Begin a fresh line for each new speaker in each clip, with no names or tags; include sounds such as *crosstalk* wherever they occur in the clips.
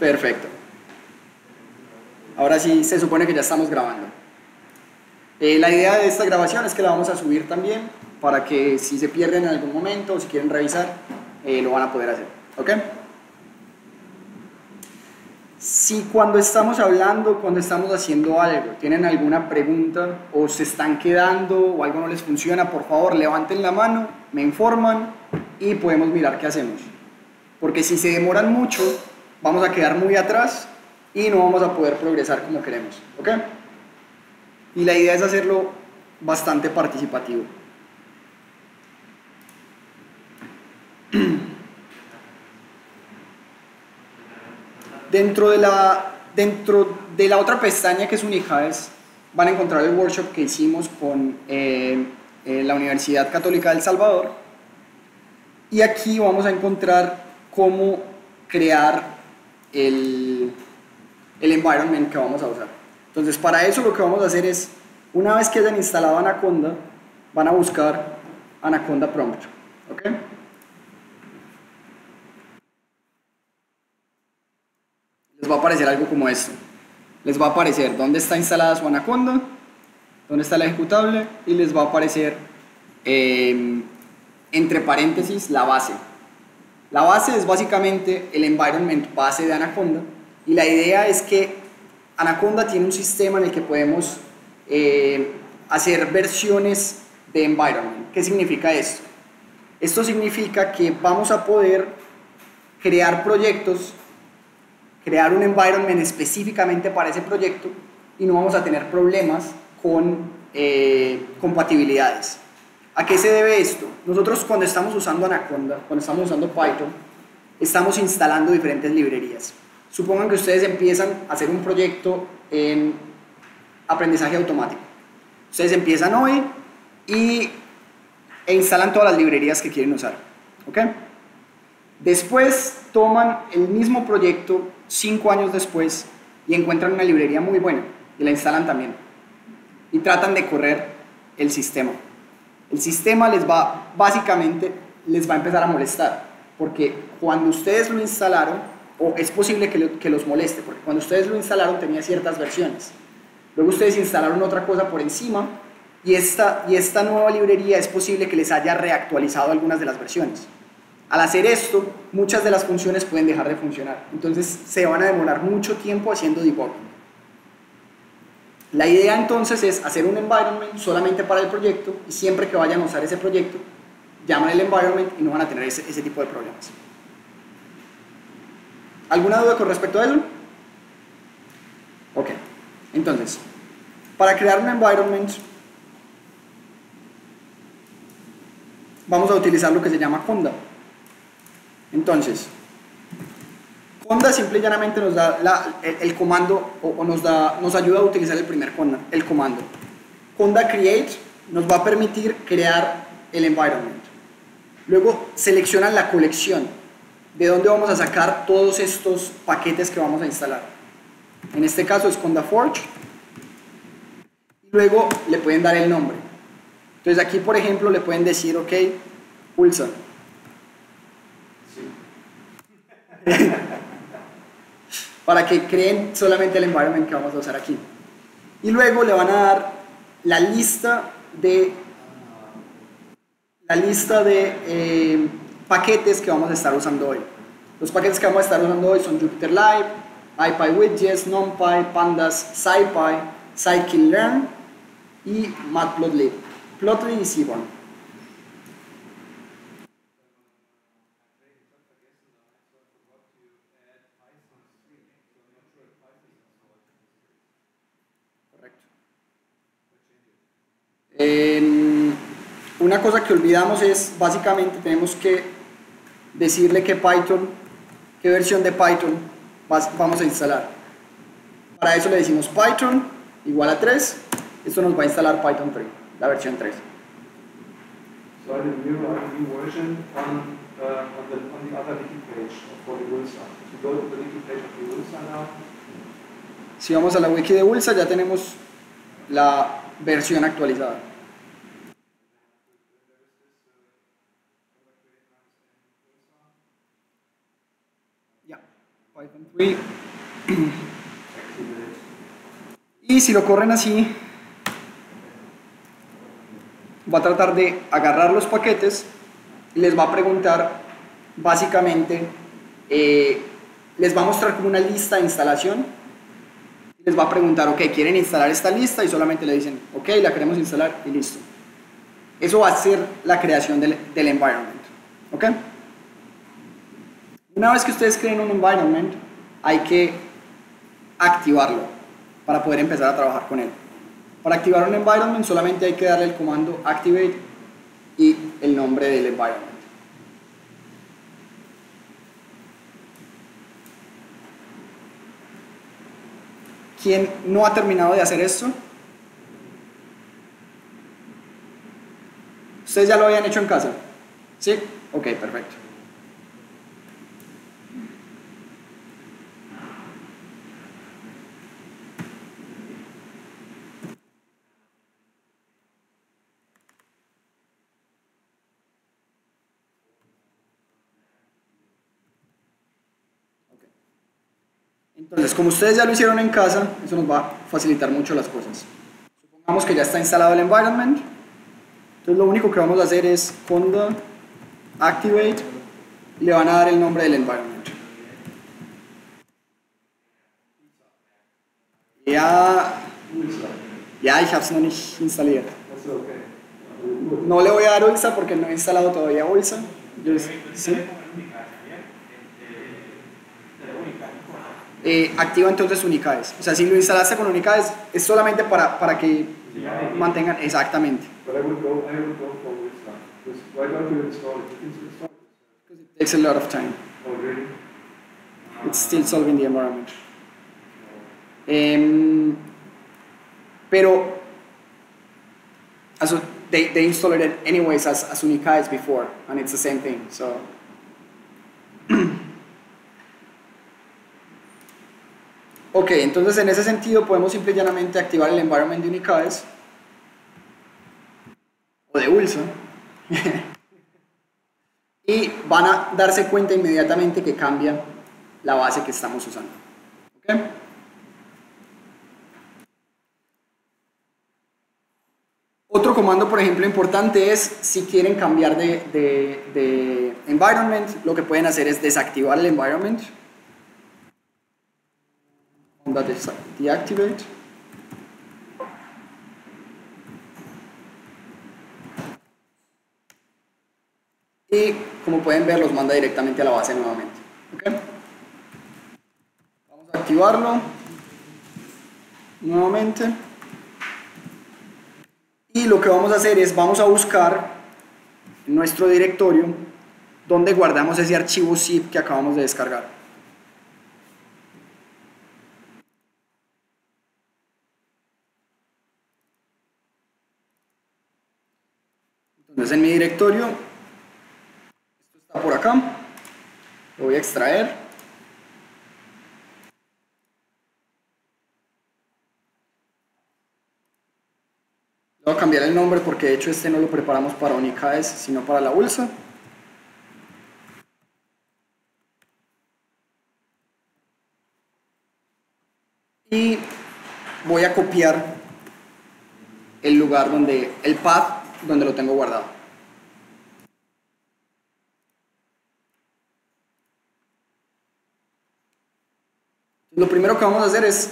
Perfecto. Ahora sí, se supone que ya estamos grabando. Eh, la idea de esta grabación es que la vamos a subir también para que si se pierden en algún momento o si quieren revisar, eh, lo van a poder hacer. ¿Ok? Si cuando estamos hablando, cuando estamos haciendo algo, tienen alguna pregunta o se están quedando o algo no les funciona, por favor levanten la mano, me informan y podemos mirar qué hacemos. Porque si se demoran mucho, vamos a quedar muy atrás y no vamos a poder progresar como queremos. ¿Ok? Y la idea es hacerlo bastante participativo. *clears throat* Dentro de la, dentro de la otra pestaña que es Unijades, van a encontrar el workshop que hicimos con eh, eh, la Universidad Católica del Salvador. Y aquí vamos a encontrar cómo crear el, el environment que vamos a usar. Entonces, para eso lo que vamos a hacer es, una vez que hayan instalado Anaconda, van a buscar Anaconda Prompt. ¿ok? Les va a aparecer algo como esto. Les va a aparecer dónde está instalada su Anaconda, dónde está la ejecutable y les va a aparecer eh, entre paréntesis la base. La base es básicamente el environment base de Anaconda y la idea es que Anaconda tiene un sistema en el que podemos eh, hacer versiones de environment. ¿Qué significa esto? Esto significa que vamos a poder crear proyectos, crear un environment específicamente para ese proyecto y no vamos a tener problemas con eh, compatibilidades. ¿A qué se debe esto? Nosotros cuando estamos usando Anaconda, cuando estamos usando Python, estamos instalando diferentes librerías. Supongan que ustedes empiezan a hacer un proyecto en aprendizaje automático. Ustedes empiezan hoy y, e instalan todas las librerías que quieren usar. ¿ok? Después toman el mismo proyecto cinco años después y encuentran una librería muy buena y la instalan también. Y tratan de correr el sistema. El sistema les va, básicamente, les va a empezar a molestar. Porque cuando ustedes lo instalaron, o es posible que, los moleste, porque cuando ustedes lo instalaron tenía ciertas versiones. Luego ustedes instalaron otra cosa por encima y esta, y esta nueva librería es posible que les haya reactualizado algunas de las versiones. Al hacer esto, muchas de las funciones pueden dejar de funcionar. Entonces se van a demorar mucho tiempo haciendo debugging. La idea entonces es hacer un environment solamente para el proyecto y siempre que vayan a usar ese proyecto, llaman el environment y no van a tener ese, ese tipo de problemas. ¿Alguna duda con respecto a eso? Ok, entonces, para crear un environment, vamos a utilizar lo que se llama Conda. Entonces, Conda simple y llanamente nos da el, comando o, nos, da, nos ayuda a utilizar el primer conda, el comando. Conda create nos va a permitir crear el environment. Luego seleccionan la colección de dónde vamos a sacar todos estos paquetes que vamos a instalar. En este caso es Conda Forge. Luego le pueden dar el nombre. Entonces aquí, por ejemplo, le pueden decir, ok, pulsa. *laughs* para que creen solamente el environment que vamos a usar aquí. Y luego le van a dar la lista de la lista de eh, paquetes que vamos a estar usando hoy. Los paquetes que vamos a estar usando hoy son Jupyter Live, IPyWidgets, NumPy, Pandas, SciPy, Scikit-learn y Matplotlib, Plotly y Seaborn. Una cosa que olvidamos es, básicamente tenemos que decirle que Python, qué versión de Python vamos a instalar. Para eso le decimos Python igual a 3, esto nos va a instalar Python 3, la versión 3.
So I new version on, uh, on, the, other page of the Wilsa now.
Si vamos a la wiki de Wilsa ya tenemos la versión actualizada. Python 3. Y si lo corren así, va a tratar de agarrar los paquetes y les va a preguntar básicamente, eh, les va a mostrar como una lista de instalación. Les va a preguntar, ok, ¿quieren instalar esta lista? Y solamente le dicen, ok, la queremos instalar y listo. Eso va a ser la creación del, del environment. ¿Ok? Una vez que ustedes creen un environment, hay que activarlo para poder empezar a trabajar con él. Para activar un environment solamente hay que darle el comando activate y el nombre del environment. ¿Quién no ha terminado de hacer esto? ¿Ustedes ya lo habían hecho en casa? ¿Sí? Ok, perfecto. Entonces, como ustedes ya lo hicieron en casa, eso nos va a facilitar mucho las cosas. Supongamos que ya está instalado el environment. Entonces, lo único que vamos a hacer es conda activate y le van a dar el nombre del environment. Ja, ja, ich habe es noch nicht installiert. No le voy a dar Ulsa porque no he instalado todavía Ulsa. ¿sí? Eh, activa entonces Unicaes. O sea, si lo instalaste con Unicaes, es solamente para, para que mantengan exactamente.
Install it?
Takes a lot of time.
Oh, really?
It's still solving the environment. Em, pero also, they, they installed it anyways as, as Unicaes before, and it's the same thing. So *clears throat* Ok, entonces en ese sentido podemos simple y llanamente activar el environment de Unicaes o de Ulsa *laughs* y van a darse cuenta inmediatamente que cambia la base que estamos usando. ¿ok? Otro comando, por ejemplo, importante es si quieren cambiar de environment, lo que pueden hacer es desactivar el environment. Desa- deactivate. Y como pueden ver, los manda directamente a la base nuevamente. Vamos a activarlo nuevamente. Y lo que vamos a hacer es, vamos a buscar en nuestro directorio donde guardamos ese archivo zip que acabamos de descargar. Entonces en mi directorio, esto está por acá, lo voy a extraer. Voy a cambiar el nombre porque de hecho este no lo preparamos para Unicaes, sino para la bolsa. Y voy a copiar el lugar donde, el path donde lo tengo guardado. Lo primero que vamos a hacer es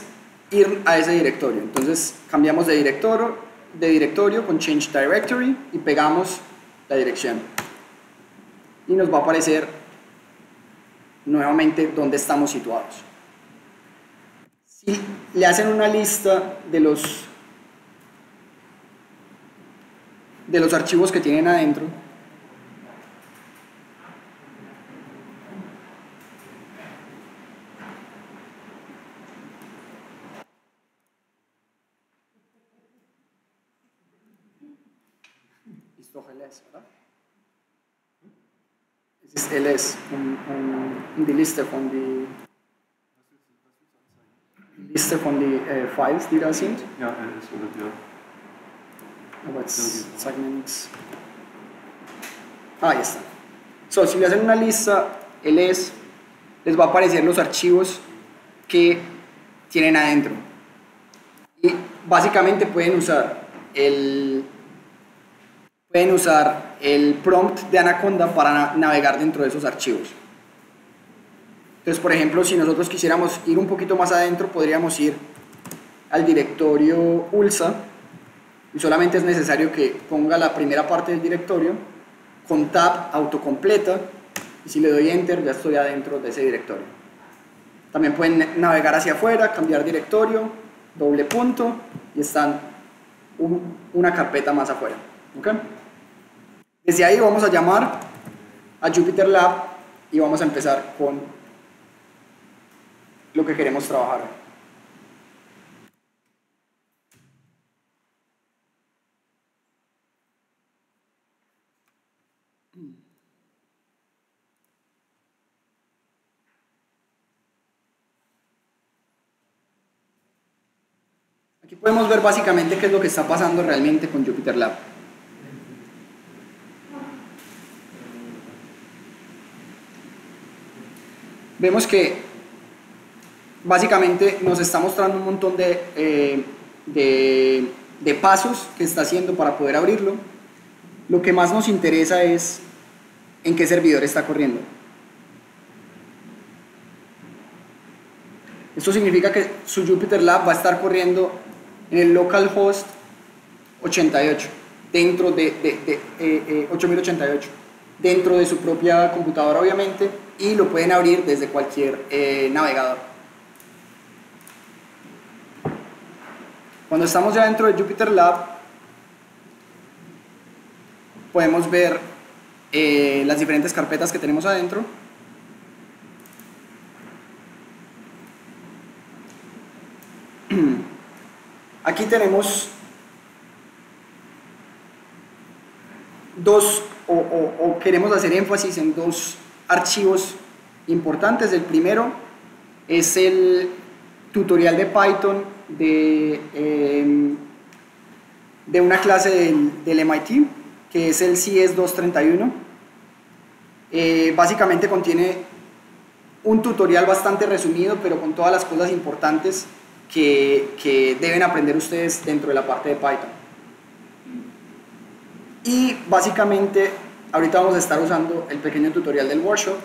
ir a ese directorio. Entonces cambiamos de directorio, de directorio con Change Directory y pegamos la dirección. Y nos va a aparecer nuevamente dónde estamos situados. Si le hacen una lista de los de los archivos que tienen adentro, ist doch ls, oder? Es ist ls, von die, die Liste von die äh, Files, die da sind.
Ja, LS oder ja.
Aber jetzt zeigt mir nichts. Ah, ahí está. So, si le hacen una lista ls, les va a aparecer los archivos que tienen adentro. Y básicamente pueden usar el, pueden usar el prompt de Anaconda para navegar dentro de esos archivos. Entonces, por ejemplo, si nosotros quisiéramos ir un poquito más adentro, podríamos ir al directorio ULSA y solamente es necesario que ponga la primera parte del directorio con tab autocompleta y si le doy enter ya estoy adentro de ese directorio. También pueden navegar hacia afuera, cambiar directorio, doble punto y están una carpeta más afuera. Desde ahí vamos a llamar a Jupyter Lab y vamos a empezar con lo que queremos trabajar. Aquí podemos ver básicamente qué es lo que está pasando realmente con Jupyter Lab. Vemos que básicamente nos está mostrando un montón eh, de, de, pasos que está haciendo para poder abrirlo. Lo que más nos interesa es en qué servidor está corriendo. Esto significa que su Jupyter Lab va a estar corriendo en el localhost 88, dentro de, de, 8088, eh, eh, dentro de su propia computadora obviamente, y lo pueden abrir desde cualquier eh, navegador. Cuando estamos ya dentro de Jupyter Lab, podemos ver las diferentes carpetas que tenemos adentro. *clears throat* Aquí tenemos dos, o, queremos hacer énfasis en dos archivos importantes. El primero es el tutorial de Python de, em, de una clase del, MIT, que es el CS231. Eh, básicamente contiene un tutorial bastante resumido, pero con todas las cosas importantes que, deben aprender ustedes dentro de la parte de Python. Y básicamente ahorita vamos a estar usando el pequeño tutorial del workshop,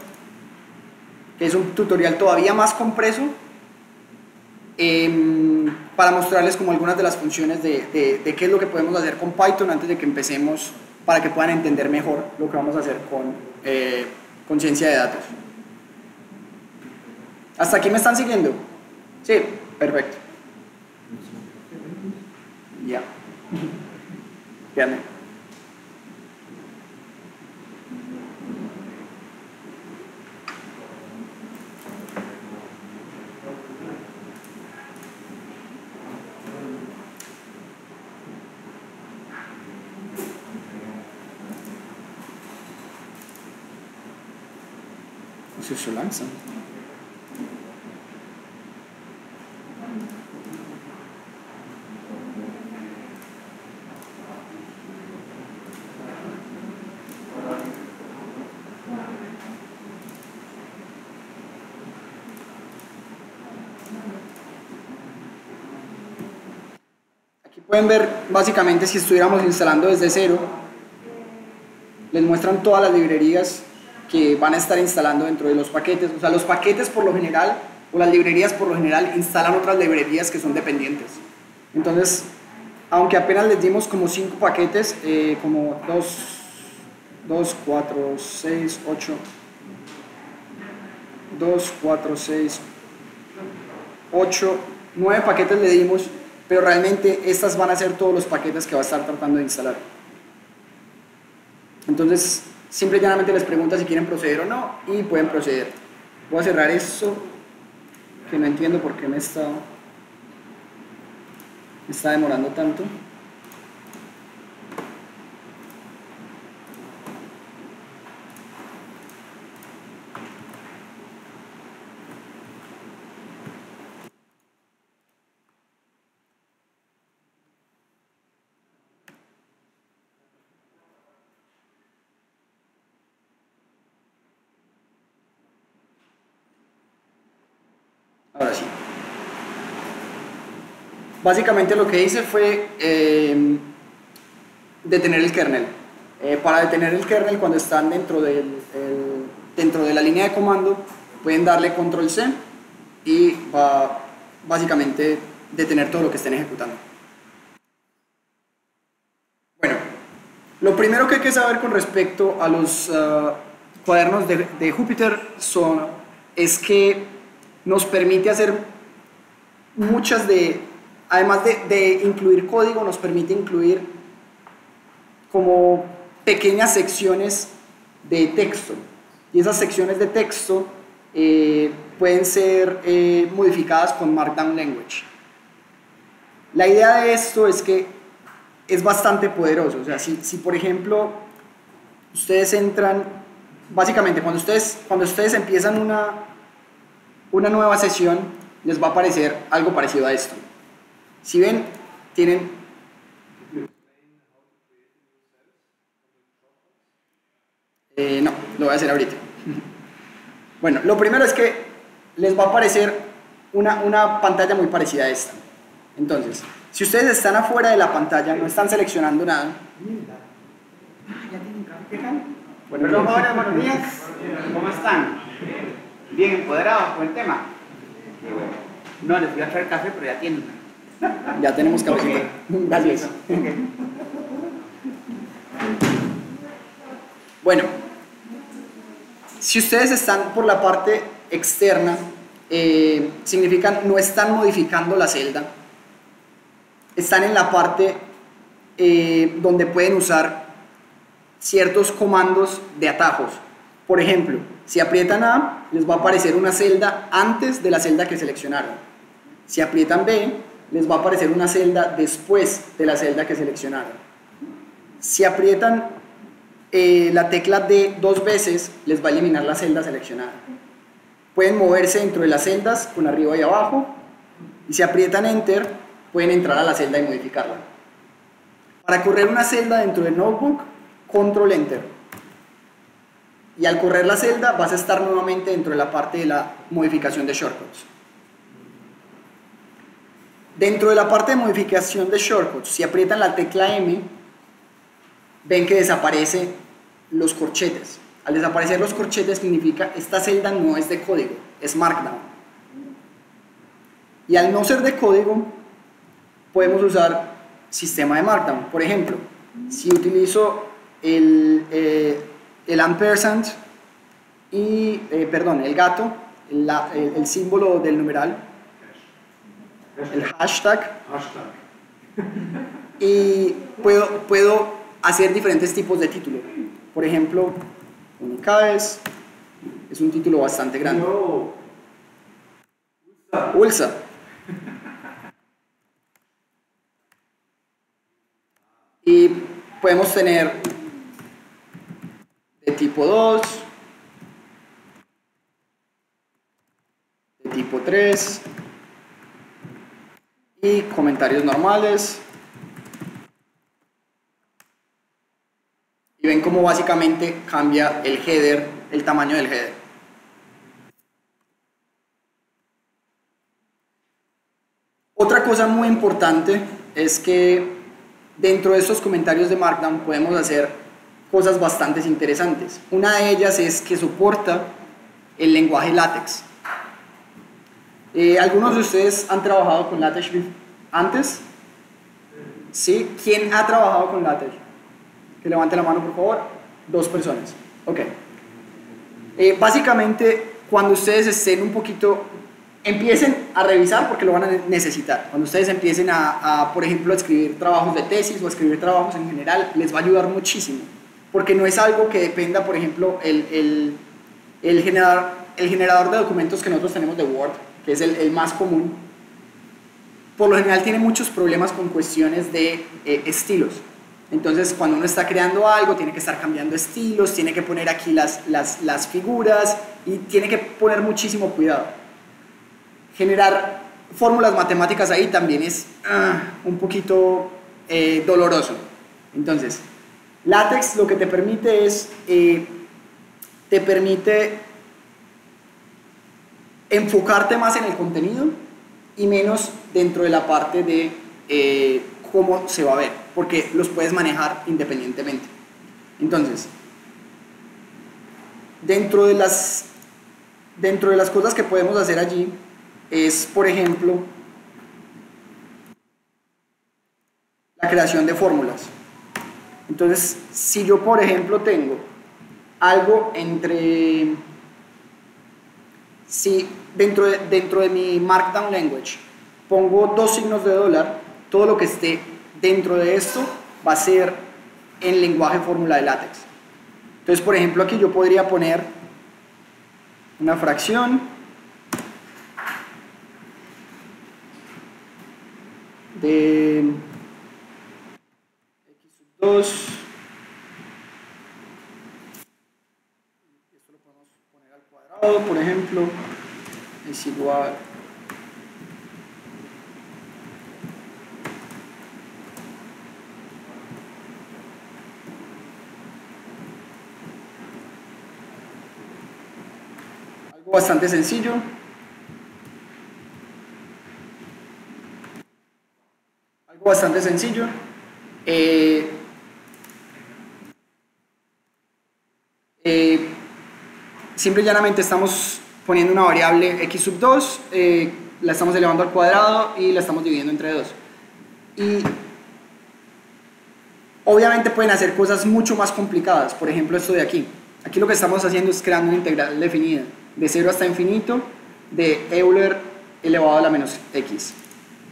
que es un tutorial todavía más compreso em, para mostrarles como algunas de las funciones de, de, qué es lo que podemos hacer con Python antes de que empecemos para que puedan entender mejor lo que vamos a hacer con eh, conciencia de datos. ¿Hasta aquí me están siguiendo? Sí. Perfecto. Ya. Veanme. Langsam. Pueden ver básicamente si estuviéramos instalando desde cero, les muestran todas las librerías que van a estar instalando dentro de los paquetes. O sea, los paquetes por lo general, o las librerías por lo general, instalan otras librerías que son dependientes. Entonces, aunque apenas les dimos como cinco paquetes, eh, como 2, 2, 4, 6, 8, 2, 4, 6, 8, 9 paquetes le dimos, pero realmente estas van a ser todos los paquetes que va a estar tratando de instalar. Entonces, simple y llanamente les pregunta si quieren proceder o no y pueden proceder. Voy a cerrar eso, que no entiendo por qué me está, me está demorando tanto. Básicamente lo que hice fue eh, detener el kernel. Eh, para detener el kernel cuando están dentro, del, el- dentro de la línea de comando, pueden darle control C y va básicamente detener todo lo que estén ejecutando. Bueno, lo primero que hay que saber con respecto a los ah, cuadernos de, de Júpiter son, es que nos permite hacer muchas de, además de, incluir código, nos permite incluir como pequeñas secciones de texto. Y esas secciones de texto eh, pueden ser eh, modificadas con Markdown Language. La idea de esto es que es bastante poderoso. O sea, si, si por ejemplo ustedes entran, básicamente cuando ustedes, cuando ustedes empiezan una, una nueva sesión, les va a aparecer algo parecido a esto. Si ven, tienen Eh, no, lo voy a hacer ahorita. *laughs* Bueno, lo primero es que les va a aparecer una, una pantalla muy parecida a esta. Entonces, si ustedes están afuera de la pantalla, no están seleccionando nada.
Bueno, Perdón, jóvenes, buenos días. ¿Cómo están? Bien empoderados con el tema. No, les voy a traer café, pero ya tienen.
Ya tenemos cabecita. *laughs* Gracias. Bueno, si ustedes están por la parte externa, eh, significa no están modificando la celda, están en la parte eh, donde pueden usar ciertos comandos de atajos. Por ejemplo, si aprietan A, les va a aparecer una celda antes de la celda que seleccionaron. Si aprietan B, les va a aparecer una celda después de la celda que seleccionaron. Si aprietan eh, la tecla D dos veces, les va a eliminar la celda seleccionada. Pueden moverse dentro de las celdas con arriba y abajo. Y si aprietan Enter, pueden entrar a la celda y modificarla. Para correr una celda dentro del notebook, Control Enter. Y al correr la celda vas a estar nuevamente dentro de la parte de la modificación de shortcuts. Dentro de la parte de modificación de shortcuts, si aprietan la tecla M, ven que desaparecen los corchetes. Al desaparecer los corchetes significa esta celda no es de código, es Markdown. Y al no ser de código, podemos usar sistema de Markdown. Por ejemplo, si utilizo el, eh, el ampersand y, eh, perdón, el gato, el, el símbolo del numeral, el hashtag,
Hashtag.
y puedo, puedo hacer diferentes tipos de título. Por ejemplo, Unicaes es un título bastante grande.
No.
Ulsa. Y podemos tener de tipo 2, de tipo 3 y comentarios normales. Y ven cómo básicamente cambia el header, el tamaño del header. Otra cosa muy importante es que dentro de estos comentarios de Markdown podemos hacer cosas bastante interesantes. Una de ellas es que soporta el lenguaje LaTeX. Eh, ¿Algunos de ustedes han trabajado con LaTeX antes? ¿Sí? ¿Quién ha trabajado con LaTeX? Que levante la mano, por favor. Dos personas. Ok. Eh, básicamente, cuando ustedes estén un poquito, empiecen a revisar porque lo van a necesitar. Cuando ustedes empiecen a, a, por ejemplo, a escribir trabajos de tesis o a escribir trabajos en general, les va a ayudar muchísimo. Porque no es algo que dependa, por ejemplo, el, el, el, generador, el generador de documentos que nosotros tenemos de Word, que es el, el más común. Por lo general tiene muchos problemas con cuestiones de eh, estilos. Entonces, cuando uno está creando algo, tiene que estar cambiando estilos, tiene que poner aquí las, las, las figuras y tiene que poner muchísimo cuidado. Generar fórmulas matemáticas ahí también es uh, un poquito eh, doloroso. Entonces, LaTeX lo que te permite es, eh, te permite enfocarte más en el contenido y menos dentro de la parte de eh, cómo se va a ver, porque los puedes manejar independientemente. Entonces, dentro de las, dentro de las cosas que podemos hacer allí es, por ejemplo, la creación de fórmulas. Entonces, si yo, por ejemplo, tengo algo entre, si dentro de, dentro de mi Markdown Language pongo dos signos de dólar, todo lo que esté dentro de esto va a ser en lenguaje fórmula de látex. Entonces, por ejemplo, aquí yo podría poner una fracción de x sub 2 esto lo podemos poner al cuadrado, por ejemplo, es igual algo bastante sencillo. Algo bastante sencillo. Eh, eh, simple y llanamente estamos poniendo una variable x sub 2, eh, la estamos elevando al cuadrado y la estamos dividiendo entre 2. Y obviamente pueden hacer cosas mucho más complicadas, por ejemplo esto de aquí. Aquí lo que estamos haciendo es creando una integral definida de 0 hasta infinito de Euler elevado a la menos x.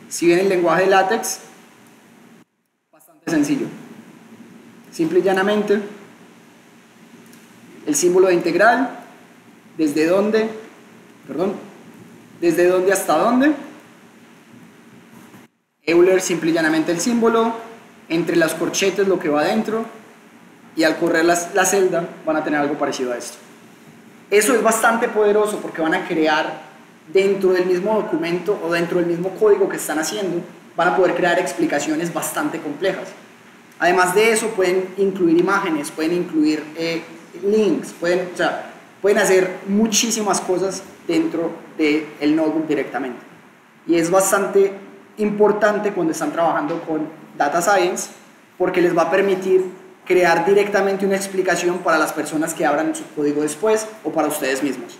Si bien el lenguaje de látex, bastante sencillo. Simple y llanamente, el símbolo de integral, desde dónde, perdón, desde dónde hasta dónde. Euler simple y llanamente el símbolo, entre las corchetes lo que va adentro, y al correr la, la celda van a tener algo parecido a esto. Eso es bastante poderoso porque van a crear dentro del mismo documento o dentro del mismo código que están haciendo, van a poder crear explicaciones bastante complejas. Además de eso, pueden incluir imágenes, pueden incluir eh, links, pueden, o sea, pueden hacer muchísimas cosas dentro del notebook directamente. Y es bastante importante cuando están trabajando con Data Science porque les va a permitir crear directamente una explicación para las personas que abran su código después o para ustedes mismos.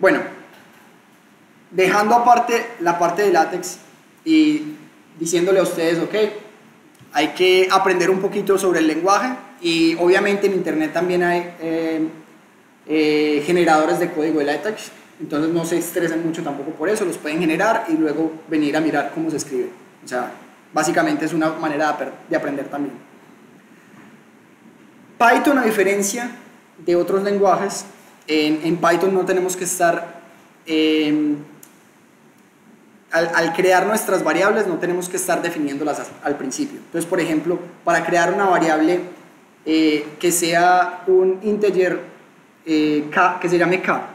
Bueno, dejando aparte la parte de látex y diciéndole a ustedes, ok, hay que aprender un poquito sobre el lenguaje y obviamente en internet también hay eh, eh, generadores de código de látex, entonces no se estresen mucho tampoco por eso, los pueden generar y luego venir a mirar cómo se escribe. O sea, básicamente es una manera de aprender también. Python, a diferencia de otros lenguajes, en, Python no tenemos que estar, eh, al, crear nuestras variables, no tenemos que estar definiéndolas al principio. Entonces, por ejemplo, para crear una variable eh, que sea un integer eh, k, que se llame k,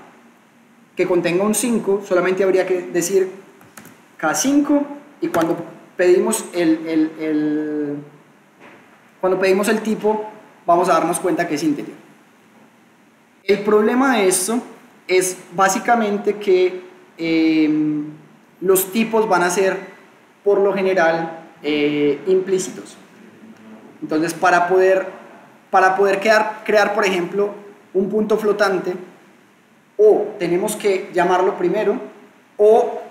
que contenga un 5, solamente habría que decir k5 y cuando pedimos el, cuando pedimos el tipo, vamos a darnos cuenta que es integer. El problema de esto es básicamente que em, los tipos van a ser, por lo general, eh, implícitos. Entonces, para poder, para poder crear, crear, por ejemplo, un punto flotante, o tenemos que llamarlo primero, o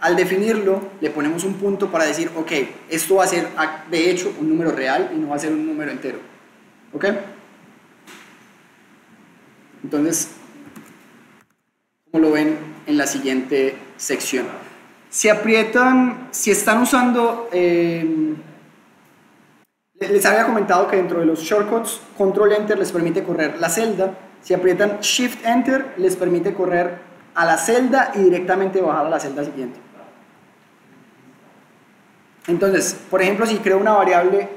al definirlo, le ponemos un punto para decir, ok, esto va a ser de hecho un número real y no va a ser un número entero. ¿Ok? Entonces, como lo ven en la siguiente sección. Si aprietan, si están usando, eh, les había comentado que dentro de los shortcuts, Control Enter les permite correr la celda. Si aprietan Shift Enter, les permite correr a la celda y directamente bajar a la celda siguiente. Entonces, por ejemplo, si creo una variable,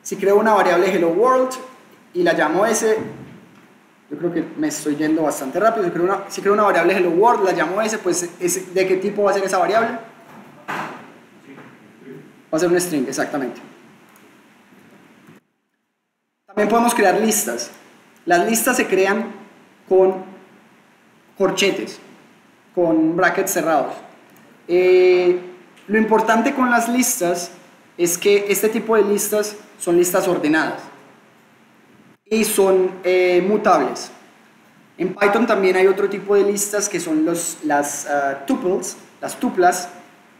si creo una variable hello world y la llamo S, yo creo que me estoy yendo bastante rápido. Si creo una, variable hello world, la llamo S, pues ¿de qué tipo va a ser esa variable? Va a ser un string, exactamente. También podemos crear listas. Las listas se crean con corchetes, con brackets cerrados. Eh, lo importante con las listas es que este tipo de listas son listas ordenadas y son eh, mutables. En Python también hay otro tipo de listas que son los, las ah, tuples, las tuplas,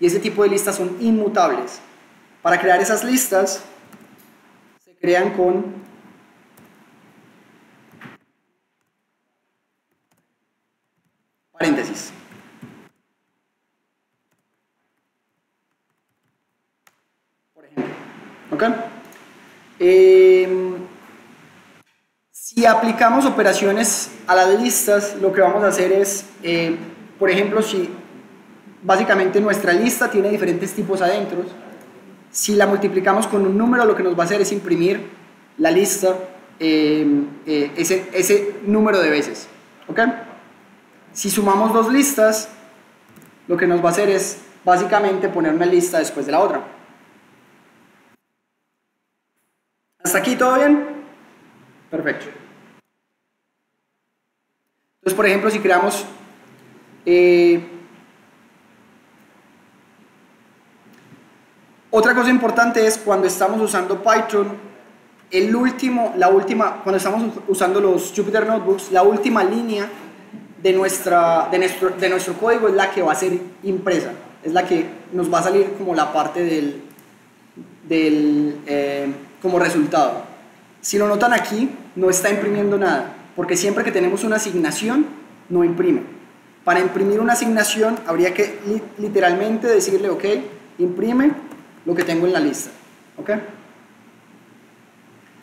y ese tipo de listas son inmutables. Para crear esas listas se crean con paréntesis. Por ejemplo. ¿Ok? Em, si aplicamos operaciones a las listas, lo que vamos a hacer es, eh, por ejemplo, si básicamente nuestra lista tiene diferentes tipos adentro, si la multiplicamos con un número, lo que nos va a hacer es imprimir la lista em, eh, ese, ese número de veces. ¿Ok? Si sumamos dos listas, lo que nos va a hacer es básicamente poner una lista después de la otra. ¿Hasta aquí todo bien? Perfecto. Entonces, por ejemplo, si creamos eh, otra cosa importante es cuando estamos usando Python, el último, la última, cuando estamos usando los Jupyter Notebooks, la última línea de, nuestra, de, nuestro, de nuestro código es la que va a ser impresa, es la que nos va a salir como la parte del, del eh, como resultado. Si lo notan aquí, no está imprimiendo nada, porque siempre que tenemos una asignación, no imprime. Para imprimir una asignación habría que literalmente decirle, ok, imprime lo que tengo en la lista. ¿ok?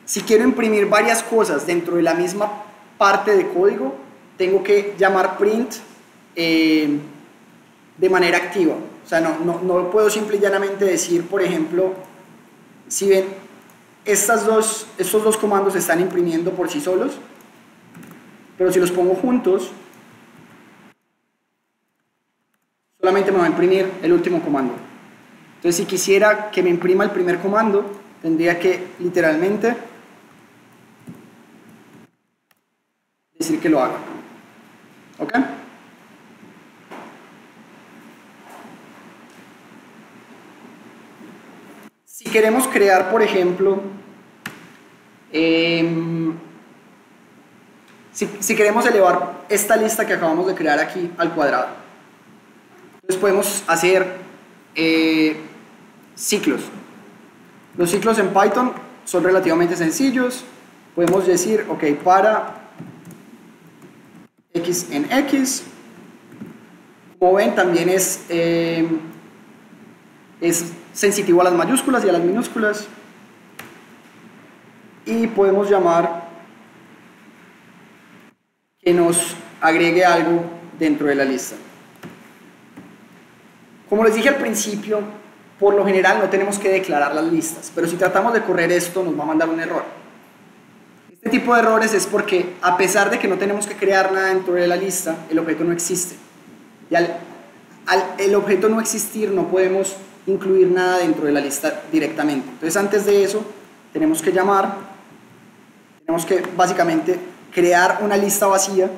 Si quiero imprimir varias cosas dentro de la misma parte de código, tengo que llamar print eh, de manera activa. O sea, no, no, no puedo simple y llanamente decir, por ejemplo, si ven, estas dos, estos dos comandos están imprimiendo por sí solos, pero si los pongo juntos, solamente me va a imprimir el último comando. Entonces, si quisiera que me imprima el primer comando, tendría que literalmente decir que lo haga. ¿Ok? Queremos crear, por ejemplo, em, si, queremos elevar esta lista que acabamos de crear aquí al cuadrado, entonces podemos hacer eh, ciclos. Los ciclos en Python son relativamente sencillos. Podemos decir, ok, para x en x. Como ven, también es, eh, es sensitivo a las mayúsculas y a las minúsculas. Y podemos llamar que nos agregue algo dentro de la lista. Como les dije al principio, por lo general no tenemos que declarar las listas, pero si tratamos de correr esto nos va a mandar un error. Este tipo de errores es porque a pesar de que no tenemos que crear nada dentro de la lista, el objeto no existe. Y al, el objeto no existir no podemos incluir nada dentro de la lista directamente. Entonces antes de eso tenemos que llamar, tenemos que básicamente crear una lista vacía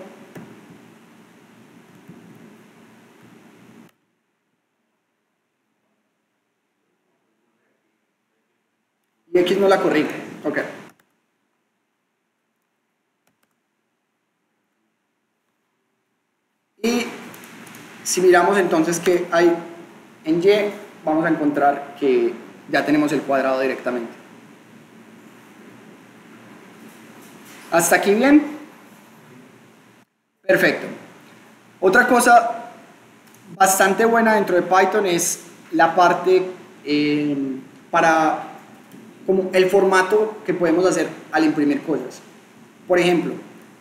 Y X no la corrige. Ok. Y si miramos entonces que hay en Y, vamos a encontrar que ya tenemos el cuadrado directamente. ¿Hasta aquí bien? Perfecto. Otra cosa bastante buena dentro de Python es la parte eh, para como el formato que podemos hacer al imprimir cosas. Por ejemplo,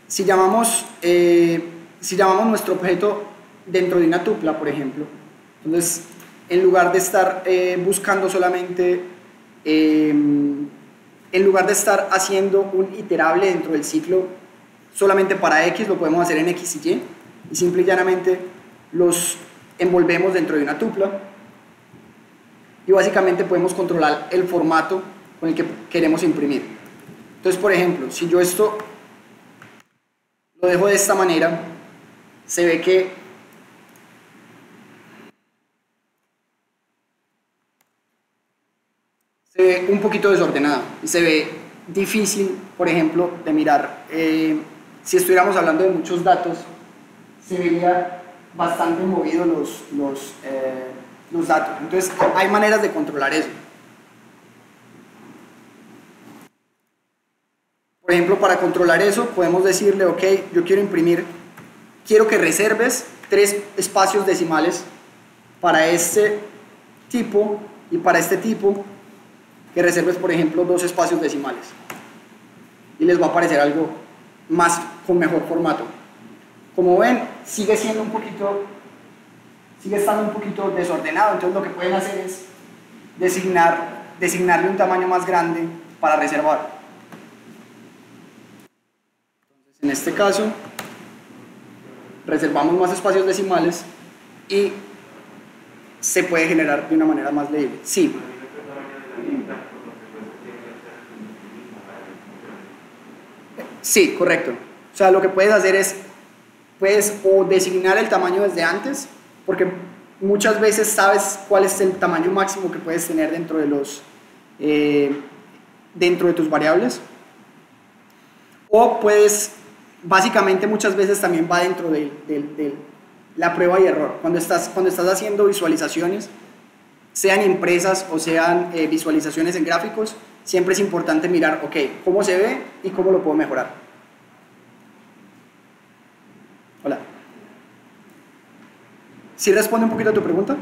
si llamamos, eh, si llamamos nuestro objeto dentro de una tupla, por ejemplo, entonces en lugar de estar eh, buscando solamente, em, en lugar de estar haciendo un iterable dentro del ciclo solamente para X, lo podemos hacer en X y Y, y simple y llanamente los envolvemos dentro de una tupla, y básicamente podemos controlar el formato con el que queremos imprimir. Entonces, por ejemplo, si yo esto lo dejo de esta manera, se ve que ve un poquito desordenado y se ve difícil, por ejemplo, de mirar. Eh, si estuviéramos hablando de muchos datos, se vería bastante movido los, los, eh, los datos. Entonces, hay maneras de controlar eso. Por ejemplo, para controlar eso, podemos decirle, ok, yo quiero imprimir, quiero que reserves tres espacios decimales para este tipo y para este tipo, que reserves, por ejemplo, dos espacios decimales. Y les va a aparecer algo más con mejor formato. Como ven, sigue siendo un poquito, sigue estando un poquito desordenado, entonces lo que pueden hacer es designar, designarle un tamaño más grande para reservar. En este caso, reservamos más espacios decimales y se puede generar de una manera más legible. Sí. Sí, correcto. O sea, lo que puedes hacer es, puedes o designar el tamaño desde antes, porque muchas veces sabes cuál es el tamaño máximo que puedes tener dentro de los, eh, dentro de tus variables. O puedes, básicamente muchas veces también va dentro de, la prueba y error. Cuando estás, cuando estás haciendo visualizaciones, sean impresas o sean eh, visualizaciones en gráficos, siempre es importante mirar, ok, cómo se ve y cómo lo puedo mejorar. Hola. ¿Sí responde un poquito a tu pregunta?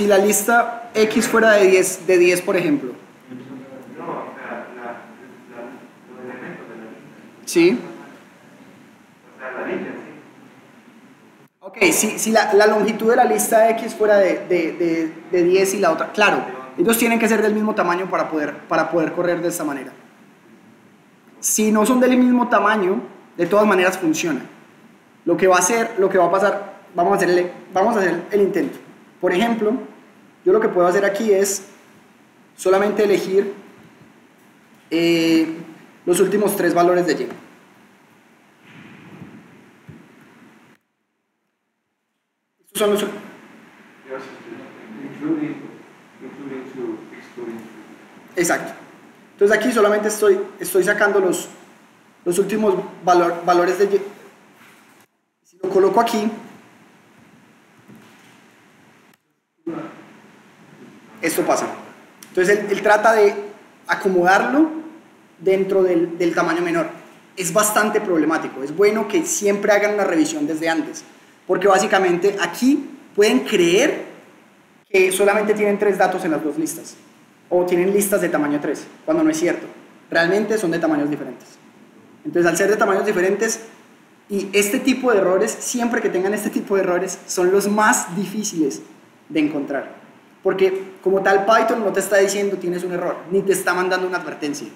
Si la lista X fuera de 10, de 10 por ejemplo.
No, o sea, la, la, los elementos de la lista.
Sí.
O sea, la lista, sí.
Ok, si, si la, la, longitud de la lista X fuera de, de, de, de, 10 y la otra, claro, ellos tienen que ser del mismo tamaño para poder, para poder correr de esta manera. Si no son del mismo tamaño, de todas maneras funciona. Lo que va a hacer, lo que va a pasar, vamos a hacer el, vamos a hacer el intento. Por ejemplo, yo lo que puedo hacer aquí es solamente elegir eh, los últimos tres valores de y. Estos son los... Exacto. Entonces aquí solamente estoy, estoy sacando los, los últimos valor, valores de y. Si lo coloco aquí, esto pasa. Entonces él, trata de acomodarlo dentro del, del, tamaño menor. Es bastante problemático. Es bueno que siempre hagan una revisión desde antes, porque básicamente aquí pueden creer que solamente tienen tres datos en las dos listas, o tienen listas de tamaño 3, cuando no es cierto. Realmente son de tamaños diferentes. Entonces al ser de tamaños diferentes, y este tipo de errores, siempre que tengan este tipo de errores, son los más difíciles de encontrar. Porque como tal Python no te está diciendo tienes un error, ni te está mandando una advertencia.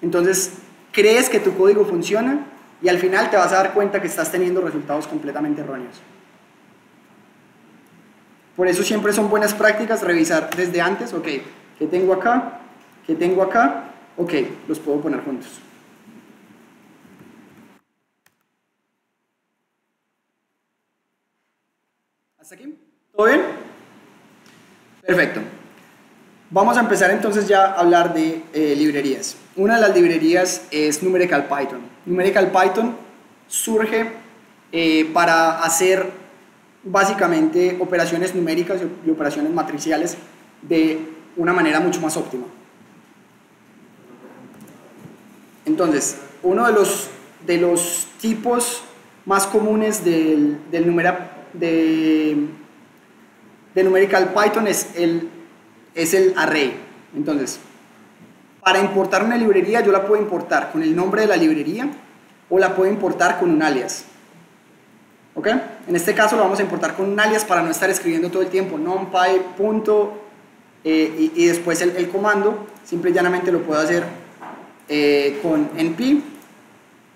Entonces, crees que tu código funciona y al final te vas a dar cuenta que estás teniendo resultados completamente erróneos. Por eso siempre son buenas prácticas revisar desde antes, ok, ¿qué tengo acá? ¿Qué tengo acá? Ok, los puedo poner juntos. ¿Hasta aquí? ¿Todo bien? Perfecto. Vamos a empezar entonces ya a hablar de eh, librerías. Una de las librerías es Numerical Python. Numerical Python surge eh, para hacer básicamente operaciones numéricas y operaciones matriciales de una manera mucho más óptima. Entonces, uno de los, de los tipos más comunes del, del número de de numerical Python es el, es el array. Entonces, para importar una librería yo la puedo importar con el nombre de la librería o la puedo importar con un alias. ¿Ok? En este caso lo vamos a importar con un alias para no estar escribiendo todo el tiempo numpy. eh, y, después el, comando, simple y llanamente lo puedo hacer eh, con np,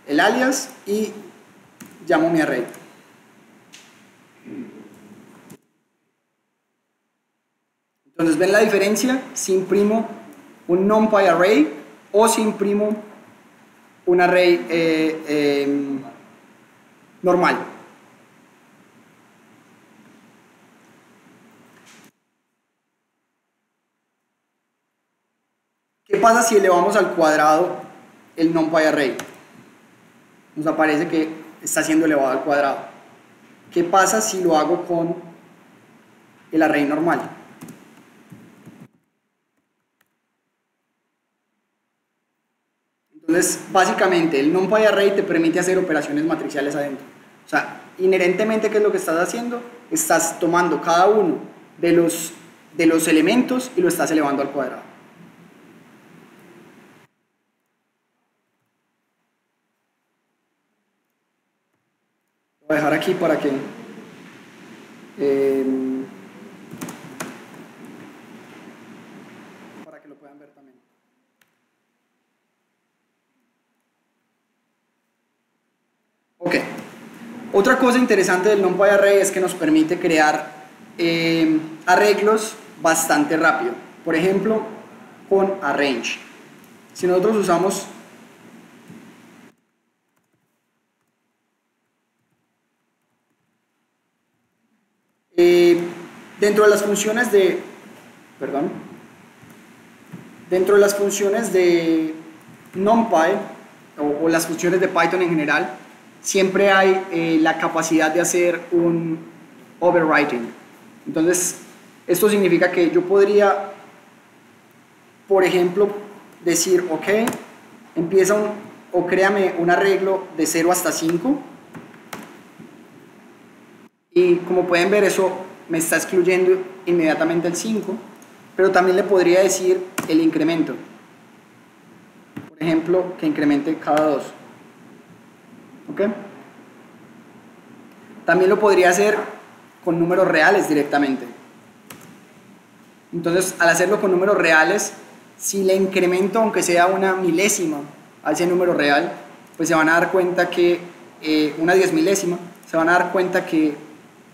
el alias, y llamo mi array. Entonces, ¿ven la diferencia? Si imprimo un numpy array o si imprimo un array eh, normal. ¿Qué pasa si elevamos al cuadrado el numpy array? Nos aparece que está siendo elevado al cuadrado. ¿Qué pasa si lo hago con el array normal? Entonces, básicamente, el NumPy Array te permite hacer operaciones matriciales adentro. O sea, inherentemente, ¿qué es lo que estás haciendo? Estás tomando cada uno de los, de los elementos y lo estás elevando al cuadrado. Dejar aquí para que... Eh, para que lo puedan ver también. Ok. Otra cosa interesante del NumPy Array es que nos permite crear eh, arreglos bastante rápido. Por ejemplo, con arrange. Si nosotros usamos eh, dentro de las funciones de perdón dentro de las funciones de NumPy o, las funciones de Python en general siempre hay eh, la capacidad de hacer un overwriting. Entonces, esto significa que yo podría, por ejemplo, decir, ok, empieza un, o créame un arreglo de 0 hasta 5. Y como pueden ver, eso me está excluyendo inmediatamente el 5. Pero también le podría decir el incremento. Por ejemplo, que incremente cada 2. ¿Ok? También lo podría hacer con números reales directamente. Entonces, al hacerlo con números reales, si le incremento, aunque sea una milésima, a ese número real, pues se van a dar cuenta que, eh, una diez milésima, se van a dar cuenta que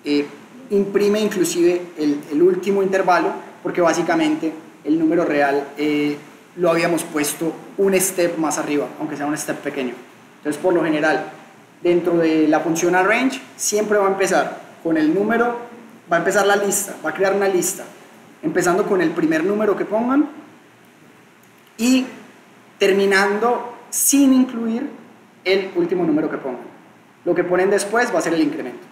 eh, imprime inclusive el, último intervalo, porque básicamente el número real eh, lo habíamos puesto un step más arriba, aunque sea un step pequeño. Entonces, por lo general, dentro de la función arrange siempre va a empezar con el número, va a empezar la lista, va a crear una lista, empezando con el primer número que pongan y terminando sin incluir el último número que pongan. Lo que ponen después va a ser el incremento.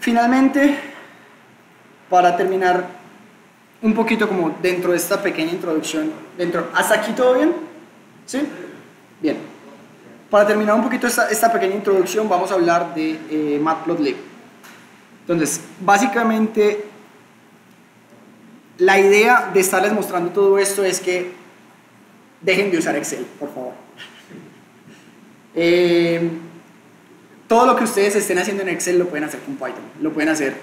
Finalmente, para terminar un poquito como dentro de esta pequeña introducción, dentro, ¿hasta aquí todo bien? ¿Sí? Bien. Para terminar un poquito esta, esta pequeña introducción, vamos a hablar de eh, Matplotlib. Entonces, básicamente, la idea de estarles mostrando todo esto es que dejen de usar Excel, por favor. *laughs* Eh, todo lo que ustedes estén haciendo en Excel lo pueden hacer con Python, lo pueden hacer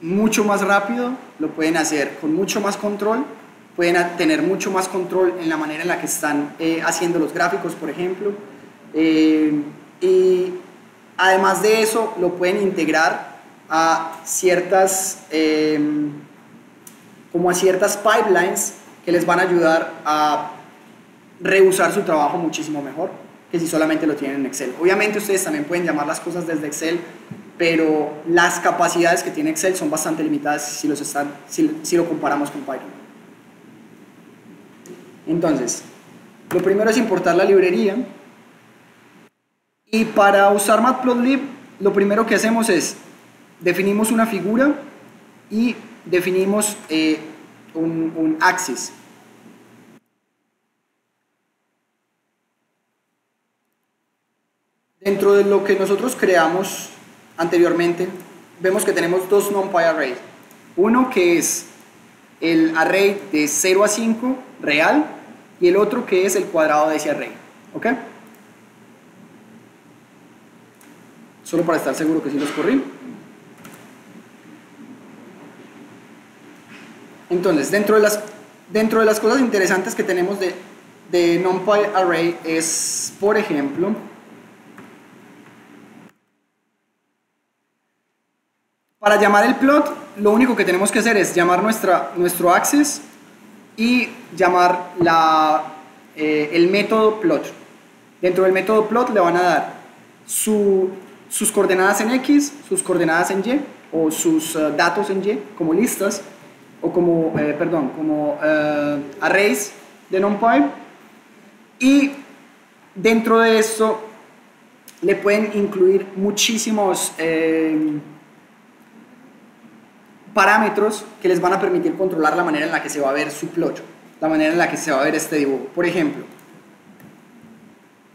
mucho más rápido, lo pueden hacer con mucho más control, pueden tener mucho más control en la manera en la que están eh, haciendo los gráficos, por ejemplo. Eh, y además de eso, lo pueden integrar a ciertas, eh, como a ciertas pipelines que les van a ayudar a reusar su trabajo muchísimo mejor que si solamente lo tienen en Excel. Obviamente ustedes también pueden llamar las cosas desde Excel, pero las capacidades que tiene Excel son bastante limitadas si, los están, si, si lo comparamos con Python. Entonces, lo primero es importar la librería y para usar Matplotlib lo primero que hacemos es definimos una figura y definimos eh, un, un axis. Dentro de lo que nosotros creamos anteriormente, vemos que tenemos dos NumPy arrays. Uno que es el array de 0 a 5 real y el otro que es el cuadrado de ese array. ¿Ok? Solo para estar seguro que sí los corrí. Entonces, dentro de las, dentro de las cosas interesantes que tenemos de, de NumPy Array es, por ejemplo, para llamar el plot, lo único que tenemos que hacer es llamar nuestra, nuestro access y llamar la, eh, el método plot. Dentro del método plot le van a dar su, sus coordenadas en X, sus coordenadas en Y o sus eh, datos en Y como listas o como, eh, perdón, como arrays de NumPy y dentro de esto le pueden incluir muchísimos parámetros que les van a permitir controlar la manera en la que se va a ver su plot, la manera en la que se va a ver este dibujo. Por ejemplo,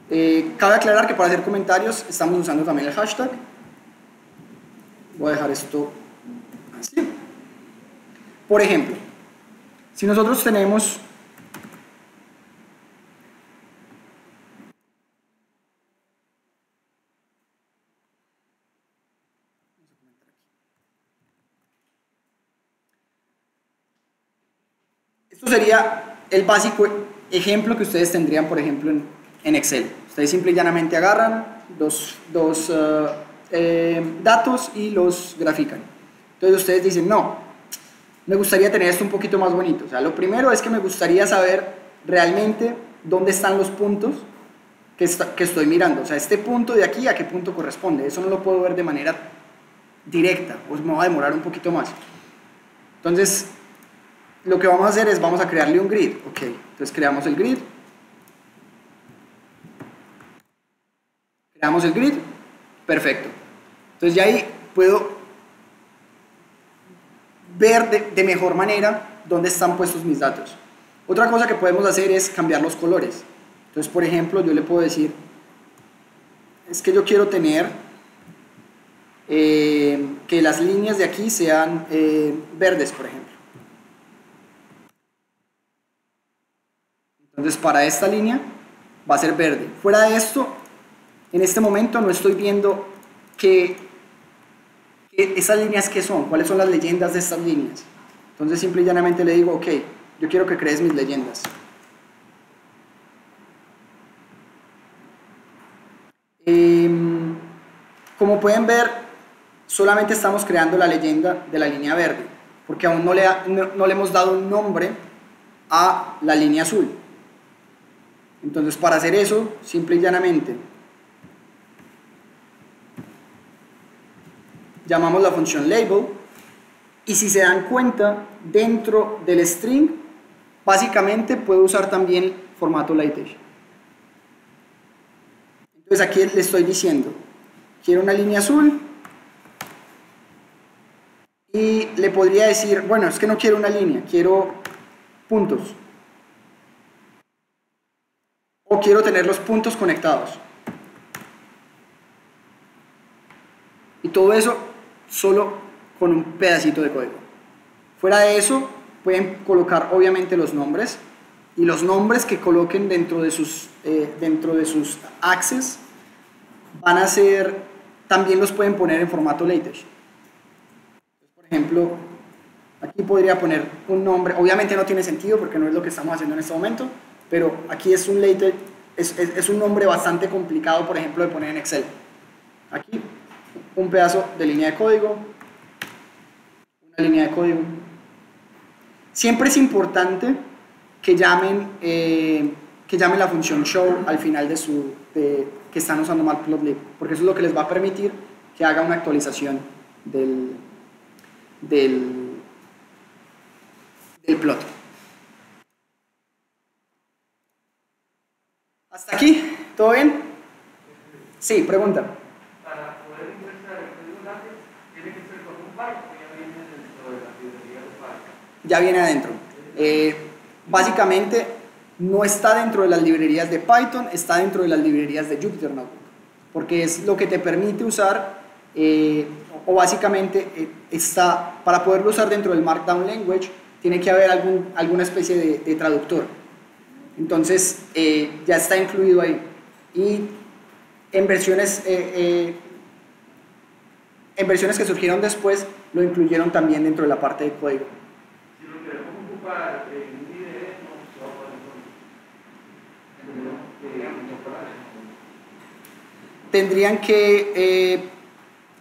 eh, cabe aclarar que para hacer comentarios estamos usando también el hashtag. Voy a dejar esto así. Por ejemplo, si nosotros tenemos sería el básico ejemplo que ustedes tendrían, por ejemplo, en, Excel. Ustedes simple y llanamente agarran dos, dos eh, eh, datos y los grafican. Entonces ustedes dicen, no, me gustaría tener esto un poquito más bonito. O sea, lo primero es que me gustaría saber realmente dónde están los puntos que, que estoy mirando. O sea, este punto de aquí a qué punto corresponde. Eso no lo puedo ver de manera directa, pues me va a demorar un poquito más. Entonces, lo que vamos a hacer es, vamos a crearle un grid. Ok, entonces creamos el grid. Creamos el grid. Perfecto. Entonces ya ahí puedo ver de, mejor manera dónde están puestos mis datos. Otra cosa que podemos hacer es cambiar los colores. Entonces, por ejemplo, yo le puedo decir, es que yo quiero tener eh, que las líneas de aquí sean eh, verdes, por ejemplo. Entonces para esta línea va a ser verde. Fuera de esto, en este momento no estoy viendo que, esas líneas qué son, cuáles son las leyendas de estas líneas. Entonces simple y llanamente le digo, ok, yo quiero que crees mis leyendas. Em, como pueden ver, solamente estamos creando la leyenda de la línea verde, porque aún no le, no le hemos dado un nombre a la línea azul. Entonces, para hacer eso, simple y llanamente, llamamos la función label y si se dan cuenta, dentro del string, básicamente puedo usar también formato LaTeX. Entonces aquí le estoy diciendo, quiero una línea azul y le podría decir, bueno, es que no quiero una línea, quiero puntos quiero tener los puntos conectados. Y todo eso solo con un pedacito de código. Fuera de eso, pueden colocar obviamente los nombres y los nombres que coloquen dentro de sus, eh, dentro de sus access van a ser, también los pueden poner en formato LaTeX. Por ejemplo, aquí podría poner un nombre, obviamente no tiene sentido porque no es lo que estamos haciendo en este momento, pero aquí es un later, es, es, un nombre bastante complicado, por ejemplo, de poner en Excel. Aquí, un pedazo de línea de código, una línea de código. Siempre es importante que llamen, eh, que llamen la función show al final de su, de, que están usando matplotlib, porque eso es lo que les va a permitir que haga una actualización del, del, del plot. ¿Hasta aquí? ¿Todo bien? Sí, pregunta. Para poder ingresar el código látex, tiene que ser con un par o ya viene dentro de la librería de Python. Ya viene adentro. Eh, básicamente no está dentro de las librerías de Python, está dentro de las librerías de Jupyter Notebook, porque es lo que te permite usar, eh, o básicamente eh, está, para poderlo usar dentro del Markdown Language, tiene que haber algún, alguna especie de, de traductor. Entonces eh, ya está incluido ahí. Y en versiones, eh, eh, en versiones que surgieron después lo incluyeron también dentro de la parte de código.
Si lo queremos ocupar el IDE no se va a poder
Tendrían que eh,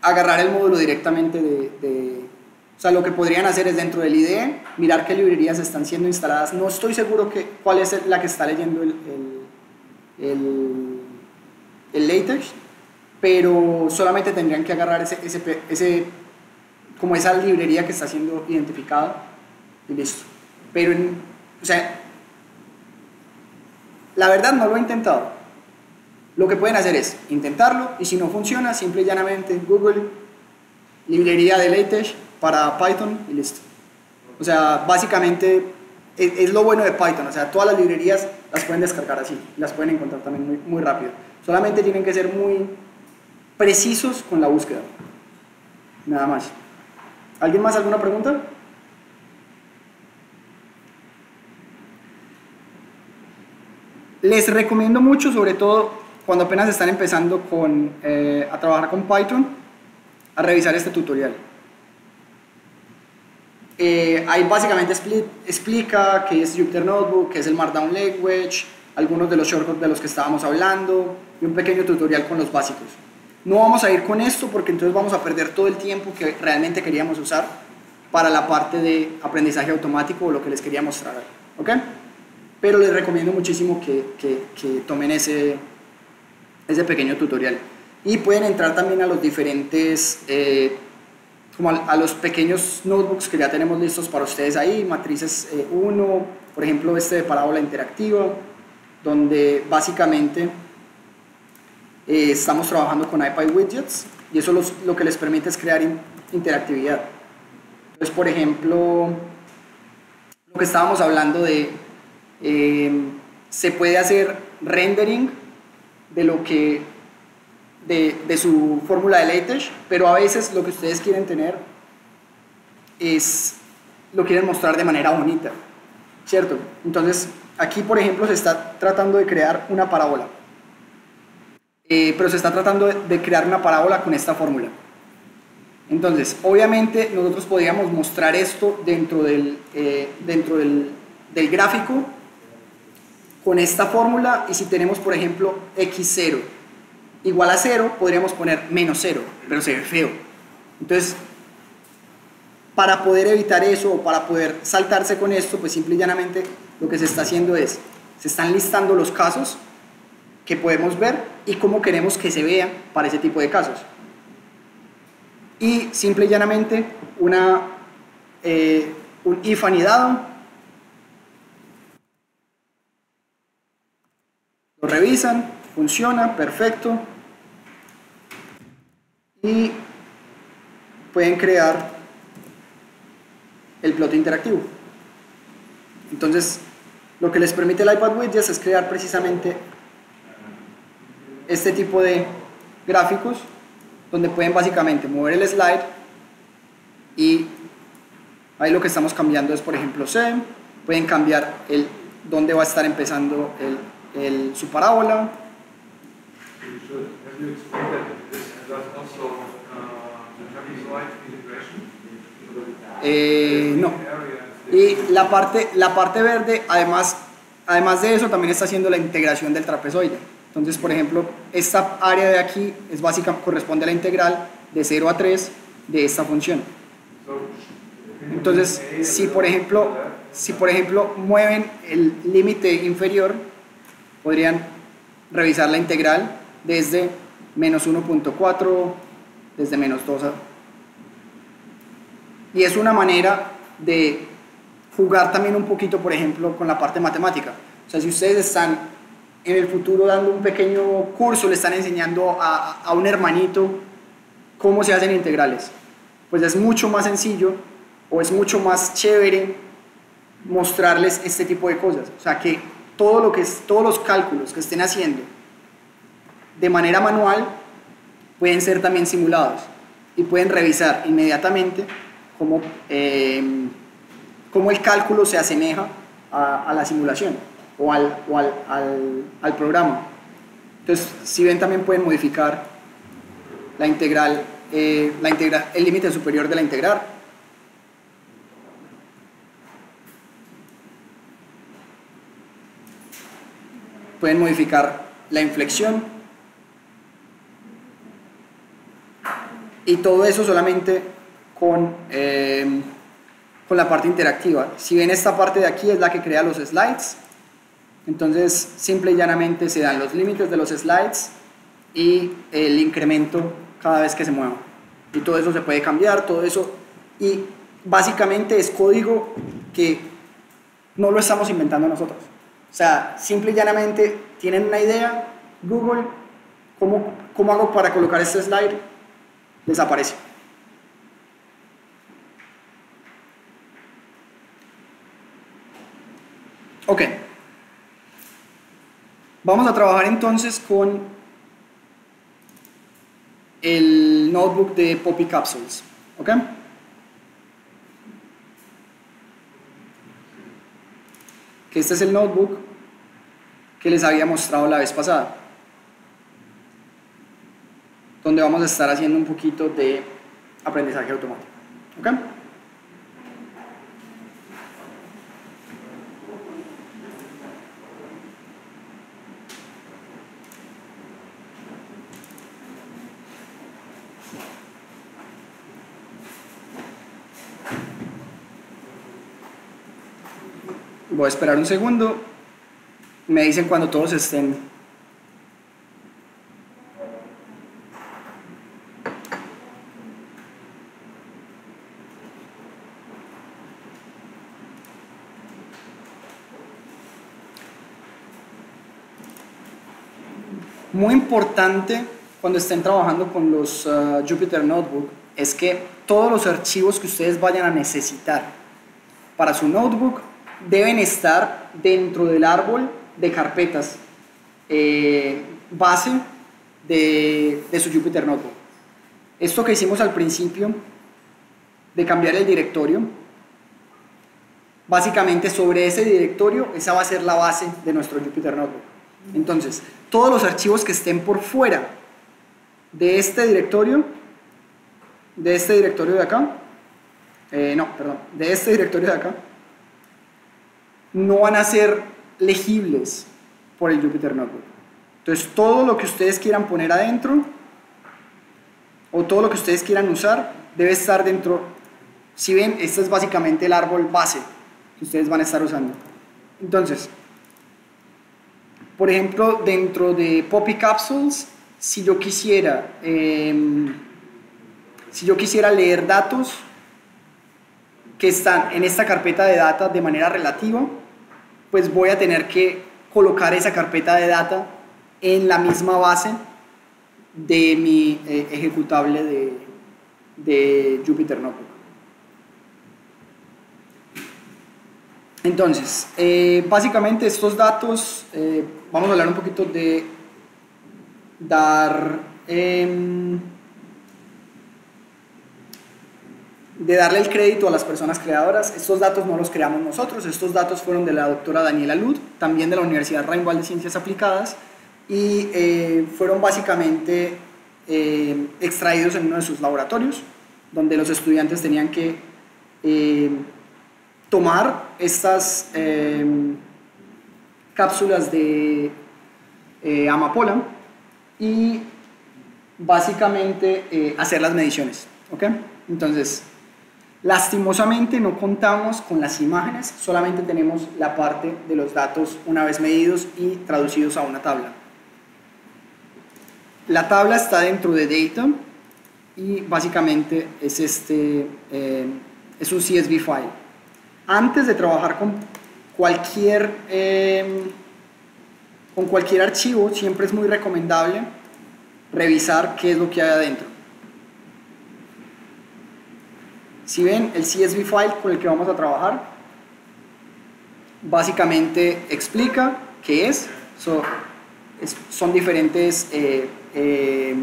agarrar el módulo directamente de, de, O sea, lo que podrían hacer es dentro del IDE, mirar qué librerías están siendo instaladas. No estoy seguro que, cuál es la que está leyendo el, el, el, latex, pero solamente tendrían que agarrar ese, ese, ese, como esa librería que está siendo identificada y listo. Pero, en, o sea, la verdad no lo he intentado. Lo que pueden hacer es intentarlo y si no funciona, simple y llanamente Google, librería de LaTeX para Python y listo. O sea, básicamente es, es, lo bueno de Python. O sea, todas las librerías las pueden descargar así, las pueden encontrar también muy, muy rápido. Solamente tienen que ser muy precisos con la búsqueda. Nada más. ¿Alguien más alguna pregunta? Les recomiendo mucho, sobre todo cuando apenas están empezando con, eh, a trabajar con Python, a revisar este tutorial. Eh, ahí básicamente explica qué es Jupyter Notebook, qué es el Markdown Language, algunos de los shortcuts de los que estábamos hablando y un pequeño tutorial con los básicos. No vamos a ir con esto porque entonces vamos a perder todo el tiempo que realmente queríamos usar para la parte de aprendizaje automático o lo que les quería mostrar. ¿Ok? Pero les recomiendo muchísimo que, tomen ese, ese pequeño tutorial. Y pueden entrar también a los diferentes, eh, como a, a, los pequeños notebooks que ya tenemos listos para ustedes ahí, matrices 1, eh, por ejemplo este de parábola interactiva, donde básicamente eh, estamos trabajando con iPad Widgets y eso los, lo que les permite es crear in, interactividad. Entonces, por ejemplo, lo que estábamos hablando de, eh, se puede hacer rendering de lo que, de, su fórmula de LaTeX, pero a veces lo que ustedes quieren tener es, lo quieren mostrar de manera bonita, ¿cierto? Entonces, aquí, por ejemplo, se está tratando de crear una parábola eh, pero se está tratando de crear una parábola con esta fórmula. Entonces, obviamente nosotros podríamos mostrar esto dentro del, eh, dentro del, del gráfico con esta fórmula y si tenemos, por ejemplo, x0 igual a 0, podríamos poner menos 0, pero se ve feo. Entonces, para poder evitar eso o para poder saltarse con esto, pues simple y llanamente lo que se está haciendo es, se están listando los casos que podemos ver y cómo queremos que se vea para ese tipo de casos. Y simple y llanamente una, eh, un if anidado. Lo revisan, funciona, perfecto. Y pueden crear el plot interactivo. Entonces, lo que les permite el iPad Widgets es crear precisamente este tipo de gráficos donde pueden básicamente mover el slide y ahí lo que estamos cambiando es por ejemplo C, pueden cambiar el dónde va a estar empezando el, el, su parábola. Eh, no. Y la parte, la parte verde, además, además de eso, también está haciendo la integración del trapezoide. Entonces, por ejemplo, esta área de aquí es básica, corresponde a la integral de 0 a 3 de esta función. Entonces, si por ejemplo, si por ejemplo mueven el límite inferior, podrían revisar la integral desde menos 1.4, desde menos 2 a... Y es una manera de jugar también un poquito, por ejemplo, con la parte matemática. O sea, si ustedes están en el futuro dando un pequeño curso, le están enseñando a, a, un hermanito cómo se hacen integrales. Pues es mucho más sencillo o es mucho más chévere mostrarles este tipo de cosas. O sea, que todo lo que es, todos los cálculos que estén haciendo de manera manual pueden ser también simulados y pueden revisar inmediatamente cómo, eh, cómo el cálculo se asemeja a, la simulación o, al, o al, al, programa. Entonces, si ven, también pueden modificar la integral, eh, la el límite superior de la integral. Pueden modificar la inflexión y todo eso solamente con, eh, con la parte interactiva. Si ven esta parte de aquí es la que crea los slides, entonces simple y llanamente se dan los límites de los slides y el incremento cada vez que se mueva. Y todo eso se puede cambiar, todo eso. Y básicamente es código que no lo estamos inventando nosotros. O sea, simple y llanamente tienen una idea, Google, ¿cómo, cómo hago para colocar este slide? Desaparece. Ok. Vamos a trabajar entonces con el notebook de Poppy Capsules. ¿Ok? Que este es el notebook que les había mostrado la vez pasada. Donde vamos a estar haciendo un poquito de aprendizaje automático. ¿Ok? Voy a esperar un segundo. Me dicen cuando todos estén. Muy importante cuando estén trabajando con los uh, Jupyter Notebook es que todos los archivos que ustedes vayan a necesitar para su notebook deben estar dentro del árbol de carpetas eh, base de, de, su Jupyter Notebook. Esto que hicimos al principio de cambiar el directorio, básicamente sobre ese directorio, esa va a ser la base de nuestro Jupyter Notebook. Entonces, todos los archivos que estén por fuera de este directorio, de este directorio de acá, eh, no, perdón, de este directorio de acá, no van a ser legibles por el Jupyter Notebook. Entonces, todo lo que ustedes quieran poner adentro o todo lo que ustedes quieran usar debe estar dentro. Si ven, este es básicamente el árbol base que ustedes van a estar usando. Entonces, por ejemplo, dentro de Poppy Capsules, si yo quisiera, eh, si yo quisiera leer datos que están en esta carpeta de data de manera relativa, pues voy a tener que colocar esa carpeta de data en la misma base de mi eh, ejecutable de, de Jupyter Notebook. Entonces, eh, básicamente estos datos, eh, vamos a hablar un poquito de dar, eh, de darle el crédito a las personas creadoras. Estos datos no los creamos nosotros, estos datos fueron de la doctora Daniela Lud, también de la Universidad Rainbow de Ciencias Aplicadas, y eh, fueron básicamente extraídos en uno de sus laboratorios, donde los estudiantes tenían que tomar estas cápsulas de amapola y básicamente hacer las mediciones. ¿ok? Entonces, lastimosamente no contamos con las imágenes, solamente tenemos la parte de los datos una vez medidos y traducidos a una tabla. La tabla está dentro de Data y básicamente es, este, eh, es un CSV file. Antes de trabajar con cualquier, eh, con cualquier archivo, siempre es muy recomendable revisar qué es lo que hay adentro. Si ven el CSV file con el que vamos a trabajar, básicamente explica qué es, son diferentes eh, eh,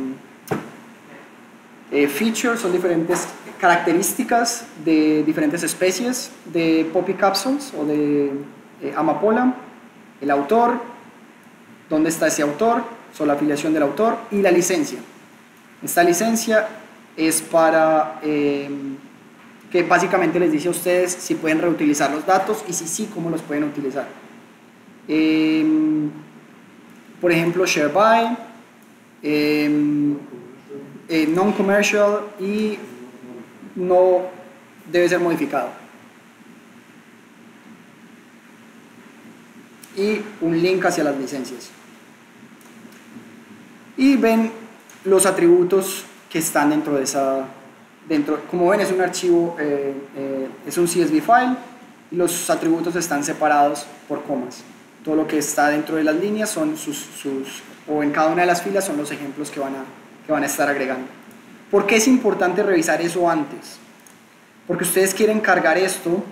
eh, features, son diferentes características de diferentes especies de poppy capsules o de amapola, el autor, dónde está ese autor, son la afiliación del autor y la licencia. Esta licencia es para que básicamente les dice a ustedes si pueden reutilizar los datos y si sí, cómo los pueden utilizar. Em, por ejemplo, share by, em, eh, non-commercial y no debe ser modificado. Y un link hacia las licencias. Y ven los atributos que están dentro de esa... Dentro, como ven es un archivo, eh, eh, es un CSV file y los atributos están separados por comas. Todo lo que está dentro de las líneas son sus, sus o en cada una de las filas son los ejemplos que van a, que van a estar agregando. ¿Por qué es importante revisar eso antes? Porque ustedes quieren cargar esto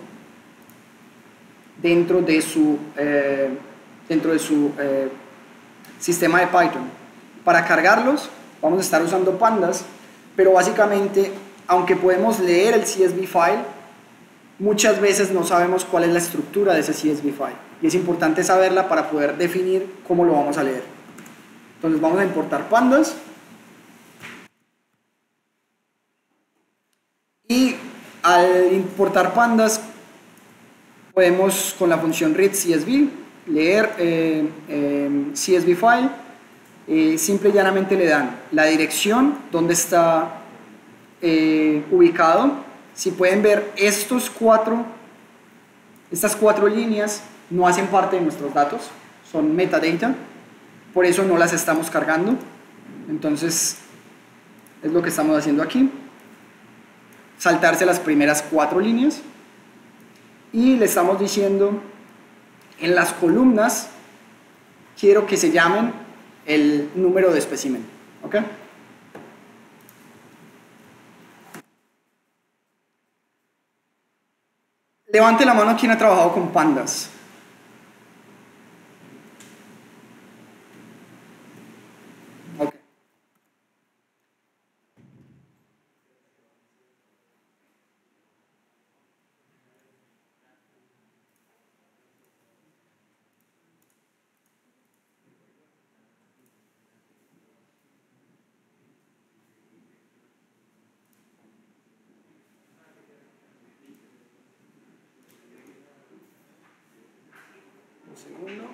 dentro de su, eh, dentro de su sistema de Python. Para cargarlos vamos a estar usando pandas, pero básicamente, aunque podemos leer el CSV file, muchas veces no sabemos cuál es la estructura de ese CSV file. Y es importante saberla para poder definir cómo lo vamos a leer. Entonces vamos a importar pandas. Y al importar pandas, podemos con la función read CSV leer eh, eh, CSV file eh, simple y llanamente le dan la dirección donde está eh, ubicado. Si pueden ver, estos cuatro, estas cuatro líneas no hacen parte de nuestros datos, son metadata, por eso no las estamos cargando. Entonces, es lo que estamos haciendo aquí. Saltarse las primeras cuatro líneas y le estamos diciendo en las columnas quiero que se llamen el número de espécimen. ¿Ok? Levante la mano quien ha trabajado con pandas. Ok. Un segundo.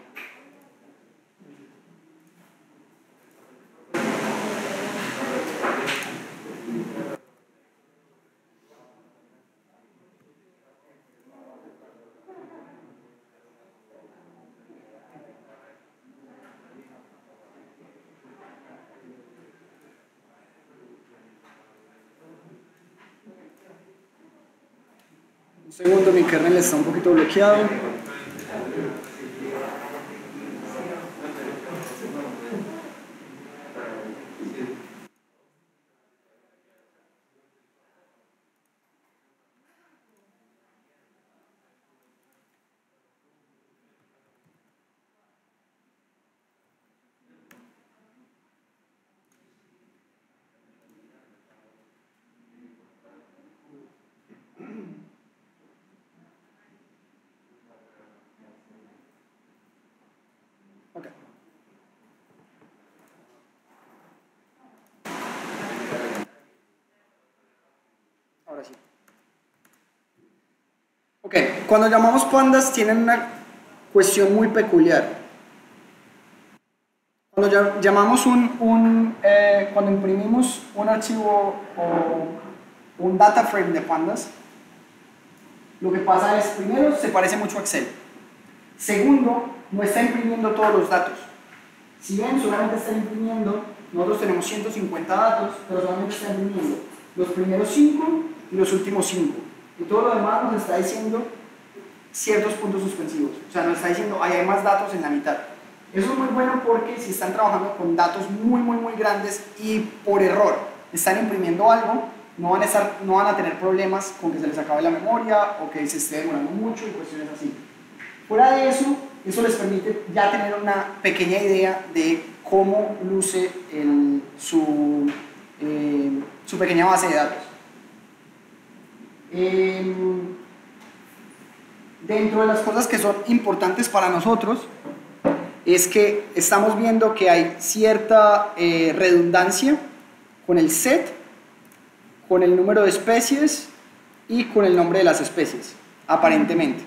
Un segundo, mi kernel está un poquito bloqueado. Ok. Ahora sí. Ok, cuando llamamos pandas tienen una cuestión muy peculiar. Cuando llamamos un, eh, cuando imprimimos un archivo o un data frame de pandas, lo que pasa es, primero, se parece mucho a Excel. Segundo, no está imprimiendo todos los datos. Si ven, solamente está imprimiendo, nosotros tenemos 150 datos, pero solamente está imprimiendo los primeros 5 y los últimos 5. Y todo lo demás nos está diciendo ciertos puntos suspensivos. O sea, nos está diciendo, ahí hay más datos en la mitad. Eso es muy bueno porque si están trabajando con datos muy, muy, muy grandes y por error están imprimiendo algo, no van a, estar, no van a tener problemas con que se les acabe la memoria o que se esté demorando mucho y cuestiones así. Fuera de eso, eso les permite ya tener una pequeña idea de cómo luce su, eh, su pequeña base de datos. Em, dentro de las cosas que son importantes para nosotros es que estamos viendo que hay cierta eh, redundancia con el set, con el número de especies y con el nombre de las especies, aparentemente.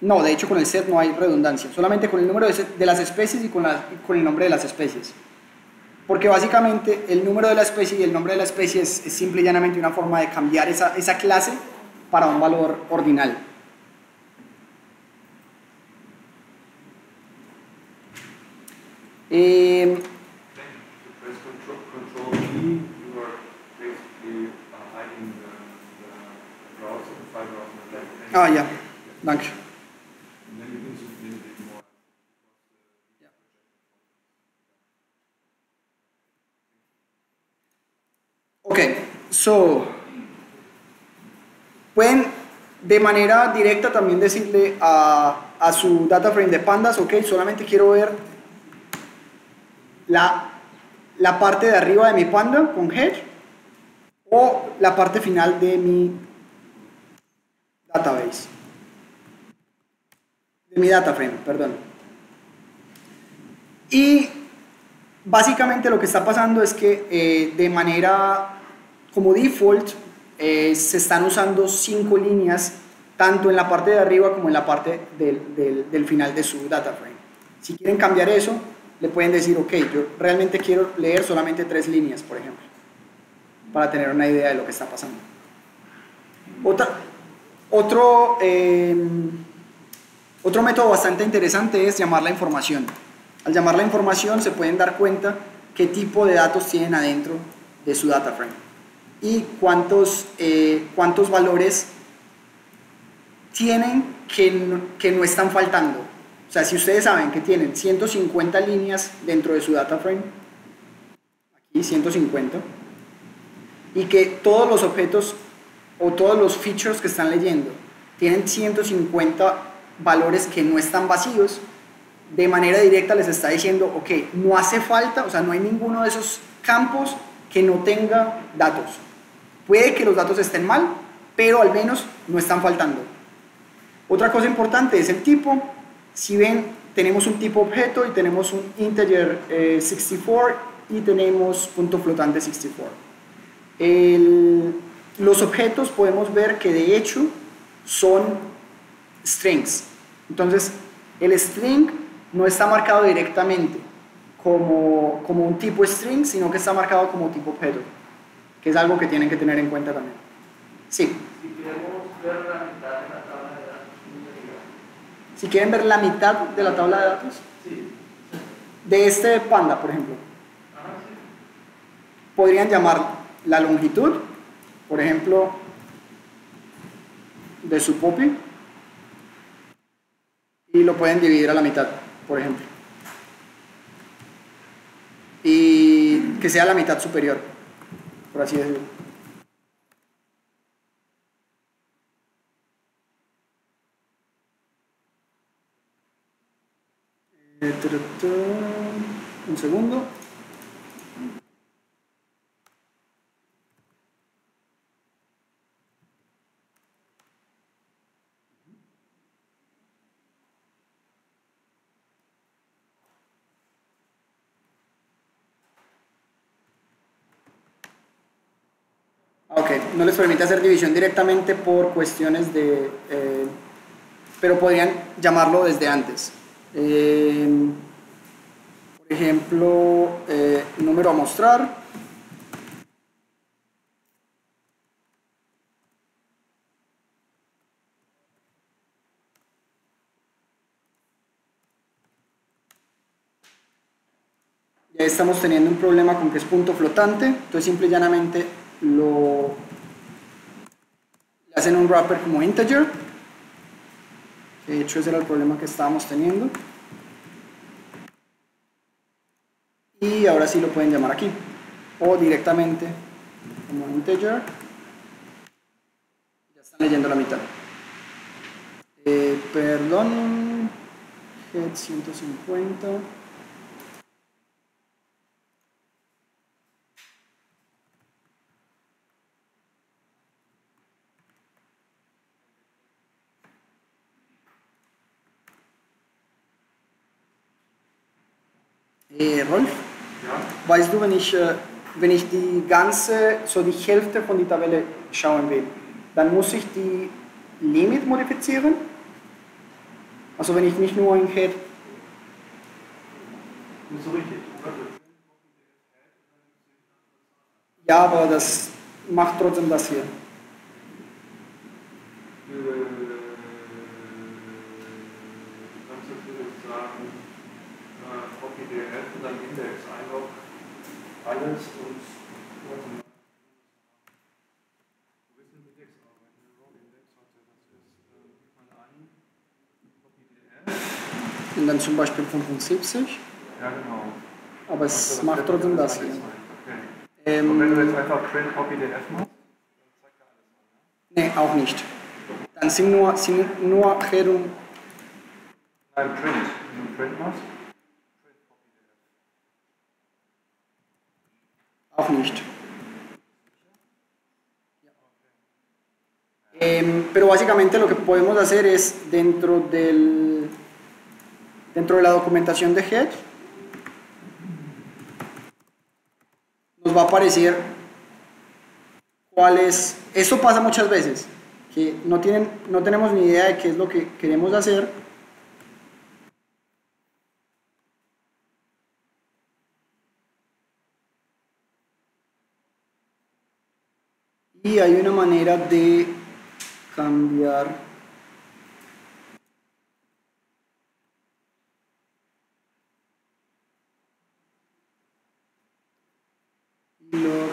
No, de hecho con el set no hay redundancia, solamente con el número de, las especies y con el nombre de las especies. Porque básicamente el número de la especie y el nombre de la especie es, es simple y llanamente una forma de cambiar esa, esa clase para un valor ordinal. Eh,
If you press control, control E, you are basically uh, hiding the, the browser, the file browser on the left hand.
ah, ya, danke.
And then you can zoom in a bit more.
Ok, so pueden de manera directa también decirle a, a su data frame de pandas, ok, solamente quiero ver la, la parte de arriba de mi panda con head o la parte final de mi database, de mi data frame, perdón. Y básicamente lo que está pasando es que eh, de manera como default eh, se están usando cinco líneas tanto en la parte de arriba como en la parte del, final de su data frame. Si quieren cambiar eso, le pueden decir, ok, yo realmente quiero leer solamente tres líneas, por ejemplo, para tener una idea de lo que está pasando. Otro, eh, otro método bastante interesante es llamar la información. Al llamar la información se pueden dar cuenta qué tipo de datos tienen adentro de su data frame y cuántos, eh, cuántos valores tienen que no, que no están faltando. O sea, si ustedes saben que tienen 150 líneas dentro de su data frame, aquí 150, y que todos los objetos o todos los features que están leyendo tienen 150 valores que no están vacíos, de manera directa les está diciendo, ok, no hace falta, o sea, no hay ninguno de esos campos que no tenga datos. Puede que los datos estén mal, pero al menos no están faltando. Otra cosa importante es el tipo. Si ven, tenemos un tipo objeto y tenemos un integer eh, 64 y tenemos punto flotante 64. El- los objetos podemos ver que de hecho son strings. Entonces, el string no está marcado directamente como, como un tipo string, sino que está marcado como tipo objeto, que es algo que tienen que tener en cuenta también. Sí.
Si queremos ver la mitad de la tabla de datos.
Si quieren ver la mitad de la tabla de datos,
Sí.
de este panda, por ejemplo,
Ajá, sí.
podrían llamar la longitud, por ejemplo, de su poppy, y lo pueden dividir a la mitad, por ejemplo. Y que sea la mitad superior, por así decirlo. Eh, Un segundo. Ah, Ok, no les permite hacer división directamente por cuestiones de... eh, pero podrían llamarlo desde antes. Eh, por ejemplo, eh, número a mostrar. Ya estamos teniendo un problema con que es punto flotante, entonces simple y llanamente lo hacen un wrapper como integer. De hecho ese era el problema que estábamos teniendo. Y ahora sí lo pueden llamar aquí. O directamente como integer. Ya están leyendo la mitad. Eh, perdón. Head 150. Eh, Rolf,
Ja?
weißt du, wenn ich, äh, wenn ich die ganze, so die Hälfte von der Tabelle schauen will, dann muss ich die Limit modifizieren? Also wenn ich nicht nur ein Head,
so richtig.
ja, aber das macht trotzdem das hier.
Gib mal ein, Copy DF.
Und dann zum Beispiel 75,
Ja, genau.
aber
Also
es
das
macht trotzdem
alles
das hier.
Okay. Und wenn du
Ähm,
jetzt einfach Print Copy DF machst, dann zeigt er alles an.
nee, auch nicht. Dann sind nur, sind nur und
Nein, Print. Wenn du Print machst,
Em, pero básicamente lo que podemos hacer es dentro del dentro de la documentación de Head nos va a aparecer cuál es eso pasa muchas veces que no tienen no tenemos ni idea de qué es lo que queremos hacer Y hay una manera de cambiar log.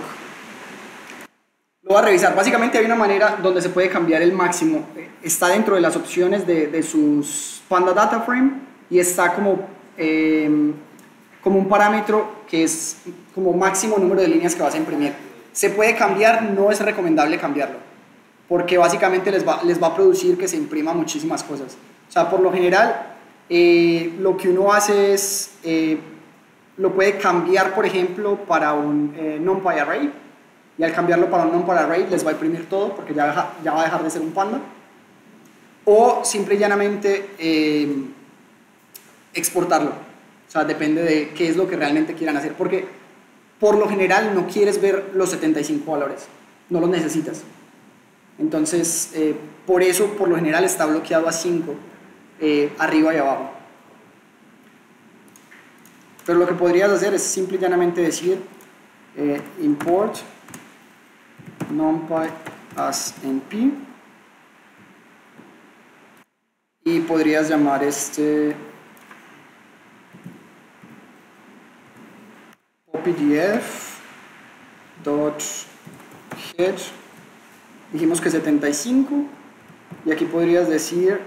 Lo voy a revisar. Básicamente hay una manera donde se puede cambiar el máximo. Está dentro de las opciones de, de sus Panda Data Frame y está como, eh, como un parámetro que es como máximo número de líneas que vas a imprimir. Se puede cambiar, no es recomendable cambiarlo, porque básicamente les va, les va a producir que se imprima muchísimas cosas. O sea, por lo general, eh, lo que uno hace es, eh, lo puede cambiar, por ejemplo, para un eh, NumPy array, y al cambiarlo para un NumPy array les va a imprimir todo, porque ya, deja- ya va a dejar de ser un panda. O simple y llanamente eh, exportarlo. O sea, depende de qué es lo que realmente quieran hacer. Porque por lo general no quieres ver los 75 valores, no los necesitas. Entonces, eh, por eso por lo general está bloqueado a 5, eh, arriba y abajo. Pero lo que podrías hacer es simple y llanamente decir eh, import numpy as np y podrías llamar este opdf dot head dijimos que 75 y aquí podrías decir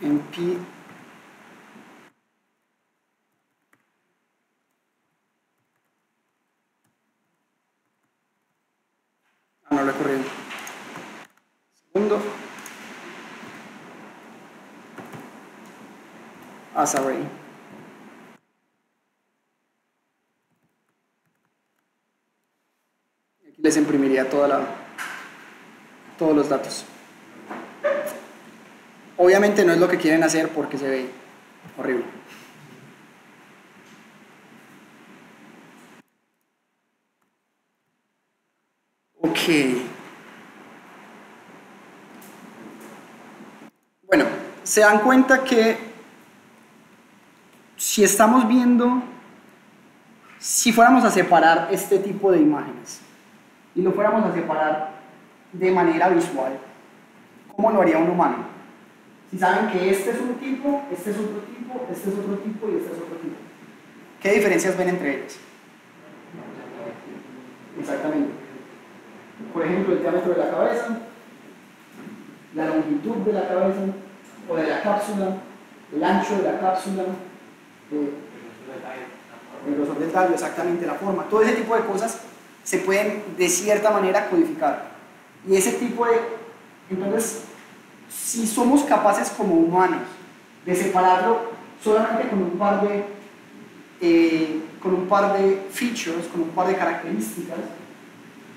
np ah no lo he corrido. Segundo. As array Y aquí les imprimiría toda todos los datos. Obviamente no es lo que quieren hacer porque se ve horrible. Ok. Bueno, se dan cuenta que si estamos viendo, si fuéramos a separar este tipo de imágenes y lo fuéramos a separar de manera visual, ¿cómo lo haría un humano? Si saben que este es un tipo, este es otro tipo, este es otro tipo y este es otro tipo. ¿Qué diferencias ven entre ellos? Exactamente. Por ejemplo, el diámetro de la cabeza, la longitud de la cabeza o de la cápsula, el ancho de la cápsula, eh, el grosor del tallo, exactamente la forma. Todo ese tipo de cosas se pueden de cierta manera codificar. Y ese tipo de... Entonces, si somos capaces como humanos de separarlo solamente con un par de, eh, con un par de features, con un par de características,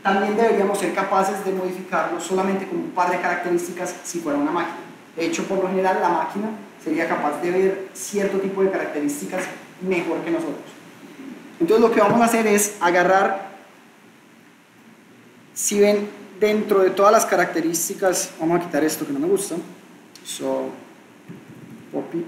también deberíamos ser capaces de modificarlo solamente con un par de características si fuera una máquina. De hecho, por lo general, la máquina sería capaz de ver cierto tipo de características mejor que nosotros. Entonces, lo que vamos a hacer es agarrar, si ven, dentro de todas las características, vamos a quitar esto que no me gusta, So, copy.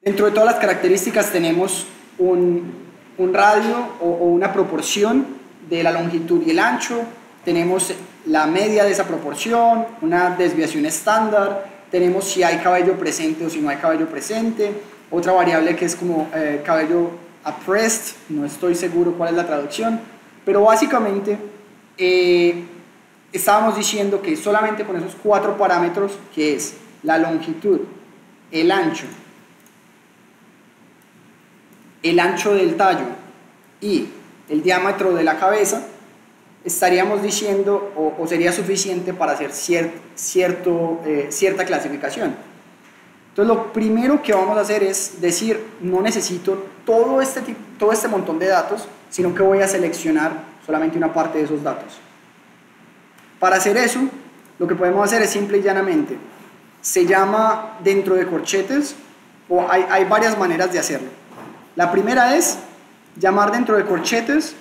Dentro de todas las características tenemos un, un radio o, o una proporción de la longitud y el ancho, tenemos la media de esa proporción, una desviación estándar, tenemos si hay cabello presente o si no hay cabello presente, otra variable que es como eh, cabello oppressed, no estoy seguro cuál es la traducción, pero básicamente eh, estábamos diciendo que solamente con esos cuatro parámetros, que es la longitud, el ancho, el ancho del tallo y el diámetro de la cabeza, estaríamos diciendo o, sería suficiente para hacer eh, cierta clasificación. Entonces lo primero que vamos a hacer es decir, no necesito todo este, todo este montón de datos, sino que voy a seleccionar solamente una parte de esos datos. Para hacer eso, lo que podemos hacer es simple y llanamente, se llama dentro de corchetes, o hay, hay varias maneras de hacerlo. La primera es llamar dentro de corchetes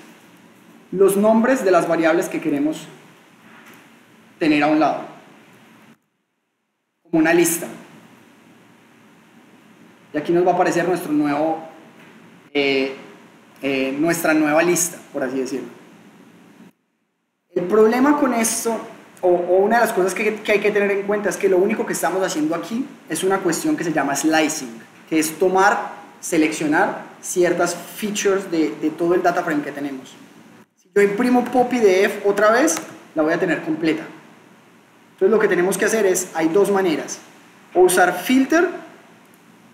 los nombres de las variables que queremos tener a un lado, como una lista. Y aquí nos va a aparecer eh, eh, nuestra nueva lista, por así decirlo. El problema con esto, o, una de las cosas que, hay que tener en cuenta es que lo único que estamos haciendo aquí es una cuestión que se llama slicing, que es tomar, seleccionar ciertas features de, de todo el data frame que tenemos. Si yo imprimo POPIDF otra vez, la voy a tener completa. Entonces lo que tenemos que hacer es, hay dos maneras, o usar filter,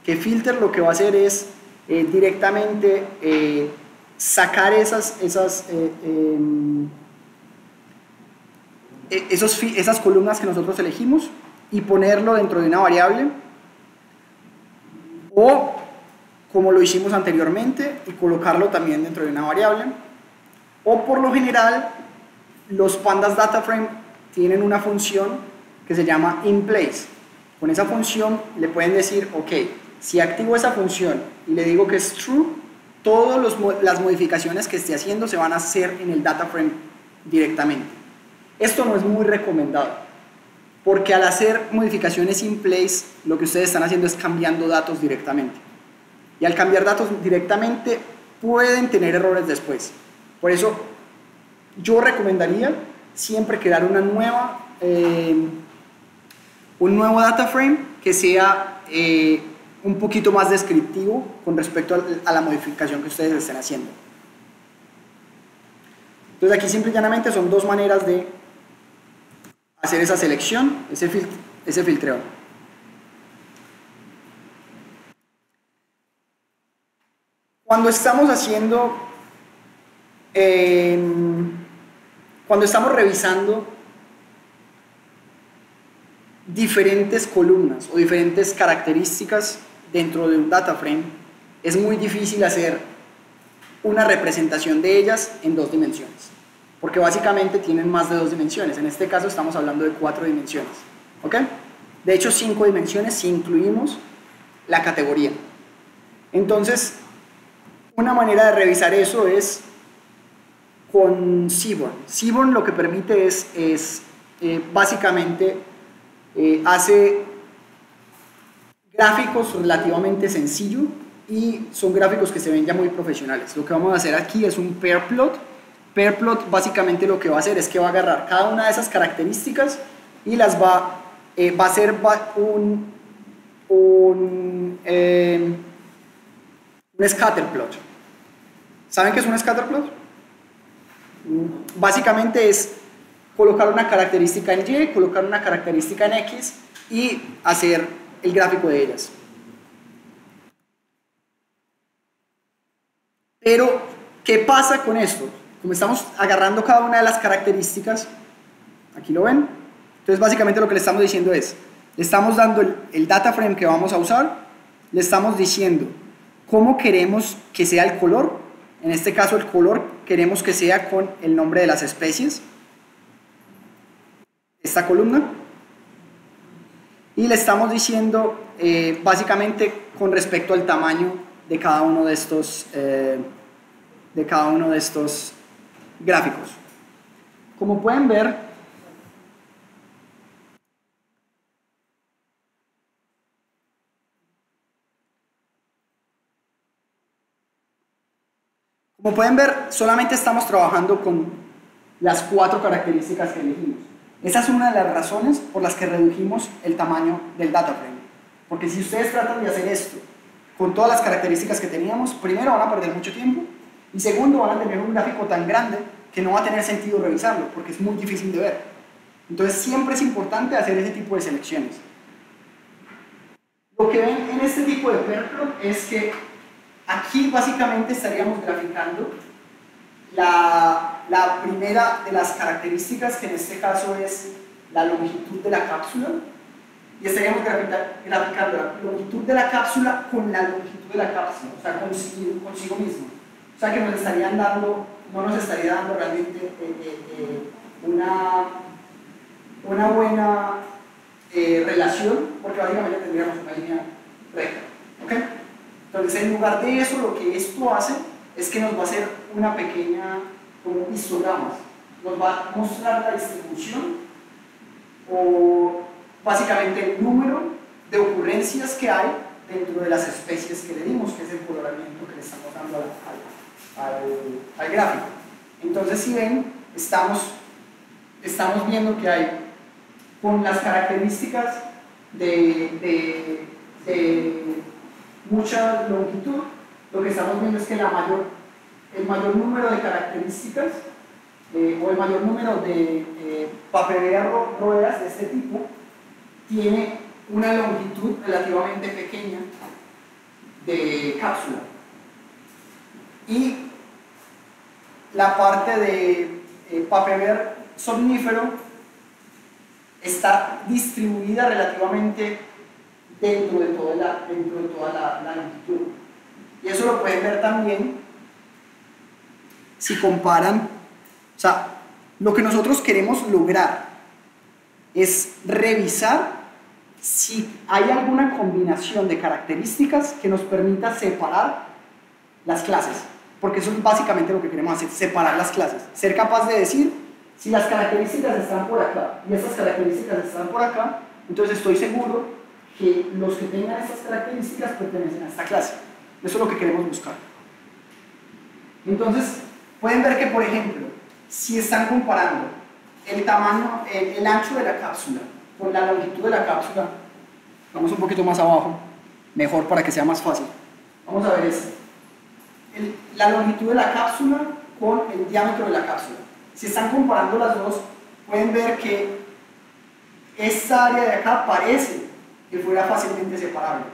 que filter lo que va a hacer es eh, directamente eh, sacar esas, esas, eh, em, esos, esas columnas que nosotros elegimos y ponerlo dentro de una variable, o como lo hicimos anteriormente y colocarlo también dentro de una variable, o por lo general los pandas data frame tienen una función que se llama inPlace. Con esa función le pueden decir, ok, si activo esa función y le digo que es true, todas las modificaciones que esté haciendo se van a hacer en el data frame directamente. Esto no es muy recomendado, porque al hacer modificaciones in place, lo que ustedes están haciendo es cambiando datos directamente. Y al cambiar datos directamente, pueden tener errores después. Por eso, yo recomendaría siempre crear una nueva, eh, un nuevo data frame que sea eh, un poquito más descriptivo con respecto a, la modificación que ustedes estén haciendo. Entonces aquí simple y llanamente son dos maneras de hacer esa selección, ese filtreo. Cuando estamos haciendo, eh, cuando estamos revisando diferentes columnas o diferentes características dentro de un data frame, es muy difícil hacer una representación de ellas en dos dimensiones, porque básicamente tienen más de dos dimensiones. En este caso estamos hablando de cuatro dimensiones, ¿ok? De hecho, cinco dimensiones si incluimos la categoría. Entonces, una manera de revisar eso es con Seaborn. Seaborn lo que permite es, es eh, básicamente eh, hace gráficos relativamente sencillos y son gráficos que se ven ya muy profesionales. Lo que vamos a hacer aquí es un pair plot. Pair plot básicamente lo que va a hacer es que va a agarrar cada una de esas características y las va, eh, va a hacer un, un, eh, un scatter. ¿Saben qué es un scatter plot? Básicamente es colocar una característica en Y, colocar una característica en X y hacer el gráfico de ellas. Pero, ¿qué pasa con esto? Como estamos agarrando cada una de las características, aquí lo ven, entonces básicamente lo que le estamos diciendo es, le estamos dando el, el data frame que vamos a usar, le estamos diciendo cómo queremos que sea el color, en este caso el color queremos que sea con el nombre de las especies, esta columna y le estamos diciendo eh, básicamente con respecto al tamaño de cada uno de estos, eh, de cada uno de estos gráficos. Como pueden ver, Como pueden ver, solamente estamos trabajando con las cuatro características que elegimos. Esa es una de las razones por las que redujimos el tamaño del data frame. Porque si ustedes tratan de hacer esto con todas las características que teníamos, primero van a perder mucho tiempo y segundo van a tener un gráfico tan grande que no va a tener sentido revisarlo porque es muy difícil de ver. Entonces siempre es importante hacer ese tipo de selecciones. Lo que ven en este tipo de perplot es que aquí básicamente estaríamos graficando la, la primera de las características, que en este caso es la longitud de la cápsula, y estaríamos graficando la longitud de la cápsula con la longitud de la cápsula, o sea, consigo, consigo mismo. O sea, que nos estarían dando, no nos estaría dando realmente eh, eh, eh, una, una buena relación, porque básicamente tendríamos una línea recta. ¿ok? Entonces, en lugar de eso, lo que esto hace es que nos va a hacer una pequeña, como histogramas, nos va a mostrar la distribución o básicamente el número de ocurrencias que hay dentro de las especies que le dimos, que es el coloramiento que le estamos dando al, al, gráfico. Entonces, si ven, estamos, estamos viendo que hay con las características de, de, mucha longitud, lo que estamos viendo es que la mayor, el mayor número de características eh, o el mayor número de eh, papeleras ruedas de este tipo tiene una longitud relativamente pequeña de cápsula. Y la parte de eh, somnífero está distribuida relativamente dentro de toda, la, dentro de toda la, longitud. Y eso lo pueden ver también si comparan, o sea, lo que nosotros queremos lograr es revisar si hay alguna combinación de características que nos permita separar las clases, porque eso es básicamente lo que queremos hacer, separar las clases, ser capaz de decir si las características están por acá y estas características están por acá, entonces estoy seguro que los que tengan estas características pertenecen a esta clase. Eso es lo que queremos buscar. Entonces, pueden ver que, por ejemplo, si están comparando el tamaño, el, ancho de la cápsula con la longitud de la cápsula, vamos un poquito más abajo, mejor para que sea más fácil. Vamos a ver esto. la longitud de la cápsula con el diámetro de la cápsula. Si están comparando las dos, pueden ver que esta área de acá parece que fuera fácilmente separable.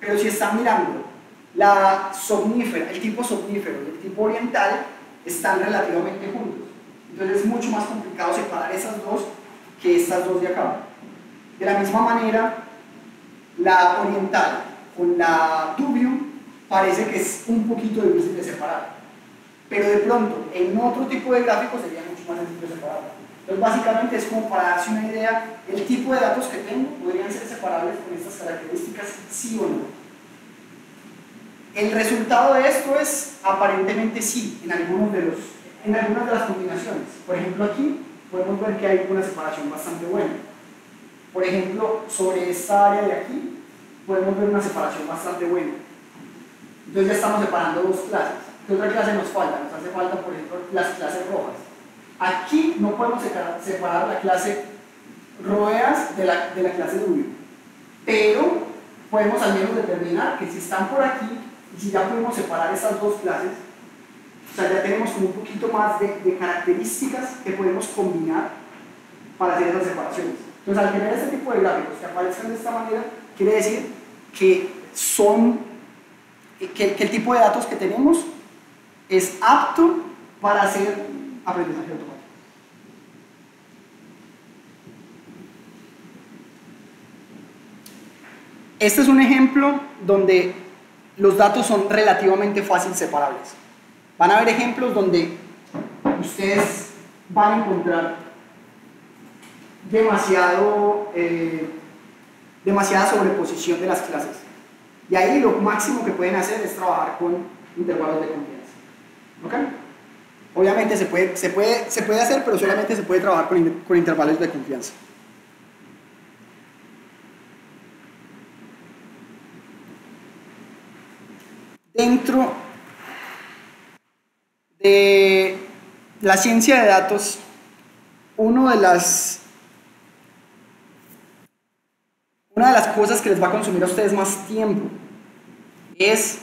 Pero si están mirando la somnífera, el tipo somnífero el tipo oriental, están relativamente juntos. Entonces es mucho más complicado separar esas dos que estas dos de acá. De la misma manera, la oriental con la tubio parece que es un poquito difícil de separar. Pero de pronto, en otro tipo de gráfico sería mucho más sencillo separarlo. Entonces, básicamente es como para darse una idea, el tipo de datos que tengo podrían ser separables con estas características, sí o no. El resultado de esto es aparentemente sí, en algunas de las combinaciones. Por ejemplo, aquí podemos ver que hay una separación bastante buena. Por ejemplo, sobre esta área de aquí, podemos ver una separación bastante buena. Entonces ya estamos separando dos clases. ¿Qué otra clase nos falta? Nos hace falta, por ejemplo, las clases rojas. Aquí no podemos separar la clase roeas de la, de la clase rubio. Pero podemos al menos determinar que si están por aquí y si ya podemos separar esas dos clases, o sea, ya tenemos como un poquito más de, características que podemos combinar para hacer esas separaciones. Entonces, al tener este tipo de gráficos que aparezcan de esta manera, quiere decir que son, que, el tipo de datos que tenemos es apto para hacer aprendizaje automático. Este es un ejemplo donde los datos son relativamente fácil separables. Van a haber ejemplos donde ustedes van a encontrar demasiado, eh, demasiada sobreposición de las clases. Y ahí lo máximo que pueden hacer es trabajar con intervalos de confianza. Obviamente se puede, se, puede, se puede hacer, pero solamente se puede trabajar con, con intervalos de confianza. Dentro la ciencia de datos, uno de las, una de las cosas que les va a consumir a ustedes más tiempo es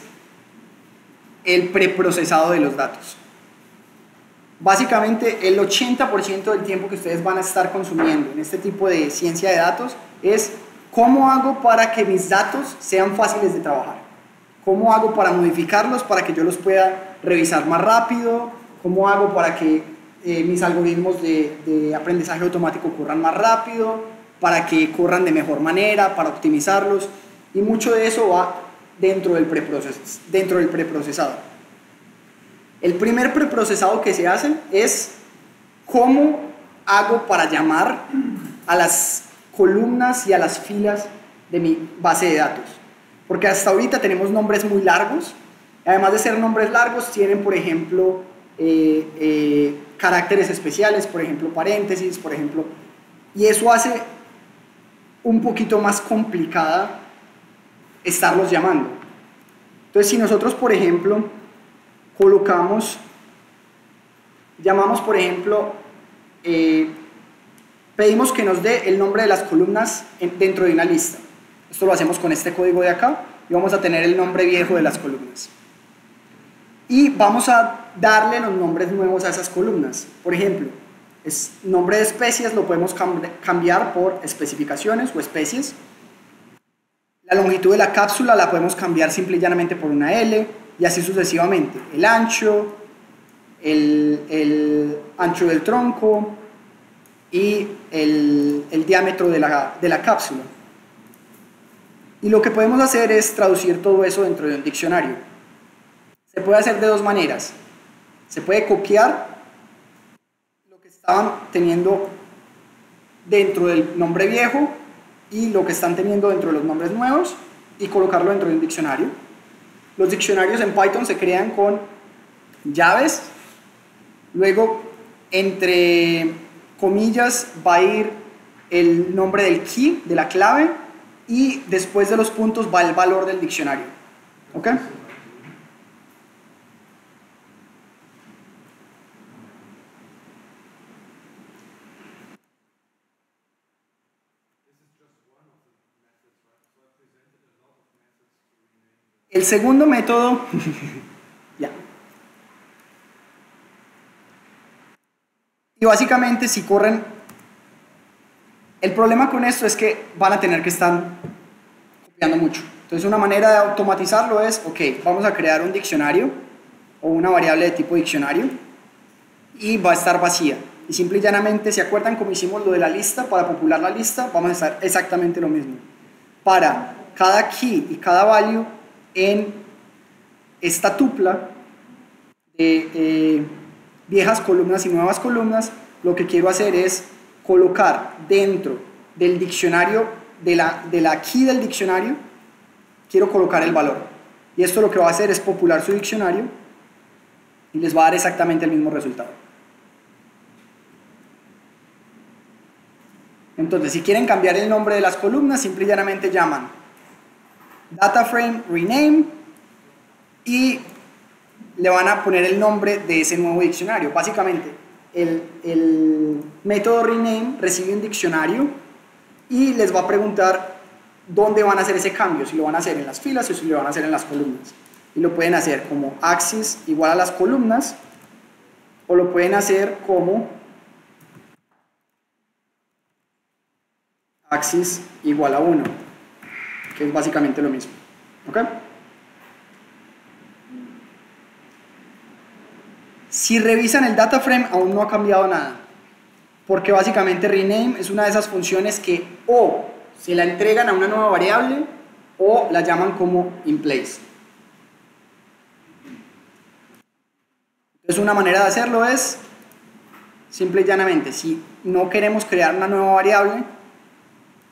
el preprocesado de los datos. Básicamente, el 80% del tiempo que ustedes van a estar consumiendo en este tipo de ciencia de datos es cómo hago para que mis datos sean fáciles de trabajar. ¿Cómo hago para modificarlos para que yo los pueda revisar más rápido? ¿Cómo hago para que eh, mis algoritmos de, de aprendizaje automático corran más rápido? Para que corran de mejor manera, para optimizarlos. Y mucho de eso va dentro del, preproces dentro del preprocesado. El primer preprocesado que se hace es cómo hago para llamar a las columnas y a las filas de mi base de datos. Porque hasta ahorita tenemos nombres muy largos. Además de ser nombres largos, tienen, por ejemplo, eh, eh, caracteres especiales, por ejemplo, paréntesis, por ejemplo. Y eso hace un poquito más complicada estarlos llamando. Entonces, si nosotros, por ejemplo, colocamos, llamamos, por ejemplo, eh, pedimos que nos dé el nombre de las columnas dentro de una lista. Esto lo hacemos con este código de acá y vamos a tener el nombre viejo de las columnas. Y vamos a darle los nombres nuevos a esas columnas. Por ejemplo, es nombre de especies lo podemos cambiar por especificaciones o especies. La longitud de la cápsula la podemos cambiar simple y llanamente por una L y así sucesivamente. El ancho, el, ancho del tronco y el, el diámetro de la, de la cápsula. Y lo que podemos hacer es traducir todo eso dentro de un diccionario. Se puede hacer de dos maneras. Se puede copiar lo que estaban teniendo dentro del nombre viejo y lo que están teniendo dentro de los nombres nuevos y colocarlo dentro de un diccionario. Los diccionarios en Python se crean con llaves, luego entre comillas va a ir el nombre del key, de la clave, y después de los puntos va el valor del diccionario. ¿Ok? El segundo método, *laughs* ya. Y básicamente si corren, el problema con esto es que van a tener que estar copiando mucho. Entonces una manera de automatizarlo es, ok, vamos a crear un diccionario o una variable de tipo diccionario y va a estar vacía. Y simple y llanamente, ¿se acuerdan cómo hicimos lo de la lista? Para popular la lista, vamos a hacer exactamente lo mismo. Para cada key y cada value en esta tupla de eh, viejas columnas y nuevas columnas, lo que quiero hacer es colocar dentro del diccionario, de la, de la key del diccionario, quiero colocar el valor. Y esto lo que va a hacer es popular su diccionario y les va a dar exactamente el mismo resultado. Entonces, si quieren cambiar el nombre de las columnas, simple y llanamente llaman rename y le van a poner el nombre de ese nuevo diccionario. Básicamente, el, el método rename recibe un diccionario y les va a preguntar dónde van a hacer ese cambio, si lo van a hacer en las filas o si lo van a hacer en las columnas. Y lo pueden hacer como axis igual a las columnas o lo pueden hacer como axis igual a 1 que es básicamente lo mismo. ¿Ok? Si revisan el data frame, aún no ha cambiado nada. Porque básicamente rename es una de esas funciones que o se la entregan a una nueva variable o la llaman como in place. Entonces una manera de hacerlo es simple y llanamente, si no queremos crear una nueva variable,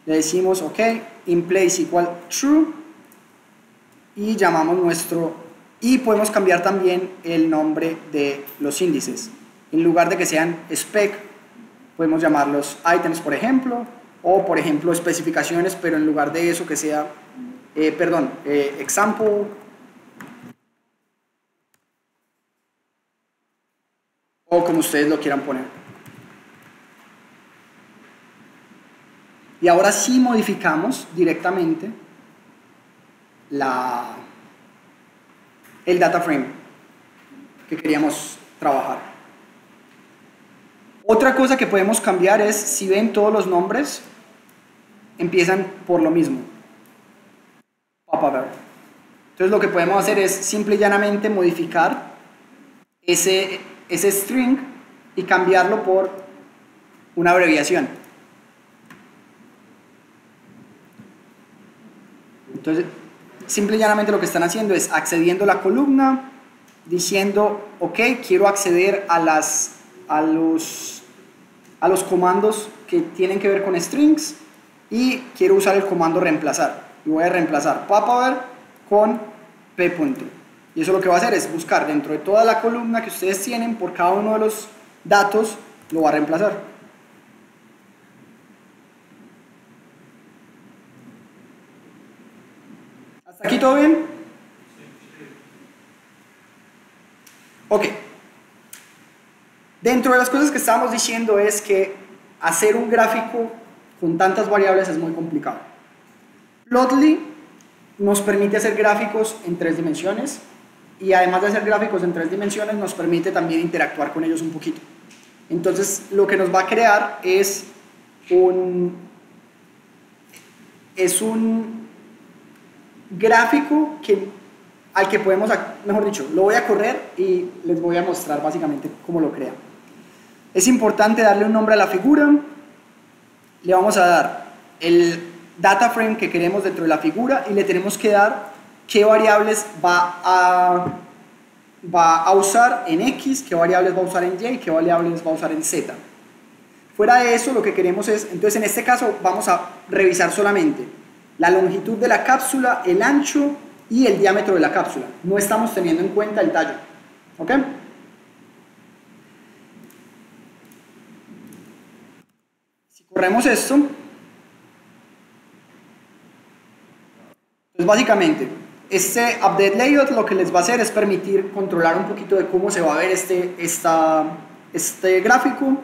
le decimos, ok, in place igual true y llamamos nuestro y podemos cambiar también el nombre de los índices en lugar de que sean spec podemos llamarlos items por ejemplo o por ejemplo especificaciones pero en lugar de eso que sea eh, perdón eh, example o como ustedes lo quieran poner. Y ahora sí modificamos directamente la, el data frame que queríamos trabajar. Otra cosa que podemos cambiar es, si ven todos los nombres, empiezan por lo mismo. Papa Entonces lo que podemos hacer es simple y llanamente modificar ese, ese string y cambiarlo por una abreviación. Entonces, simple y llanamente lo que están haciendo es accediendo a la columna, diciendo, ok, quiero acceder a, las, a, los, a los comandos que tienen que ver con strings y quiero usar el comando reemplazar. Y voy a reemplazar papaver con p. Y eso lo que va a hacer es buscar dentro de toda la columna que ustedes tienen por cada uno de los datos, lo va a reemplazar. Aquí todo bien? Ok. Dentro de las cosas que estábamos diciendo es que hacer un gráfico con tantas variables es muy complicado. Plotly nos permite hacer gráficos en tres dimensiones y además de hacer gráficos en tres dimensiones nos permite también interactuar con ellos un poquito. Entonces lo que nos va a crear es un, es un gráfico que, al que podemos, mejor dicho, lo voy a correr y les voy a mostrar básicamente cómo lo crea. Es importante darle un nombre a la figura, le vamos a dar el data frame que queremos dentro de la figura y le tenemos que dar qué variables va a, va a usar en X, qué variables va a usar en Y y qué variables va a usar en Z. Fuera de eso, lo que queremos es, entonces en este caso vamos a revisar solamente la longitud de la cápsula, el ancho y el diámetro de la cápsula. No estamos teniendo en cuenta el tallo. ¿Ok? Si corremos esto, pues básicamente este update layout lo que les va a hacer es permitir controlar un poquito de cómo se va a ver este, esta, este gráfico.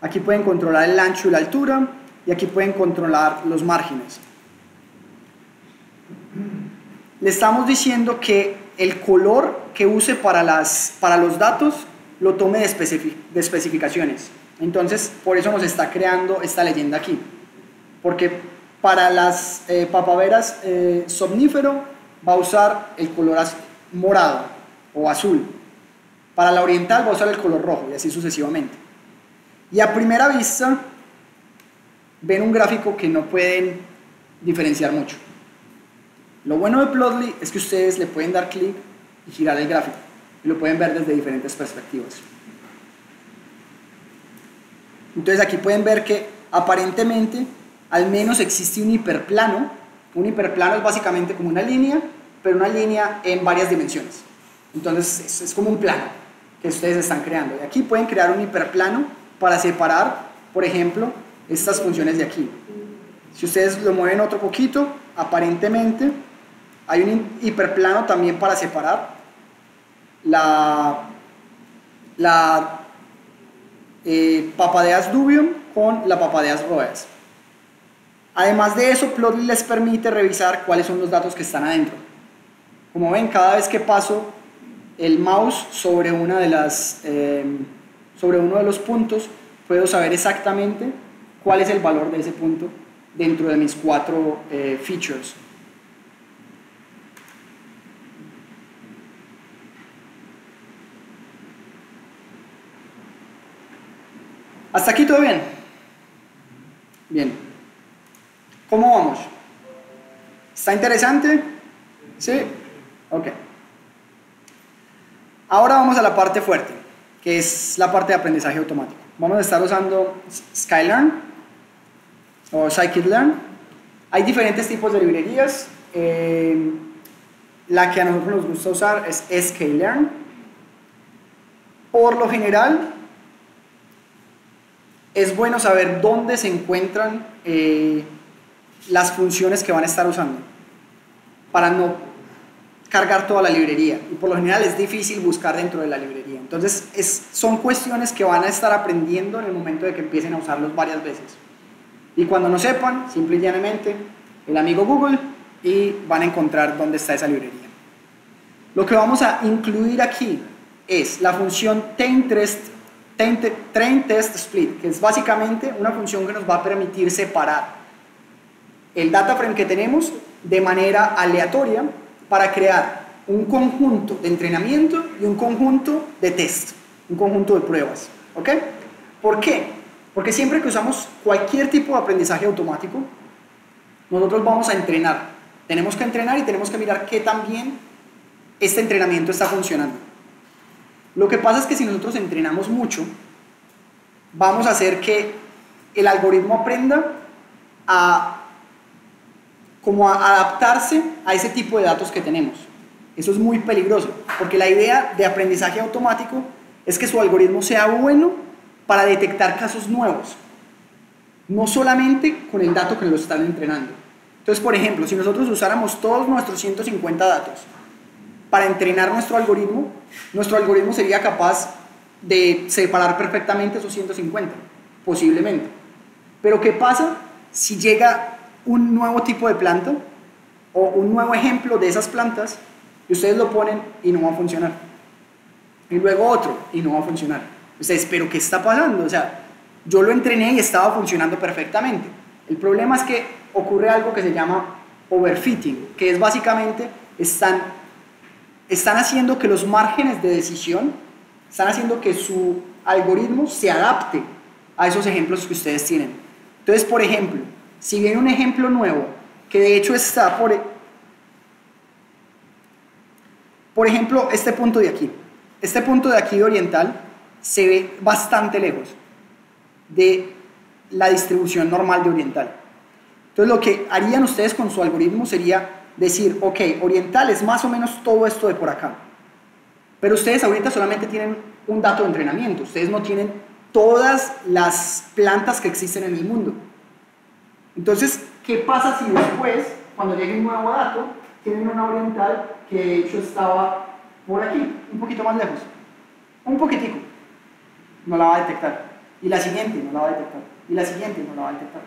Aquí pueden controlar el ancho y la altura y aquí pueden controlar los márgenes. Le estamos diciendo que el color que use para, las, para los datos lo tome de, de especificaciones. Entonces, por eso nos está creando esta leyenda aquí. Porque para las eh, papaveras eh, somnífero va a usar el color morado o azul. Para la oriental va a usar el color rojo y así sucesivamente. Y a primera vista ven un gráfico que no pueden diferenciar mucho. Lo bueno de Plotly es que ustedes le pueden dar clic y girar el gráfico y lo pueden ver desde diferentes perspectivas. Entonces aquí pueden ver que aparentemente al menos existe un hiperplano un hiperplano es básicamente como una línea, pero una línea en varias dimensiones. Entonces es, como un plano que ustedes están creando. Y aquí pueden crear un hiperplano para separar, por ejemplo, estas funciones de aquí. Si ustedes lo mueven otro poquito, aparentemente hay un hiperplano también para separar la, la eh, papadeas dubium con la papadeas roes. Además de eso, Plotly les permite revisar cuáles son los datos que están adentro. Como ven, cada vez que paso el mouse sobre, una de las, eh, sobre uno de los puntos, puedo saber exactamente cuál es el valor de ese punto dentro de mis cuatro eh, features. ¿Hasta aquí todo bien? Bien. ¿Cómo vamos? ¿Está interesante? ¿Sí? Ok. Ahora vamos a la parte fuerte, que es la parte de aprendizaje automático. Vamos a estar usando Skylearn o Scikit-learn. Hay diferentes tipos de librerías. Eh, la que a nosotros nos gusta usar es sklearn. Por lo general, es bueno saber dónde se encuentran eh, las funciones que van a estar usando para no cargar toda la librería y por lo general es difícil buscar dentro de la librería. Entonces es, son cuestiones que van a estar aprendiendo en el momento de que empiecen a usarlos varias veces. Y cuando no sepan, simple y llanamente, el amigo Google y van a encontrar dónde está esa librería. Lo que vamos a incluir aquí es la función trainTest, test split, que es básicamente una función que nos va a permitir separar el data frame que tenemos de manera aleatoria para crear un conjunto de entrenamiento y un conjunto de test, un conjunto de pruebas. ¿Ok? ¿Por qué? Porque siempre que usamos cualquier tipo de aprendizaje automático, nosotros vamos a entrenar. Tenemos que entrenar y tenemos que mirar qué tan bien este entrenamiento está funcionando. Lo que pasa es que si nosotros entrenamos mucho, vamos a hacer que el algoritmo aprenda a como adaptarse a ese tipo de datos que tenemos. Eso es muy peligroso, porque la idea de aprendizaje automático es que su algoritmo sea bueno para detectar casos nuevos, no solamente con el dato que lo están entrenando. Entonces, por ejemplo, si nosotros usáramos todos nuestros 150 datos para entrenar nuestro algoritmo, nuestro algoritmo sería capaz de separar perfectamente esos 150, posiblemente. Pero ¿qué pasa si llega un nuevo tipo de planta o un nuevo ejemplo de esas plantas y ustedes lo ponen y no va a funcionar. Y luego otro y no va a funcionar. Ustedes, pero ¿qué está pasando? O sea, yo lo entrené y estaba funcionando perfectamente. El problema es que ocurre algo que se llama overfitting, que es básicamente están, están haciendo que los márgenes de decisión, están haciendo que su algoritmo se adapte a esos ejemplos que ustedes tienen. Entonces, por ejemplo, si viene un ejemplo nuevo, que de hecho está por, e- por ejemplo, este punto de aquí. Este punto de aquí de oriental se ve bastante lejos de la distribución normal de oriental. Entonces lo que harían ustedes con su algoritmo sería decir, ok, oriental es más o menos todo esto de por acá. Pero ustedes ahorita solamente tienen un dato de entrenamiento, ustedes no tienen todas las plantas que existen en el mundo. Entonces, ¿qué pasa si después, cuando llegue un nuevo dato, tienen una oriental que de hecho estaba por aquí, un poquito más lejos? Un poquitico. No la va a detectar. Y la siguiente no la va a detectar. Y la siguiente no la va a detectar.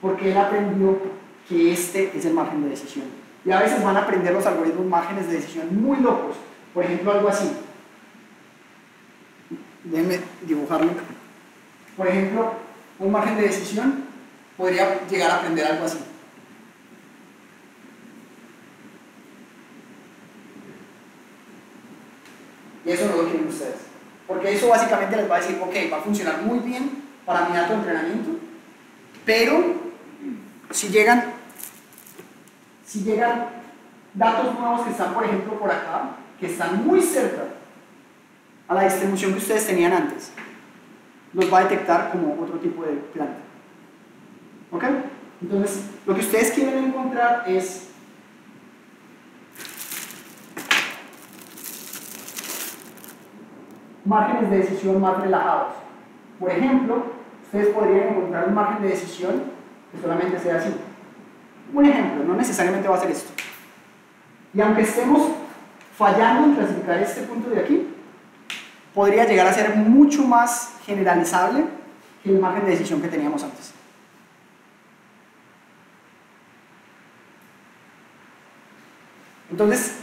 Porque él aprendió que este es el margen de decisión. Y a veces van a aprender los algoritmos márgenes de decisión muy locos. Por ejemplo, algo así. Déjenme dibujarlo. Por ejemplo, un margen de decisión podría llegar a aprender algo así. Y eso no lo quieren ustedes. Porque eso básicamente les va a decir, ok, va a funcionar muy bien para mi dato de entrenamiento, pero si llegan, si llegan datos nuevos que están, por ejemplo, por acá, que están muy cerca a la distribución que ustedes tenían antes, los va a detectar como otro tipo de planta. ¿Ok? Entonces, lo que ustedes quieren encontrar es márgenes de decisión más relajados. Por ejemplo, ustedes podrían encontrar un margen de decisión que solamente sea así. Un ejemplo, no necesariamente va a ser esto. Y aunque estemos fallando en clasificar este punto de aquí, podría llegar a ser mucho más generalizable que el margen de decisión que teníamos antes. Entonces,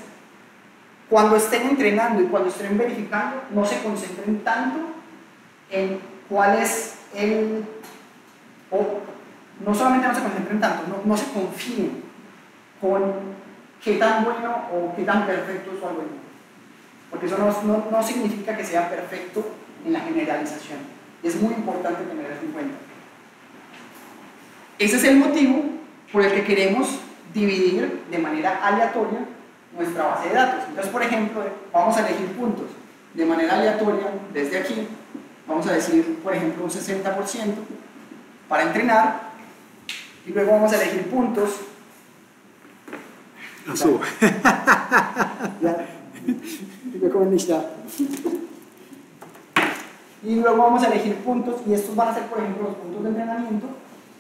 cuando estén entrenando y cuando estén verificando, no se concentren tanto en cuál es el... o no solamente no se concentren tanto, no, se confíen con qué tan bueno o qué tan perfecto es su algoritmo. Porque eso no, no significa que sea perfecto en la generalización. Es muy importante tener eso en cuenta. Ese es el motivo por el que queremos dividir de manera aleatoria nuestra base de datos. Entonces, por ejemplo, vamos a elegir puntos de manera aleatoria desde aquí. Vamos a decir, por ejemplo, un 60% para entrenar. Y luego vamos a elegir puntos.
Achso. *laughs*
Ya. Y luego vamos a elegir puntos, y estos van a ser, por ejemplo, los puntos de entrenamiento.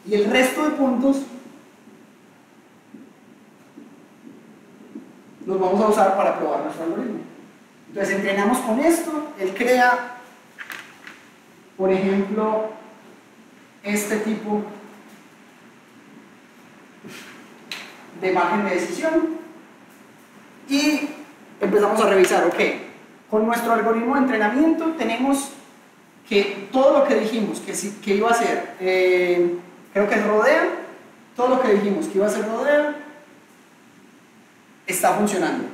Y el resto de puntos los vamos a usar para probar nuestro algoritmo. Entonces entrenamos con esto, él crea, por ejemplo, este tipo de margen de decisión y empezamos a revisar, ok, con nuestro algoritmo de entrenamiento tenemos que todo lo que dijimos que, que iba a ser, eh, creo que es rodea, todo lo que dijimos que iba a ser rodea, está funcionando.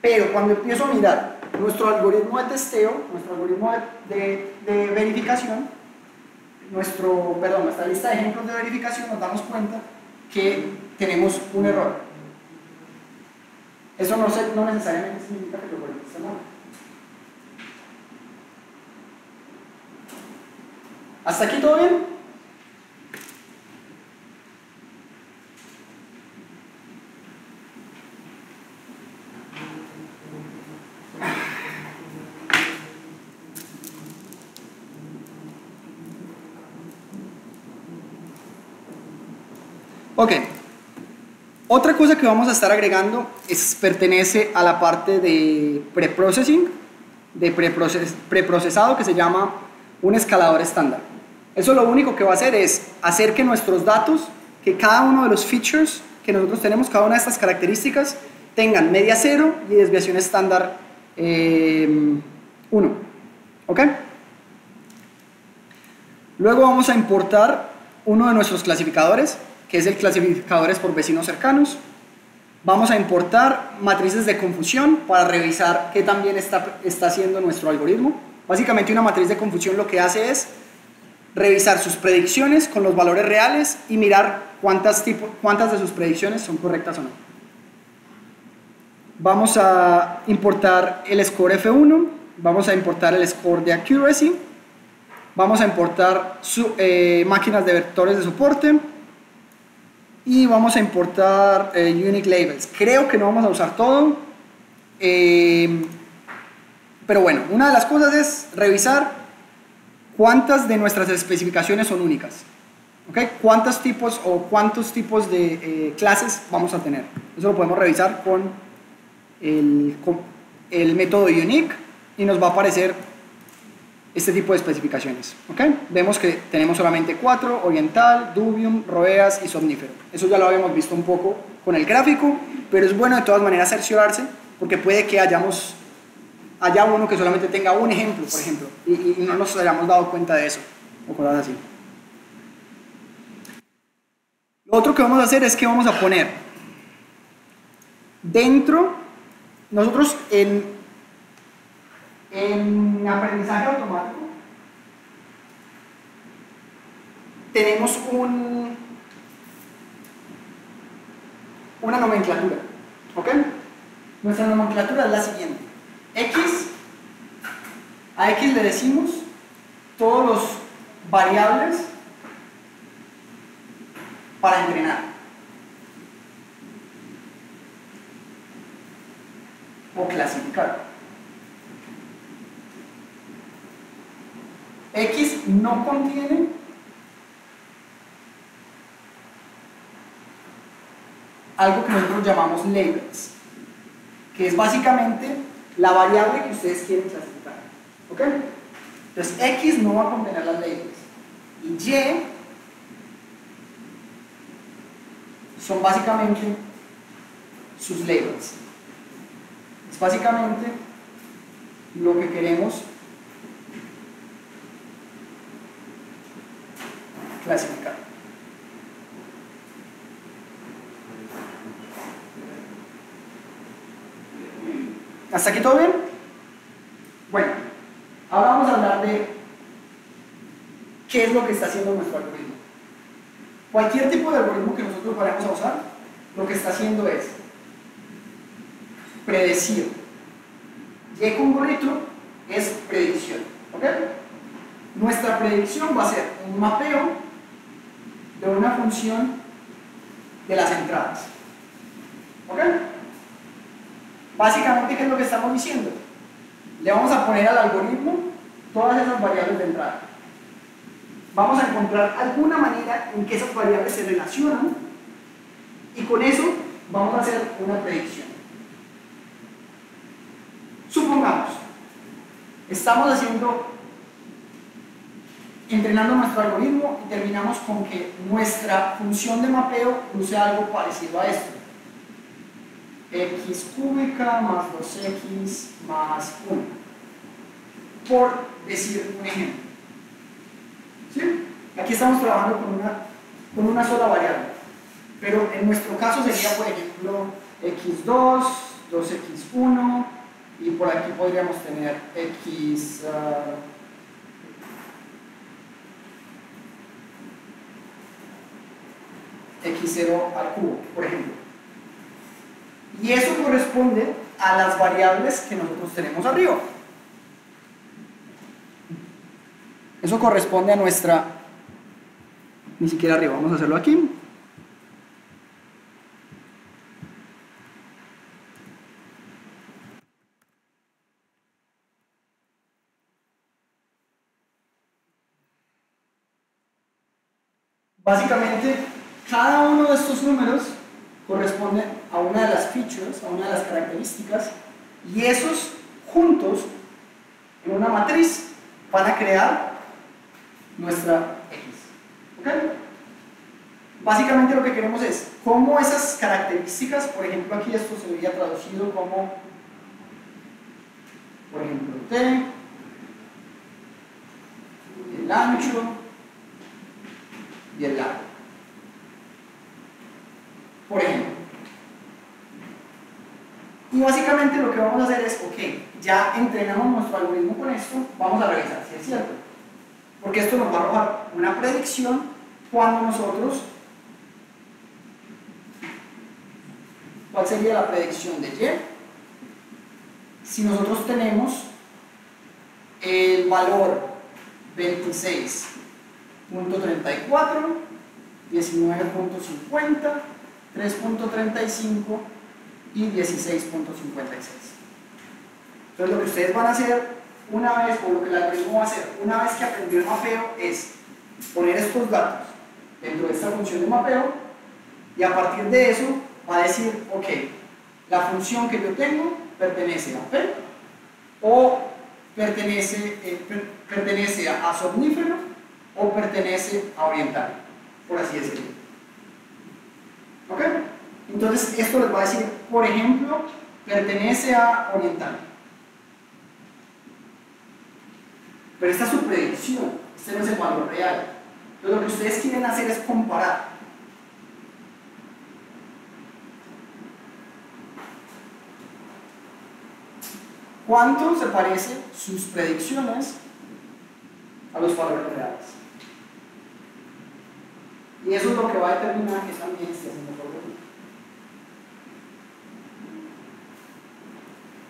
Pero cuando empiezo a mirar nuestro algoritmo de testeo, nuestro algoritmo de, de- de verificación, nuestro, perdón, nuestra lista de ejemplos de verificación, nos damos cuenta que tenemos un error. Eso no, se- no necesariamente significa que el algoritmo esté mal. ¿Hasta aquí todo bien? Ok. Otra cosa que vamos a estar agregando es, pertenece a la parte de preprocessing, de preproces- preprocesado que se llama un escalador estándar. Eso lo único que va a hacer es hacer que nuestros datos, que cada uno de los features que nosotros tenemos, cada una de estas características, tengan media cero y desviación estándar 1. ¿Ok? Luego vamos a importar uno de nuestros clasificadores, que es el clasificadores por vecinos cercanos. Vamos a importar matrices de confusión para revisar qué también está, está haciendo nuestro algoritmo. Básicamente una matriz de confusión lo que hace es revisar sus predicciones con los valores reales y mirar cuántas, tipo, cuántas de sus predicciones son correctas o no. Vamos a importar el score F1, vamos a importar el score de accuracy, vamos a importar su- eh, máquinas de vectores de soporte y vamos a importar eh, unique labels. Creo que no vamos a usar todo, eh, pero bueno, una de las cosas es revisar cuántas de nuestras especificaciones son únicas. ¿ok? ¿Cuántos tipos o cuántos tipos de eh, clases vamos a tener? Eso lo podemos revisar con el, con el método unique y nos va a aparecer este tipo de especificaciones. ¿ok? Vemos que tenemos solamente cuatro, oriental, dubium, roeas y somnífero. Eso ya lo habíamos visto un poco con el gráfico, pero es bueno de todas maneras cerciorarse porque puede que hayamos, haya uno que solamente tenga un ejemplo, por ejemplo, y- y no nos hayamos dado cuenta de eso, o cosas así. Lo otro que vamos a hacer es que vamos a poner dentro, nosotros en, en aprendizaje automático tenemos un, una nomenclatura, ¿ok? Nuestra nomenclatura es la siguiente. X, a X le decimos todos los variables para entrenar. O clasificar. X no contiene algo que nosotros llamamos labels, que es básicamente la variable que ustedes quieren clasificar. ¿Ok? Entonces X no va a contener las labels. Y Y son básicamente sus labels. Es básicamente lo que queremos clasificar. ¿Hasta aquí todo bien? Bueno, ahora vamos a hablar de qué es lo que está haciendo nuestro algoritmo. Cualquier tipo de algoritmo que nosotros vayamos a usar, lo que está haciendo es predecir. Y con gorrito es predicción. ¿Ok? Nuestra predicción va a ser un mapeo de una función de las entradas. ¿Ok? Básicamente, ¿qué es lo que estamos diciendo? Le vamos a poner al algoritmo todas esas variables de entrada. Vamos a encontrar alguna manera en que esas variables se relacionan y con eso vamos a hacer una predicción. Supongamos, estamos haciendo, entrenando nuestro algoritmo y terminamos con que nuestra función de mapeo use algo parecido a esto. x cúbica más 2x más 1. Por decir un ejemplo. ¿Sí? Aquí estamos trabajando con una, con una sola variable. Pero en nuestro caso sería, por ejemplo, x2, 2x1, y por aquí podríamos tener x... ah, x0 al cubo, por ejemplo. Y eso corresponde a las variables que nosotros tenemos arriba. Eso corresponde a nuestra... Ni siquiera arriba, vamos a hacerlo aquí. Básicamente, estos números corresponde a una de las features, a una de las características, y esos juntos, en una matriz, van a crear nuestra X. ¿Ok? Básicamente lo que queremos es cómo esas características, por ejemplo aquí esto se vería traducido como, por ejemplo, T, el ancho y el largo. Por ejemplo. Y básicamente lo que vamos a hacer es, ok, ya entrenamos nuestro algoritmo con esto, vamos a revisar si es cierto. Porque esto nos va a arrojar una predicción cuando nosotros... ¿Cuál sería la predicción de Y? Si nosotros tenemos el valor 26.34, 19.50, 3.35 y 16.56. Entonces lo que ustedes van a hacer una vez, o lo que el algoritmo va a hacer, una vez que aprendió el mapeo, es poner estos datos dentro de esta función de mapeo y a partir de eso va a decir, ok, la función que yo tengo pertenece a P o pertenece, eh, per- pertenece a somnífero o pertenece a oriental, por así decirlo. ¿Ok? Entonces esto les va a decir, por ejemplo, pertenece a oriental. Pero esta es su predicción, este no es el valor real. Entonces lo que ustedes quieren hacer es comparar. ¿Cuánto se parecen sus predicciones a los valores reales? Y eso es lo que va a determinar que también esté haciendo problema.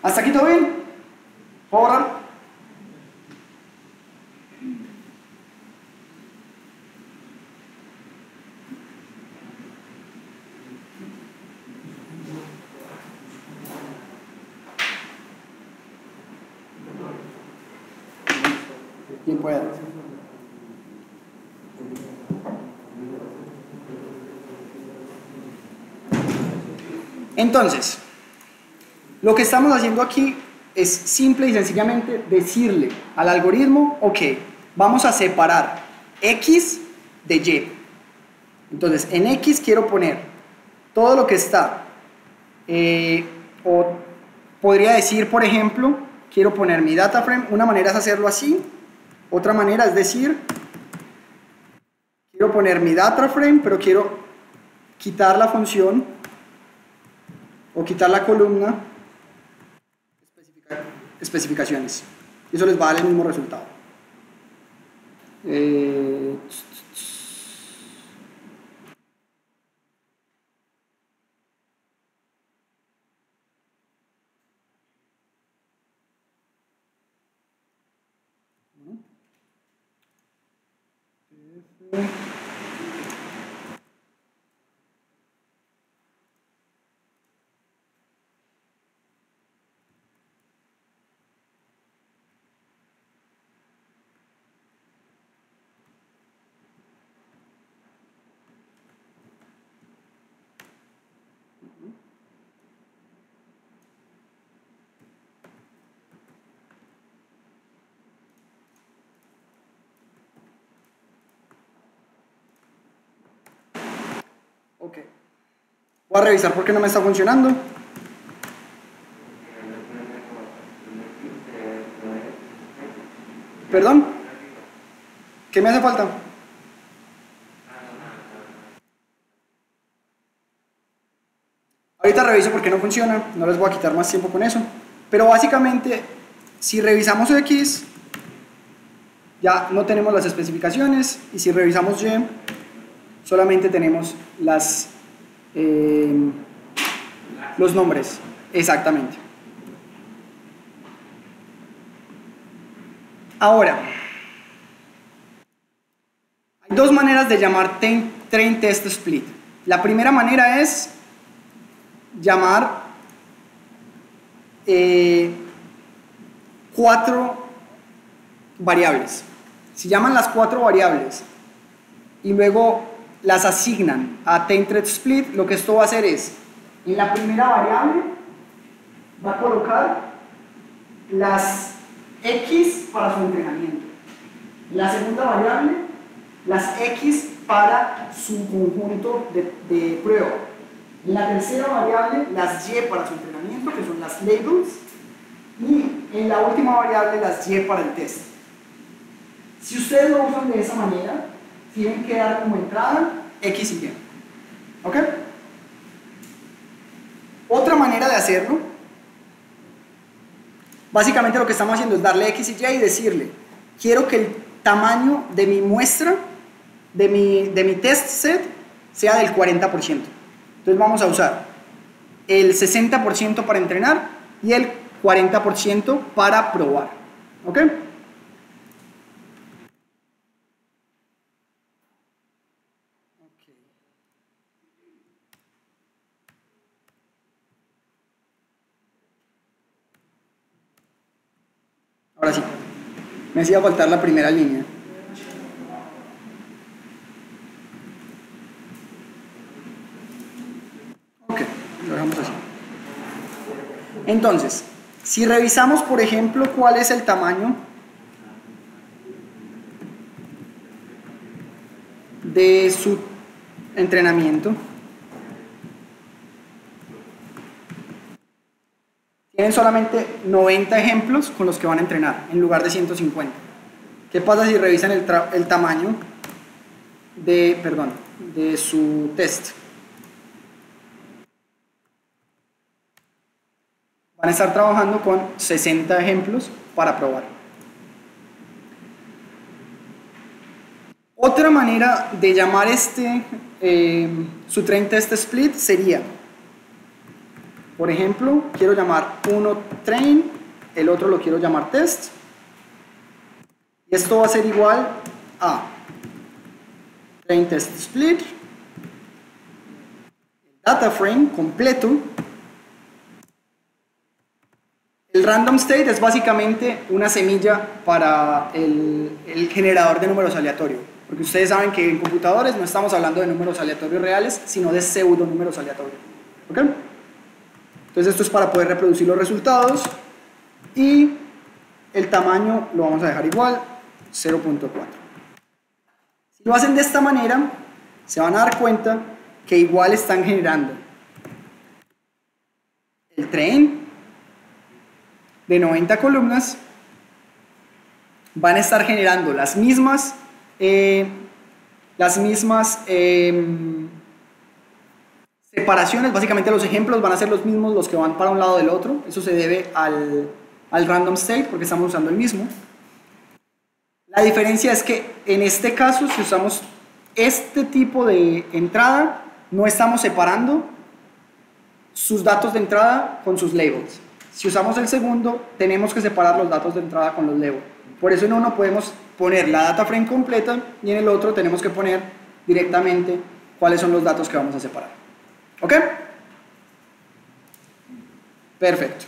¿Hasta aquí todo bien? ¿Puedo? ¿Quién puede? Entonces, lo que estamos haciendo aquí es simple y sencillamente decirle al algoritmo, ok, vamos a separar x de y. Entonces, en x quiero poner todo lo que está, eh, o podría decir, por ejemplo, quiero poner mi data frame, una manera es hacerlo así, otra manera es decir, quiero poner mi data frame, pero quiero quitar la función o quitar la columna especificaciones. Eso les va a dar el mismo resultado. Eh, Voy a revisar por qué no me está funcionando. ¿Perdón? ¿Qué me hace falta? Ahorita reviso por qué no funciona, no les voy a quitar más tiempo con eso. Pero básicamente, si revisamos X, ya no tenemos las especificaciones, y si revisamos Y, solamente tenemos las, eh, los nombres. Exactamente. Ahora, hay dos maneras de llamar train test split. La primera manera es llamar eh, cuatro variables. Si llaman las cuatro variables y luego las asignan a Tainted Split, lo que esto va a hacer es, en la primera variable va a colocar las X para su entrenamiento. En la segunda variable, las X para su conjunto de, de prueba. En la tercera variable, las Y para su entrenamiento, que son las labels. Y en la última variable, las Y para el test. Si ustedes lo usan de esa manera, tienen que dar como entrada X y Y. ¿Ok? Otra manera de hacerlo, básicamente lo que estamos haciendo es darle X y Y y decirle, quiero que el tamaño de mi muestra, de mi, de mi test set, sea del 40%. Entonces vamos a usar el 60% para entrenar y el 40% para probar. ¿Ok? Ahora sí, me hacía faltar la primera línea. Ok, lo dejamos así. Entonces, si revisamos, por ejemplo, cuál es el tamaño de su entrenamiento, tienen solamente 90 ejemplos con los que van a entrenar en lugar de 150. ¿Qué pasa si revisan el, tamaño de, perdón, de su test? Van a estar trabajando con 60 ejemplos para probar. Otra manera de llamar este, eh, su train test split sería, por ejemplo, quiero llamar uno train, el otro lo quiero llamar test. Y esto va a ser igual a train test split, data frame completo. El random state es básicamente una semilla para el, el generador de números aleatorios. Porque ustedes saben que en computadores no estamos hablando de números aleatorios reales, sino de pseudo números aleatorios. ¿Ok? Entonces esto es para poder reproducir los resultados y el tamaño lo vamos a dejar igual, 0.4. Si lo hacen de esta manera, se van a dar cuenta que igual están generando el tren de 90 columnas, van a estar generando las mismas, eh, las mismas eh, separaciones, básicamente los ejemplos van a ser los mismos los que van para un lado del otro, eso se debe al, al random state porque estamos usando el mismo. La diferencia es que en este caso, si usamos este tipo de entrada, no estamos separando sus datos de entrada con sus labels. Si usamos el segundo, tenemos que separar los datos de entrada con los labels. Por eso en uno podemos poner la data frame completa y en el otro tenemos que poner directamente cuáles son los datos que vamos a separar. ¿Ok? Perfecto.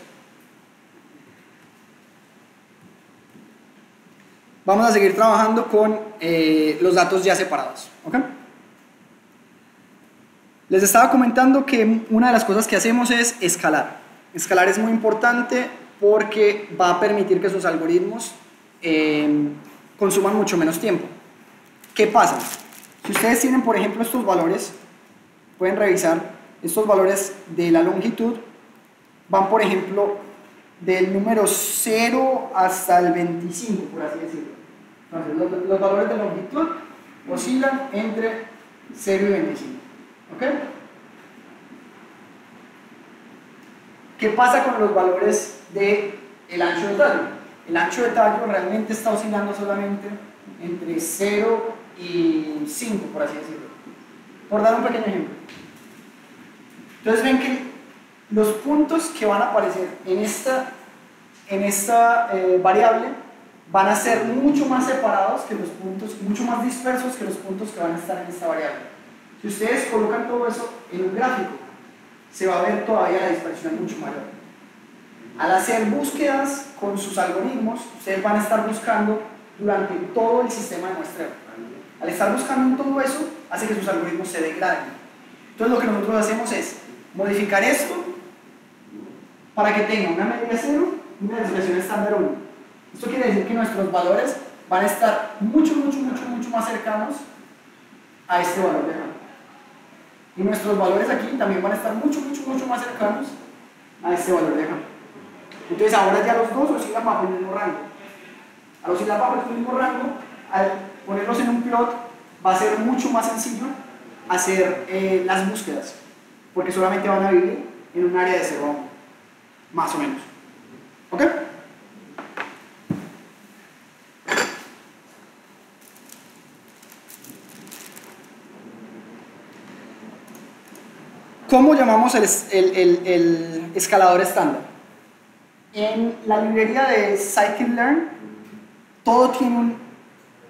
Vamos a seguir trabajando con eh, los datos ya separados. ¿Ok? Les estaba comentando que una de las cosas que hacemos es escalar. Escalar es muy importante porque va a permitir que sus algoritmos eh, consuman mucho menos tiempo. ¿Qué pasa? Si ustedes tienen, por ejemplo, estos valores pueden revisar estos valores de la longitud. Van, por ejemplo, del número 0 hasta el 25, por así decirlo. Entonces, los, valores de longitud oscilan entre 0 y 25. ¿Ok? ¿Qué pasa con los valores del el ancho de tallo? El ancho de tallo realmente está oscilando solamente entre 0 y 5, por así decirlo. Por dar un pequeño ejemplo. Entonces ven que los puntos que van a aparecer en esta, en esta eh, variable van a ser mucho más separados que los puntos, mucho más dispersos que los puntos que van a estar en esta variable. Si ustedes colocan todo eso en un gráfico, se va a ver todavía la dispersión mucho mayor. Al hacer búsquedas con sus algoritmos, ustedes van a estar buscando durante todo el sistema de muestreo. Al estar buscando en todo eso, hace que sus algoritmos se degraden. Entonces lo que nosotros hacemos es modificar esto para que tenga una medida cero y una desviación estándar 1. Esto quiere decir que nuestros valores van a estar mucho, mucho, mucho, mucho más cercanos a este valor de acá. Y nuestros valores aquí también van a estar mucho, mucho, mucho más cercanos a este valor de acá. Entonces ahora ya los dos oscilan bajo el mismo rango. Al oscilar bajo el mismo rango, al ponerlos en un plot, va a ser mucho más sencillo hacer eh, las búsquedas, porque solamente van a vivir en un área de 0 a 1, más o menos. ¿Ok? ¿Cómo llamamos el escalador estándar? En la librería de Scikit-Learn, todo tiene un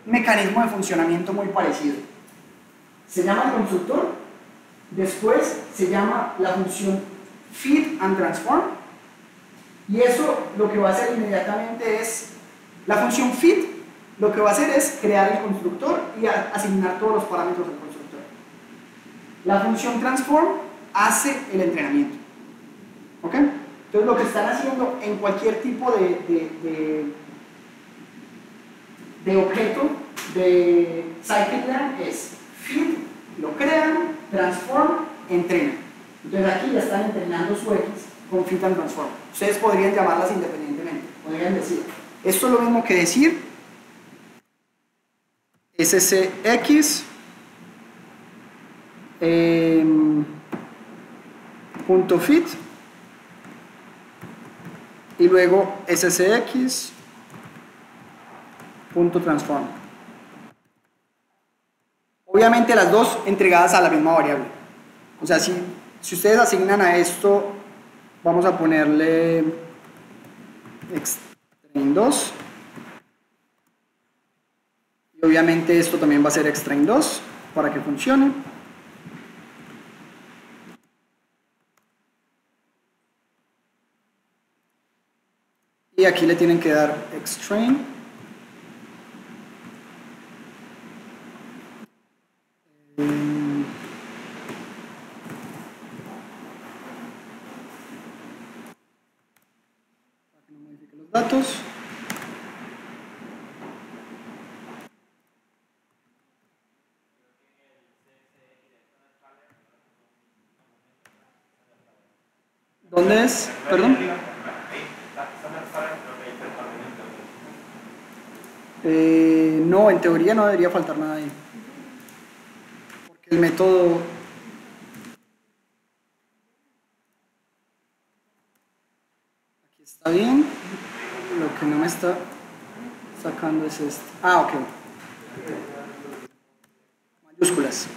mecanismo de funcionamiento muy parecido. Se llama el constructor, después se llama la función feed and transform, y eso lo que va a hacer inmediatamente es, la función feed lo que va a hacer es crear el constructor y asignar todos los parámetros al constructor. La función transform hace el entrenamiento. ¿Ok? Entonces lo que están haciendo en cualquier tipo de, de objeto de scikit-learn es feed, lo crean, transform, entrenan. Entonces aquí ya están entrenando su X con feed and transform. Ustedes podrían llamarlas independientemente. Podrían decir, esto es lo mismo que decir SCX eh, punto fit y luego SCX punto transform. Obviamente las dos entregadas a la misma variable. O sea, si, si ustedes asignan a esto, vamos a ponerle extrain 2. Y obviamente esto también va a ser extrain 2 para que funcione. Y aquí le tienen que dar extrain. Para que no modifique los datos. ¿Dónde es? Perdón. Eh, no, en teoría no debería faltar nada ahí. El método... Aquí está bien. Lo que no me está sacando es esto. Ah, ok. Mayúsculas.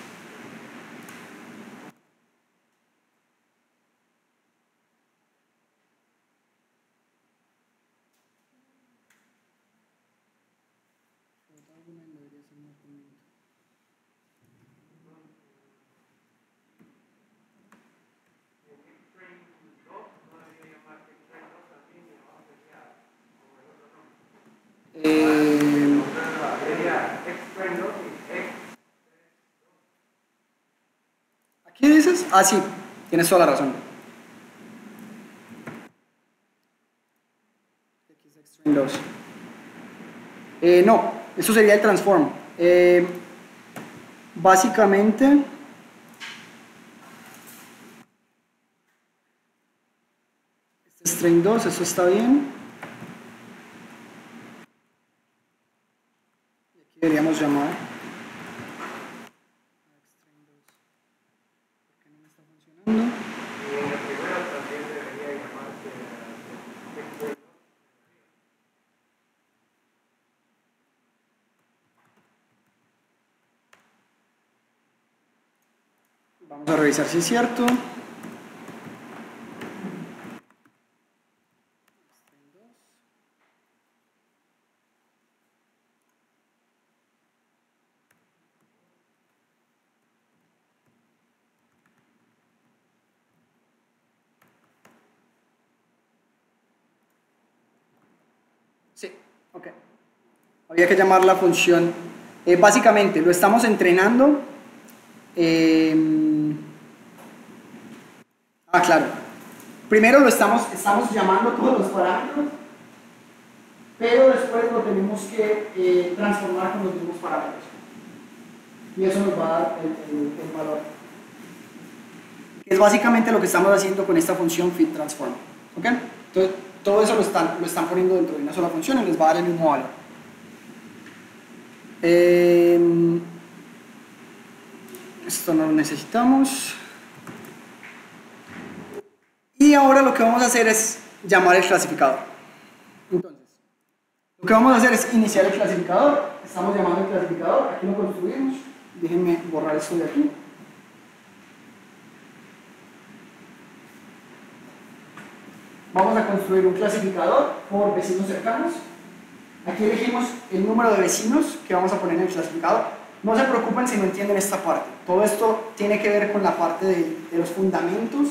Ah, sí, tienes toda la razón. Eh, no, eso sería el transform. Eh, básicamente... Este string 2, eso está bien. Y aquí deberíamos llamar... revisar si es cierto. Sí, ok. Había que llamar la función. eh, básicamente, lo estamos entrenando. eh, ah, claro. Primero lo estamos, estamos llamando todos los parámetros, pero después lo tenemos que eh, transformar con los mismos parámetros. Y eso nos va a dar el, valor. Es básicamente lo que estamos haciendo con esta función fit transform. ¿Ok? Entonces, todo eso lo están, lo están poniendo dentro de una sola función y les va a dar el mismo valor. Em, esto no lo necesitamos. Y ahora lo que vamos a hacer es llamar el clasificador. Entonces, lo que vamos a hacer es iniciar el clasificador. Estamos llamando el clasificador. Aquí lo construimos. Déjenme borrar esto de aquí. Vamos a construir un clasificador por vecinos cercanos. Aquí elegimos el número de vecinos que vamos a poner en el clasificador. No se preocupen si no entienden esta parte. Todo esto tiene que ver con la parte de, de los fundamentos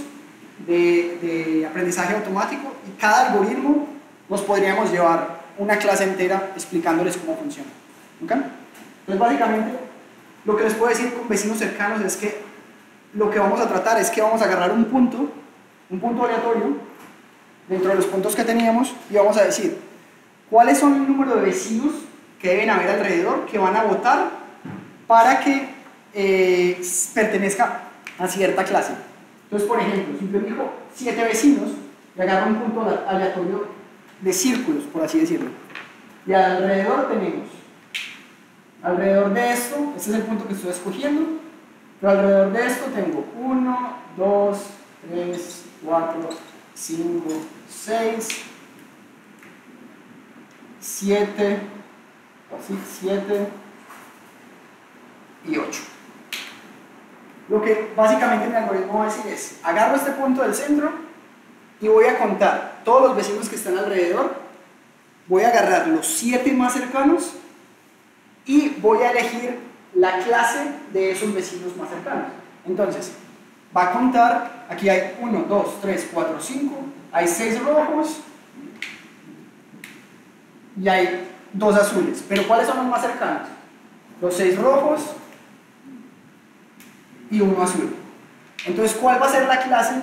de, aprendizaje automático y cada algoritmo nos podríamos llevar una clase entera explicándoles cómo funciona. ¿ok? Entonces, básicamente, lo que les puedo decir con vecinos cercanos es que lo que vamos a tratar es que vamos a agarrar un punto, un punto aleatorio, dentro de los puntos que teníamos y vamos a decir cuáles son el número de vecinos que deben haber alrededor que van a votar para que eh, pertenezca a cierta clase. Entonces, por ejemplo, si yo elijo siete vecinos y agarro un punto ale- aleatorio de círculos, por así decirlo, y alrededor tenemos, alrededor de esto, este es el punto que estoy escogiendo, pero alrededor de esto tengo 1, 2, 3, 4, 5, 6, 7, 7 y 8. Lo que básicamente mi algoritmo va a decir es, agarro este punto del centro y voy a contar todos los vecinos que están alrededor, voy a agarrar los 7 más cercanos y voy a elegir la clase de esos vecinos más cercanos. Entonces, va a contar, aquí hay 1, 2, 3, 4, 5, hay 6 rojos y hay 2 azules. Pero ¿cuáles son los más cercanos? Los 6 rojos y uno azul. Entonces, ¿cuál va a ser la clase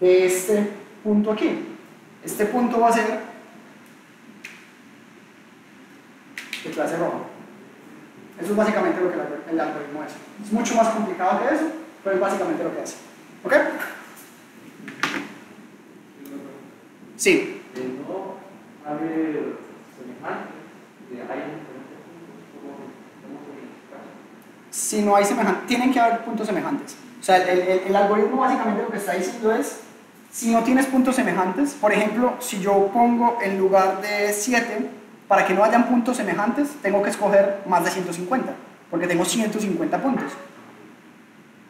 de este punto aquí? Este punto va a ser de clase roja. Eso es básicamente lo que el algor- el algoritmo es. Es mucho más complicado que eso, pero es básicamente lo que hace. ¿Ok? Sí.
de no hay diferentes puntos, ¿cómo, cómo se identifican?
Si no hay semejantes, tienen que haber puntos semejantes. O sea, el, el- el algoritmo básicamente lo que está diciendo es, si no tienes puntos semejantes, por ejemplo, si yo pongo en lugar de 7, para que no hayan puntos semejantes, tengo que escoger más de 150, porque tengo 150 puntos.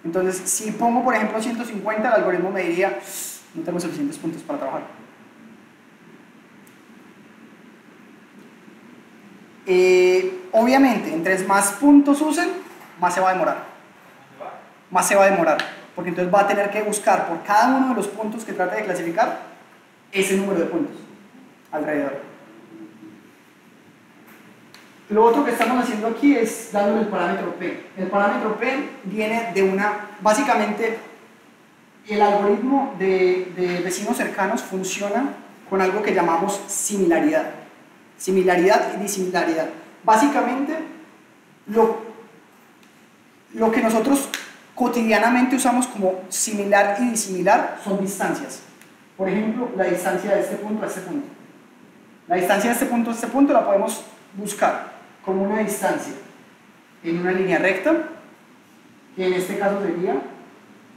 Entonces, si pongo, por ejemplo, 150, el algoritmo me diría, no tengo suficientes puntos para trabajar. Eh, obviamente, entre más puntos usen, más se va a demorar. Más se va a demorar. Porque entonces va a tener que buscar por cada uno de los puntos que trate de clasificar ese número de puntos alrededor. Lo otro que estamos haciendo aquí es dándole el parámetro P. El parámetro P viene de una, básicamente, el algoritmo de, vecinos cercanos funciona con algo que llamamos similaridad. Similaridad y disimilaridad. Básicamente, lo, lo que nosotros cotidianamente usamos como similar y disimilar son distancias. por ejemplo, la distancia de este punto a este punto. La distancia de este punto a este punto la podemos buscar como una distancia en una línea recta, que en este caso sería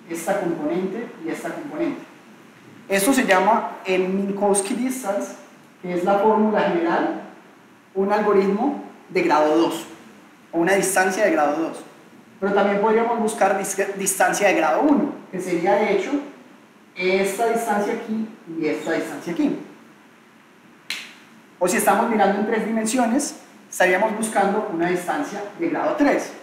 esta componente y esta componente. Esto se llama el Minkowski distance, que es la fórmula general, un algoritmo de grado 2, o una distancia de grado 2. Pero también podríamos buscar distancia de grado 1, que sería de hecho esta distancia aquí y esta distancia aquí. O si estamos mirando en tres dimensiones, estaríamos buscando una distancia de grado 3.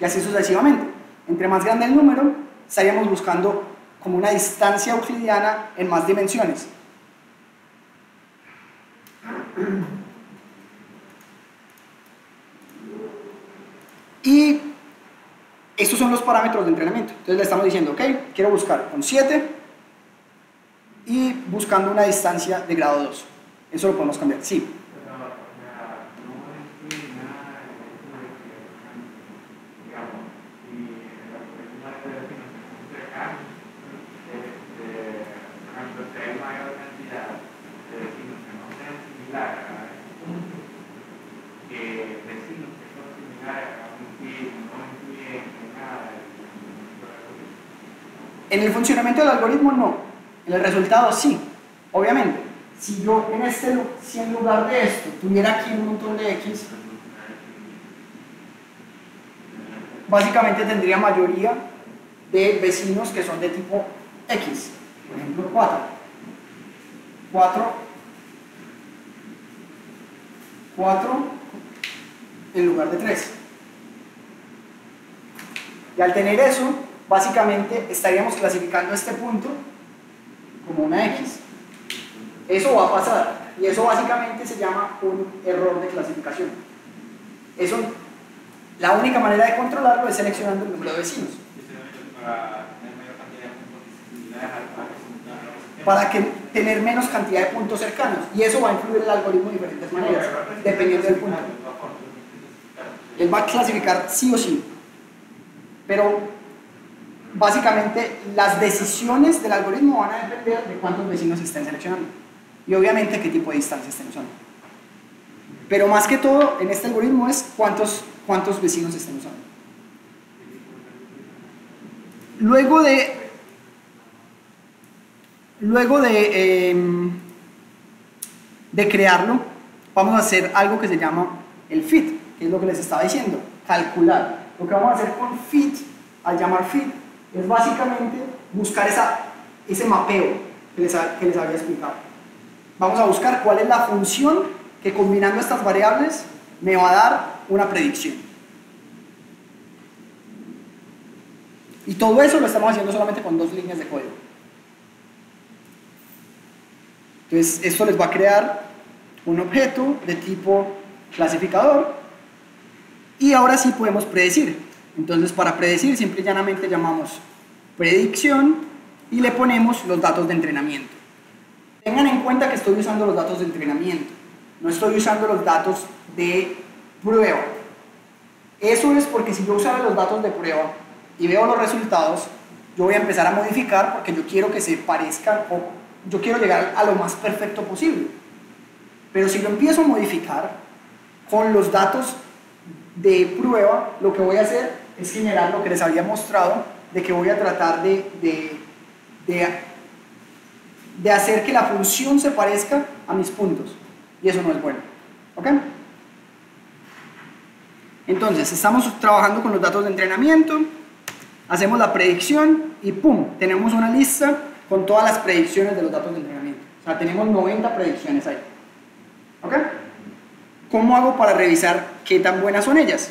Y así sucesivamente. Entre más grande el número, estaríamos buscando como una distancia euclidiana en más dimensiones. Y estos son los parámetros de entrenamiento. Entonces le estamos diciendo, ok, quiero buscar con 7 y buscando una distancia de grado 2. Eso lo podemos cambiar. Sí. En el funcionamiento del algoritmo no, en el resultado sí, obviamente. Si yo en este, si en lugar de esto tuviera aquí un montón de X, básicamente tendría mayoría de vecinos que son de tipo X, por ejemplo 4. 4, 4 en lugar de 3. Y al tener eso, básicamente estaríamos clasificando este punto como una X. Eso va a pasar y eso básicamente se llama un error de clasificación. Eso, la única manera de controlarlo es seleccionando el número de vecinos. Para tener menos cantidad de puntos cercanos y eso va a influir el algoritmo de diferentes maneras, dependiendo del punto. Él va a clasificar sí o sí, pero básicamente las decisiones del algoritmo van a depender de cuántos vecinos estén seleccionando y obviamente qué tipo de distancia estén usando. Pero más que todo en este algoritmo es cuántos, cuántos vecinos estén usando. Luego de, luego de, em, de crearlo, vamos a hacer algo que se llama el fit, que es lo que les estaba diciendo, calcular. Lo que vamos a hacer con fit, al llamar fit, es básicamente buscar esa, ese mapeo que les, que les había explicado. Vamos a buscar cuál es la función que combinando estas variables me va a dar una predicción. Y todo eso lo estamos haciendo solamente con dos líneas de código. Entonces, esto les va a crear un objeto de tipo clasificador y ahora sí podemos predecir. Entonces, para predecir, simple y llanamente llamamos predicción y le ponemos los datos de entrenamiento. Tengan en cuenta que estoy usando los datos de entrenamiento, no estoy usando los datos de prueba. Eso es porque si yo usara los datos de prueba y veo los resultados, yo voy a empezar a modificar porque yo quiero que se parezcan o yo quiero llegar a lo más perfecto posible. Pero si lo empiezo a modificar con los datos de prueba, lo que voy a hacer es generar lo que les había mostrado, de que voy a tratar de, de, de, hacer que la función se parezca a mis puntos. Y eso no es bueno. ¿Ok? Entonces, estamos trabajando con los datos de entrenamiento, hacemos la predicción y ¡pum! Tenemos una lista con todas las predicciones de los datos de entrenamiento. O sea, tenemos 90 predicciones ahí. ¿Ok? ¿Cómo hago para revisar qué tan buenas son ellas?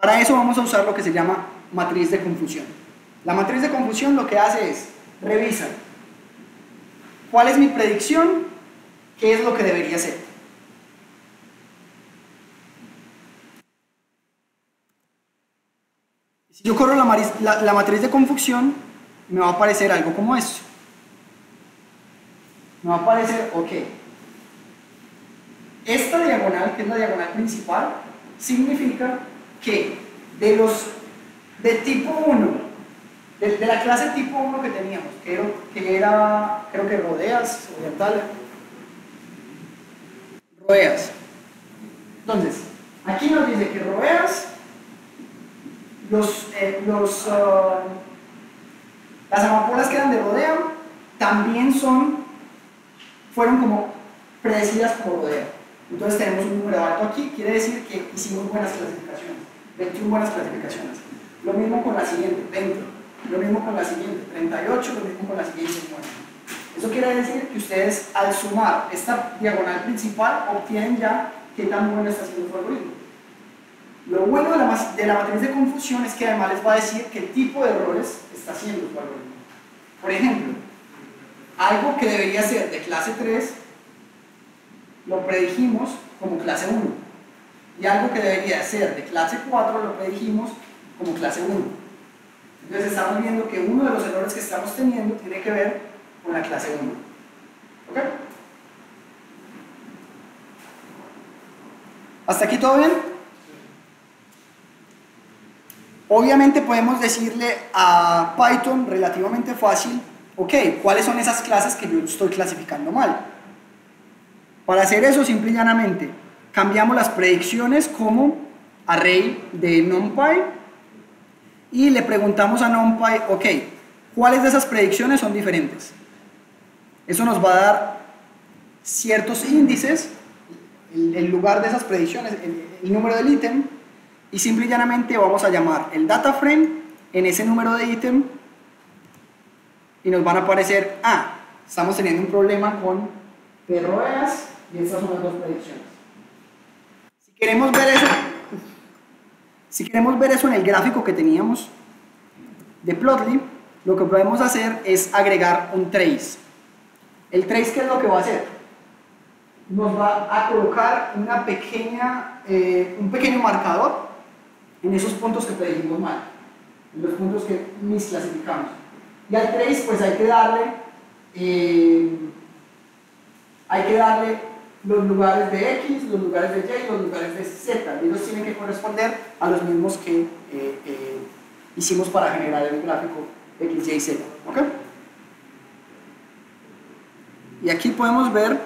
Para eso vamos a usar lo que se llama matriz de confusión. La matriz de confusión lo que hace es, revisa cuál es mi predicción, qué es lo que debería ser. Si yo corro la, la matriz de confusión, me va a aparecer algo como esto. Me va a aparecer, ok, esta diagonal, que es la diagonal principal, significa que de los de tipo 1 de, la clase tipo 1 que teníamos, que era, creo que rodeas, oriental, rodeas. Entonces, aquí nos dice que rodeas los, eh, los, ah, las amapolas que eran de rodeo también son, fueron como predecidas por rodeo. Entonces tenemos un número alto aquí, quiere decir que hicimos buenas clasificaciones, 21 buenas clasificaciones. Lo mismo con la siguiente, 20. Lo mismo con la siguiente, 38. Lo mismo con la siguiente, 50. Eso quiere decir que ustedes al sumar esta diagonal principal obtienen ya qué tan bueno está haciendo su algoritmo. Lo bueno de la, de la matriz de confusión es que además les va a decir qué tipo de errores está haciendo su algoritmo. Por ejemplo, algo que debería ser de clase 3 lo predijimos como clase 1 y algo que debería ser de clase 4 lo predijimos como clase 1. Entonces estamos viendo que uno de los errores que estamos teniendo tiene que ver con la clase 1. ¿Ok? ¿Hasta aquí todo bien? Obviamente podemos decirle a Python relativamente fácil, ok, ¿cuáles son esas clases que yo estoy clasificando mal? Para hacer eso, simple y llanamente, cambiamos las predicciones como array de NumPy y le preguntamos a NumPy, ok, ¿cuáles de esas predicciones son diferentes? Eso nos va a dar ciertos índices, el, lugar de esas predicciones, el, el número del ítem, y simple y llanamente vamos a llamar el data frame en ese número de ítem y nos van a aparecer, ah, estamos teniendo un problema con perroeas y estas son las dos predicciones. Si queremos ver eso, si queremos ver eso en el gráfico que teníamos de Plotly, lo que podemos hacer es agregar un trace. El trace, ¿qué es lo que va a hacer? Nos va a colocar eh, un pequeño marcador en esos puntos que predijimos mal, en los puntos que misclasificamos. Y al trace, pues hay que darle, eh, hay que darle los lugares de X, los lugares de Y, los lugares de Z. Y ellos tienen que corresponder a los mismos que eh, eh, hicimos para generar el gráfico X, Y, Z. ¿Ok? Y aquí podemos ver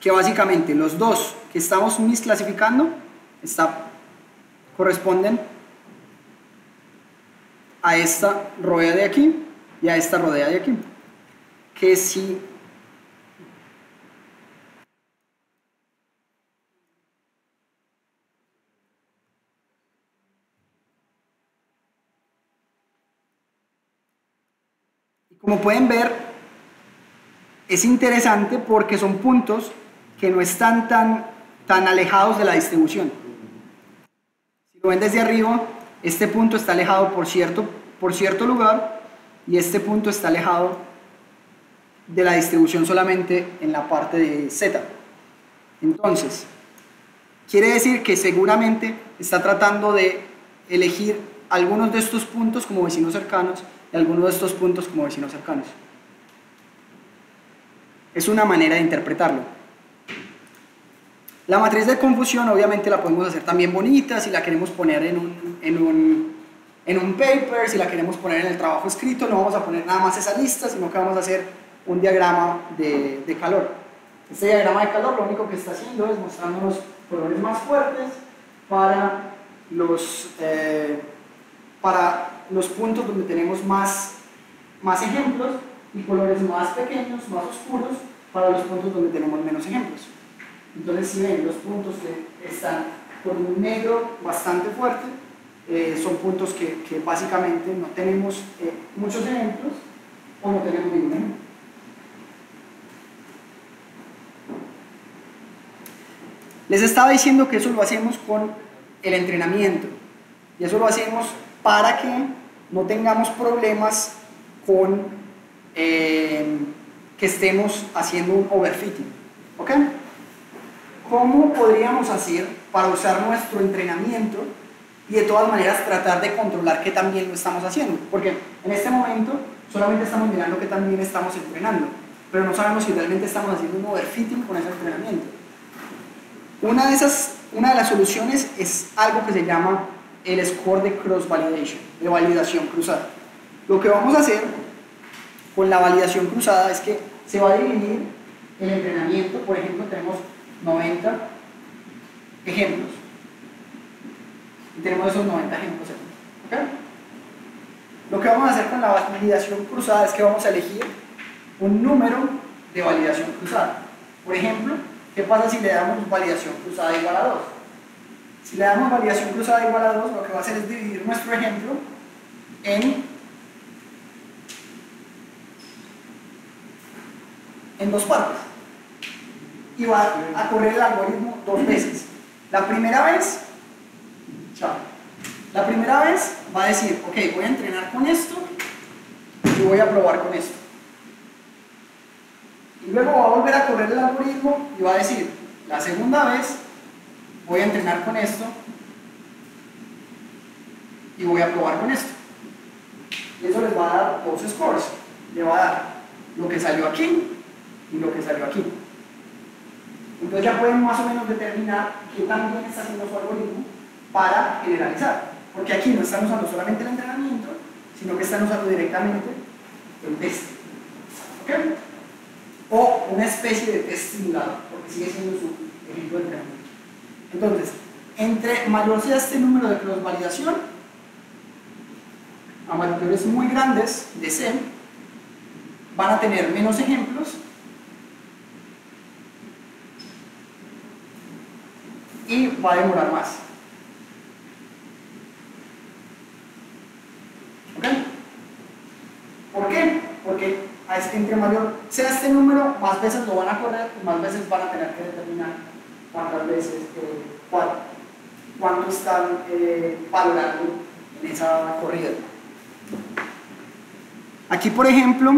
que básicamente los dos que estamos misclasificando está, corresponden a esta rodea de aquí y a esta rodea de aquí. Que si como pueden ver, es interesante porque son puntos que no están tan, tan alejados de la distribución. Si lo ven desde arriba, este punto está alejado por cierto, por cierto lugar y este punto está alejado de la distribución solamente en la parte de Z. Entonces, quiere decir que seguramente está tratando de elegir algunos de estos puntos como vecinos cercanos y algunos de estos puntos como vecinos cercanos. Es una manera de interpretarlo. La matriz de confusión obviamente la podemos hacer también bonita si la queremos poner en un, en un, en un paper, si la queremos poner en el trabajo escrito, no vamos a poner nada más esa lista, sino que vamos a hacer un diagrama de, calor. Este diagrama de calor lo único que está haciendo es mostrándonos colores más fuertes para los, eh, para los puntos donde tenemos más, más ejemplos y colores más pequeños, más oscuros para los puntos donde tenemos menos ejemplos. Entonces, si ven los puntos que están con un negro bastante fuerte, eh, son puntos que, que, básicamente no tenemos eh, muchos ejemplos o no tenemos ningún ejemplo. Les estaba diciendo que eso lo hacemos con el entrenamiento y eso lo hacemos para que no tengamos problemas con eh, que estemos haciendo un overfitting. ¿Ok? ¿Cómo podríamos hacer para usar nuestro entrenamiento y de todas maneras tratar de controlar qué también lo estamos haciendo? Porque en este momento solamente estamos mirando qué también estamos entrenando, pero no sabemos si realmente estamos haciendo un overfitting con ese entrenamiento. Una de, esas, una de las soluciones es algo que se llama el score de cross validation, de validación cruzada. Lo que vamos a hacer con la validación cruzada es que se va a dividir el entrenamiento, por ejemplo, tenemos 90 ejemplos. Y tenemos esos 90 ejemplos. Lo que vamos a hacer con la validación cruzada es que vamos a elegir un número de validación cruzada. Por ejemplo, ¿qué pasa si le damos validación cruzada igual a 2? Si le damos validación cruzada igual a 2, lo que va a hacer es dividir nuestro ejemplo en, en dos partes. Y va a correr el algoritmo dos veces. La primera vez, chao. La primera vez va a decir, ok, voy a entrenar con esto y voy a probar con esto. Y luego va a volver a correr el algoritmo y va a decir, la segunda vez voy a entrenar con esto y voy a probar con esto. Y eso les va a dar dos scores. Le va a dar lo que salió aquí y lo que salió aquí. Entonces ya pueden más o menos determinar qué tan bien está haciendo su algoritmo para generalizar. Porque aquí no están usando solamente el entrenamiento, sino que están usando directamente el test. ¿Ok? O una especie de test simulado, porque sigue siendo su ejemplo de entrenamiento. Entonces, entre mayor sea este número de cross validación, a mayores muy grandes de C, van a tener menos ejemplos y va a demorar más. ¿Ok? ¿Por qué? Porque a este entre mayor sea este número, más veces lo van a correr y más veces van a tener que determinar cuántas veces, eh, cuánto, están eh, valorando en esa corrida. Aquí, por ejemplo,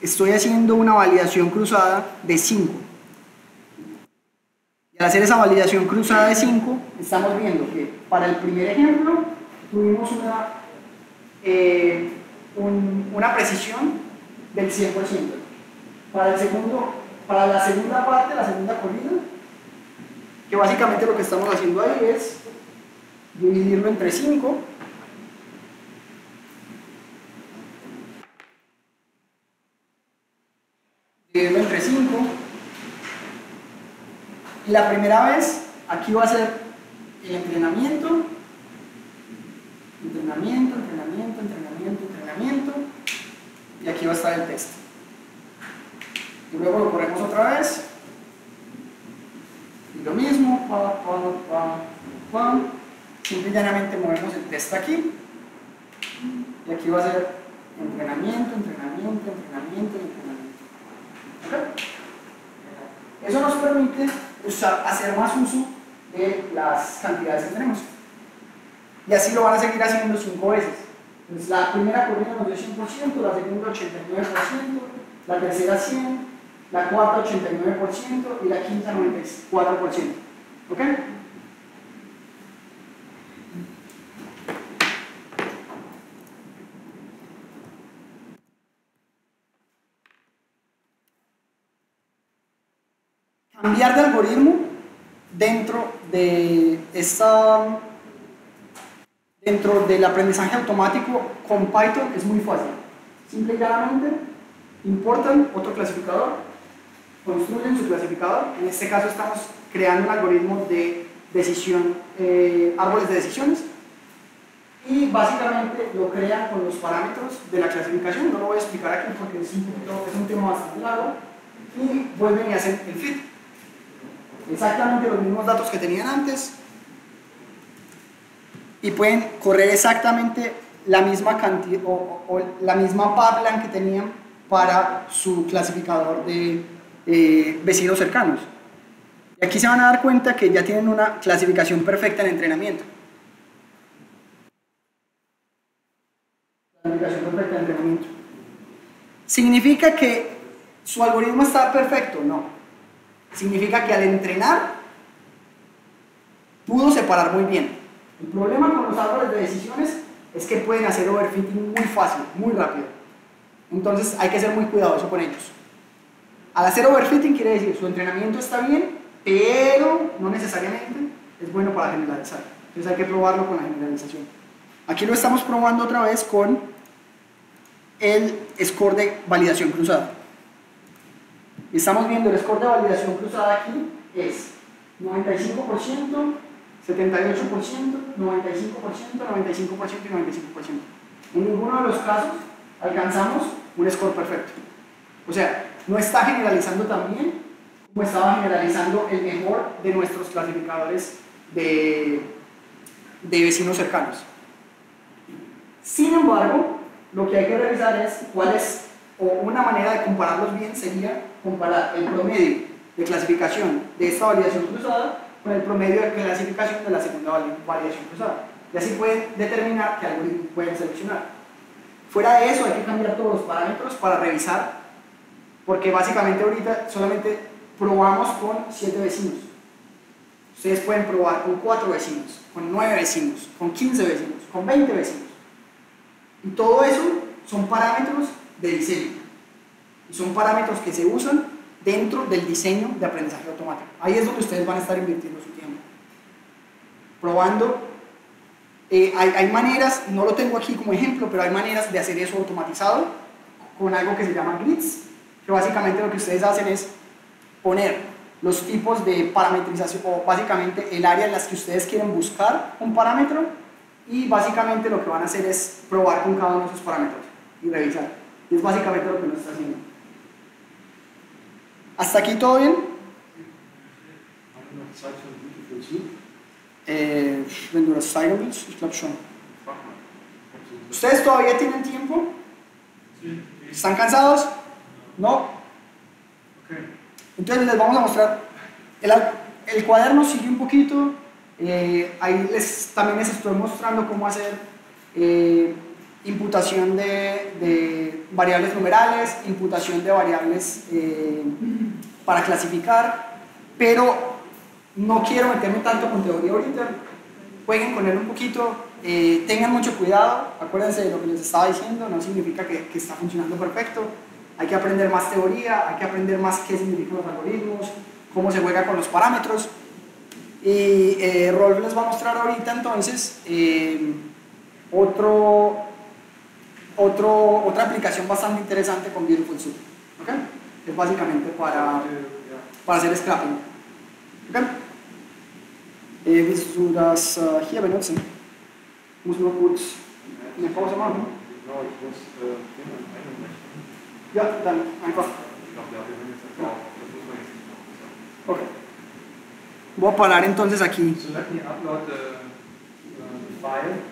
estoy haciendo una validación cruzada de 5. Y al hacer esa validación cruzada de 5, estamos viendo que para el primer ejemplo tuvimos una, eh, un- una precisión del 100%. Para, el segundo, para la segunda parte, la segunda corrida, que básicamente lo que estamos haciendo ahí es dividirlo entre 5 dividirlo entre 5 y la primera vez aquí va a ser el entrenamiento, entrenamiento, entrenamiento, entrenamiento y aquí va a estar el texto y luego lo corremos otra vez y lo mismo pa, pa, pa, simple y llanamente movemos el texto aquí y aquí va a ser entrenamiento, entrenamiento, entrenamiento, entrenamiento. Eso nos permite hacer más uso de las cantidades que tenemos. Y así lo van a seguir haciendo cinco veces. Entonces, la primera corrida nos dio 100%, la segunda 89%, la tercera 100%, la cuarta 89% y la quinta 94%. ¿Ok? cambiar de algoritmo dentro de esta dentro del aprendizaje automático con Python es muy fácil. Simple y llanamente importan otro clasificador, construyen su clasificador. En este caso estamos creando un algoritmo de decisión, eh, árboles de decisiones. Y básicamente lo crean con los parámetros de la clasificación. No lo voy a explicar aquí porque es un, poquito- es un tema bastante largo. Y vuelven y hacen el fit exactamente los mismos datos que tenían antes y pueden correr exactamente la misma cantidad o, la misma que tenían para su clasificador de eh, vecinos cercanos. Y aquí se van a dar cuenta que ya tienen una clasificación perfecta en entrenamiento. Clasificación perfecta en entrenamiento. ¿Significa que su algoritmo está perfecto? No significa que al entrenar pudo separar muy bien. El problema con los árboles de decisiones es que pueden hacer overfitting muy fácil, muy rápido. Entonces hay que ser muy cuidadoso con ellos. Al hacer overfitting quiere decir su entrenamiento está bien, pero no necesariamente es bueno para generalizar. Entonces hay que probarlo con la generalización. Aquí lo estamos probando otra vez con el score de validación cruzada. Estamos viendo el score de validación cruzada aquí es 95%, 78%, 95%, 95% y 95%. En ninguno de los casos alcanzamos un score perfecto. O sea, no está generalizando también como estaba generalizando el mejor de nuestros clasificadores de, de vecinos cercanos. Sin embargo, lo que hay que revisar es cuál es, o una manera de compararlos bien sería comparar el promedio de clasificación de esta validación cruzada con el promedio de clasificación de la segunda validación cruzada. Y así pueden determinar qué algoritmo pueden seleccionar. Fuera de eso hay que cambiar todos los parámetros para revisar, porque básicamente ahorita solamente probamos con 7 vecinos. Ustedes pueden probar con 4 vecinos, con 9 vecinos, con 15 vecinos, con 20 vecinos. Y todo eso son parámetros de diseño. Y son parámetros que se usan dentro del diseño de aprendizaje automático. Ahí es donde ustedes van a estar invirtiendo su tiempo. Probando. Eh, hay, maneras, no lo tengo aquí como ejemplo, pero hay maneras de hacer eso automatizado con algo que se llama grids, que básicamente lo que ustedes hacen es poner los tipos de parametrización o básicamente el área en las que ustedes quieren buscar un parámetro y básicamente lo que van a hacer es probar con cada uno de esos parámetros y revisar. Y es básicamente lo que nos está haciendo. ¿Hasta aquí todo bien? Eh, wenn du das zeigen willst, ich glaube schon. ¿Ustedes todavía tienen tiempo? ¿Están cansados? ¿No? Entonces les vamos a mostrar. El, el cuaderno sigue un poquito. Eh, ahí les, también les estoy mostrando cómo hacer eh, imputación de, de, variables numerales, imputación de variables eh, para clasificar, pero no quiero meterme tanto con teoría ahorita. Jueguen con él un poquito, eh, tengan mucho cuidado, acuérdense de lo que les estaba diciendo, no significa que, que está funcionando perfecto. Hay que aprender más teoría, hay que aprender más qué significan los algoritmos, cómo se juega con los parámetros. Y eh, Rolf les va a mostrar ahorita entonces eh, otro, otro, otra aplicación bastante interesante con Beautiful Soup. ¿okay? Es básicamente para, para hacer scrapping. ¿okay? Äh, willst du das äh, hier benutzen? Muss nur kurz eine Pause machen.
Genau, ich muss äh, jemanden einrichten.
Ja, dann einfach.
Ich glaube, ja, wir haben jetzt einfach, das muss man jetzt nicht machen.
Ok. Voy a parar entonces aquí.
So let me upload the, uh, the file.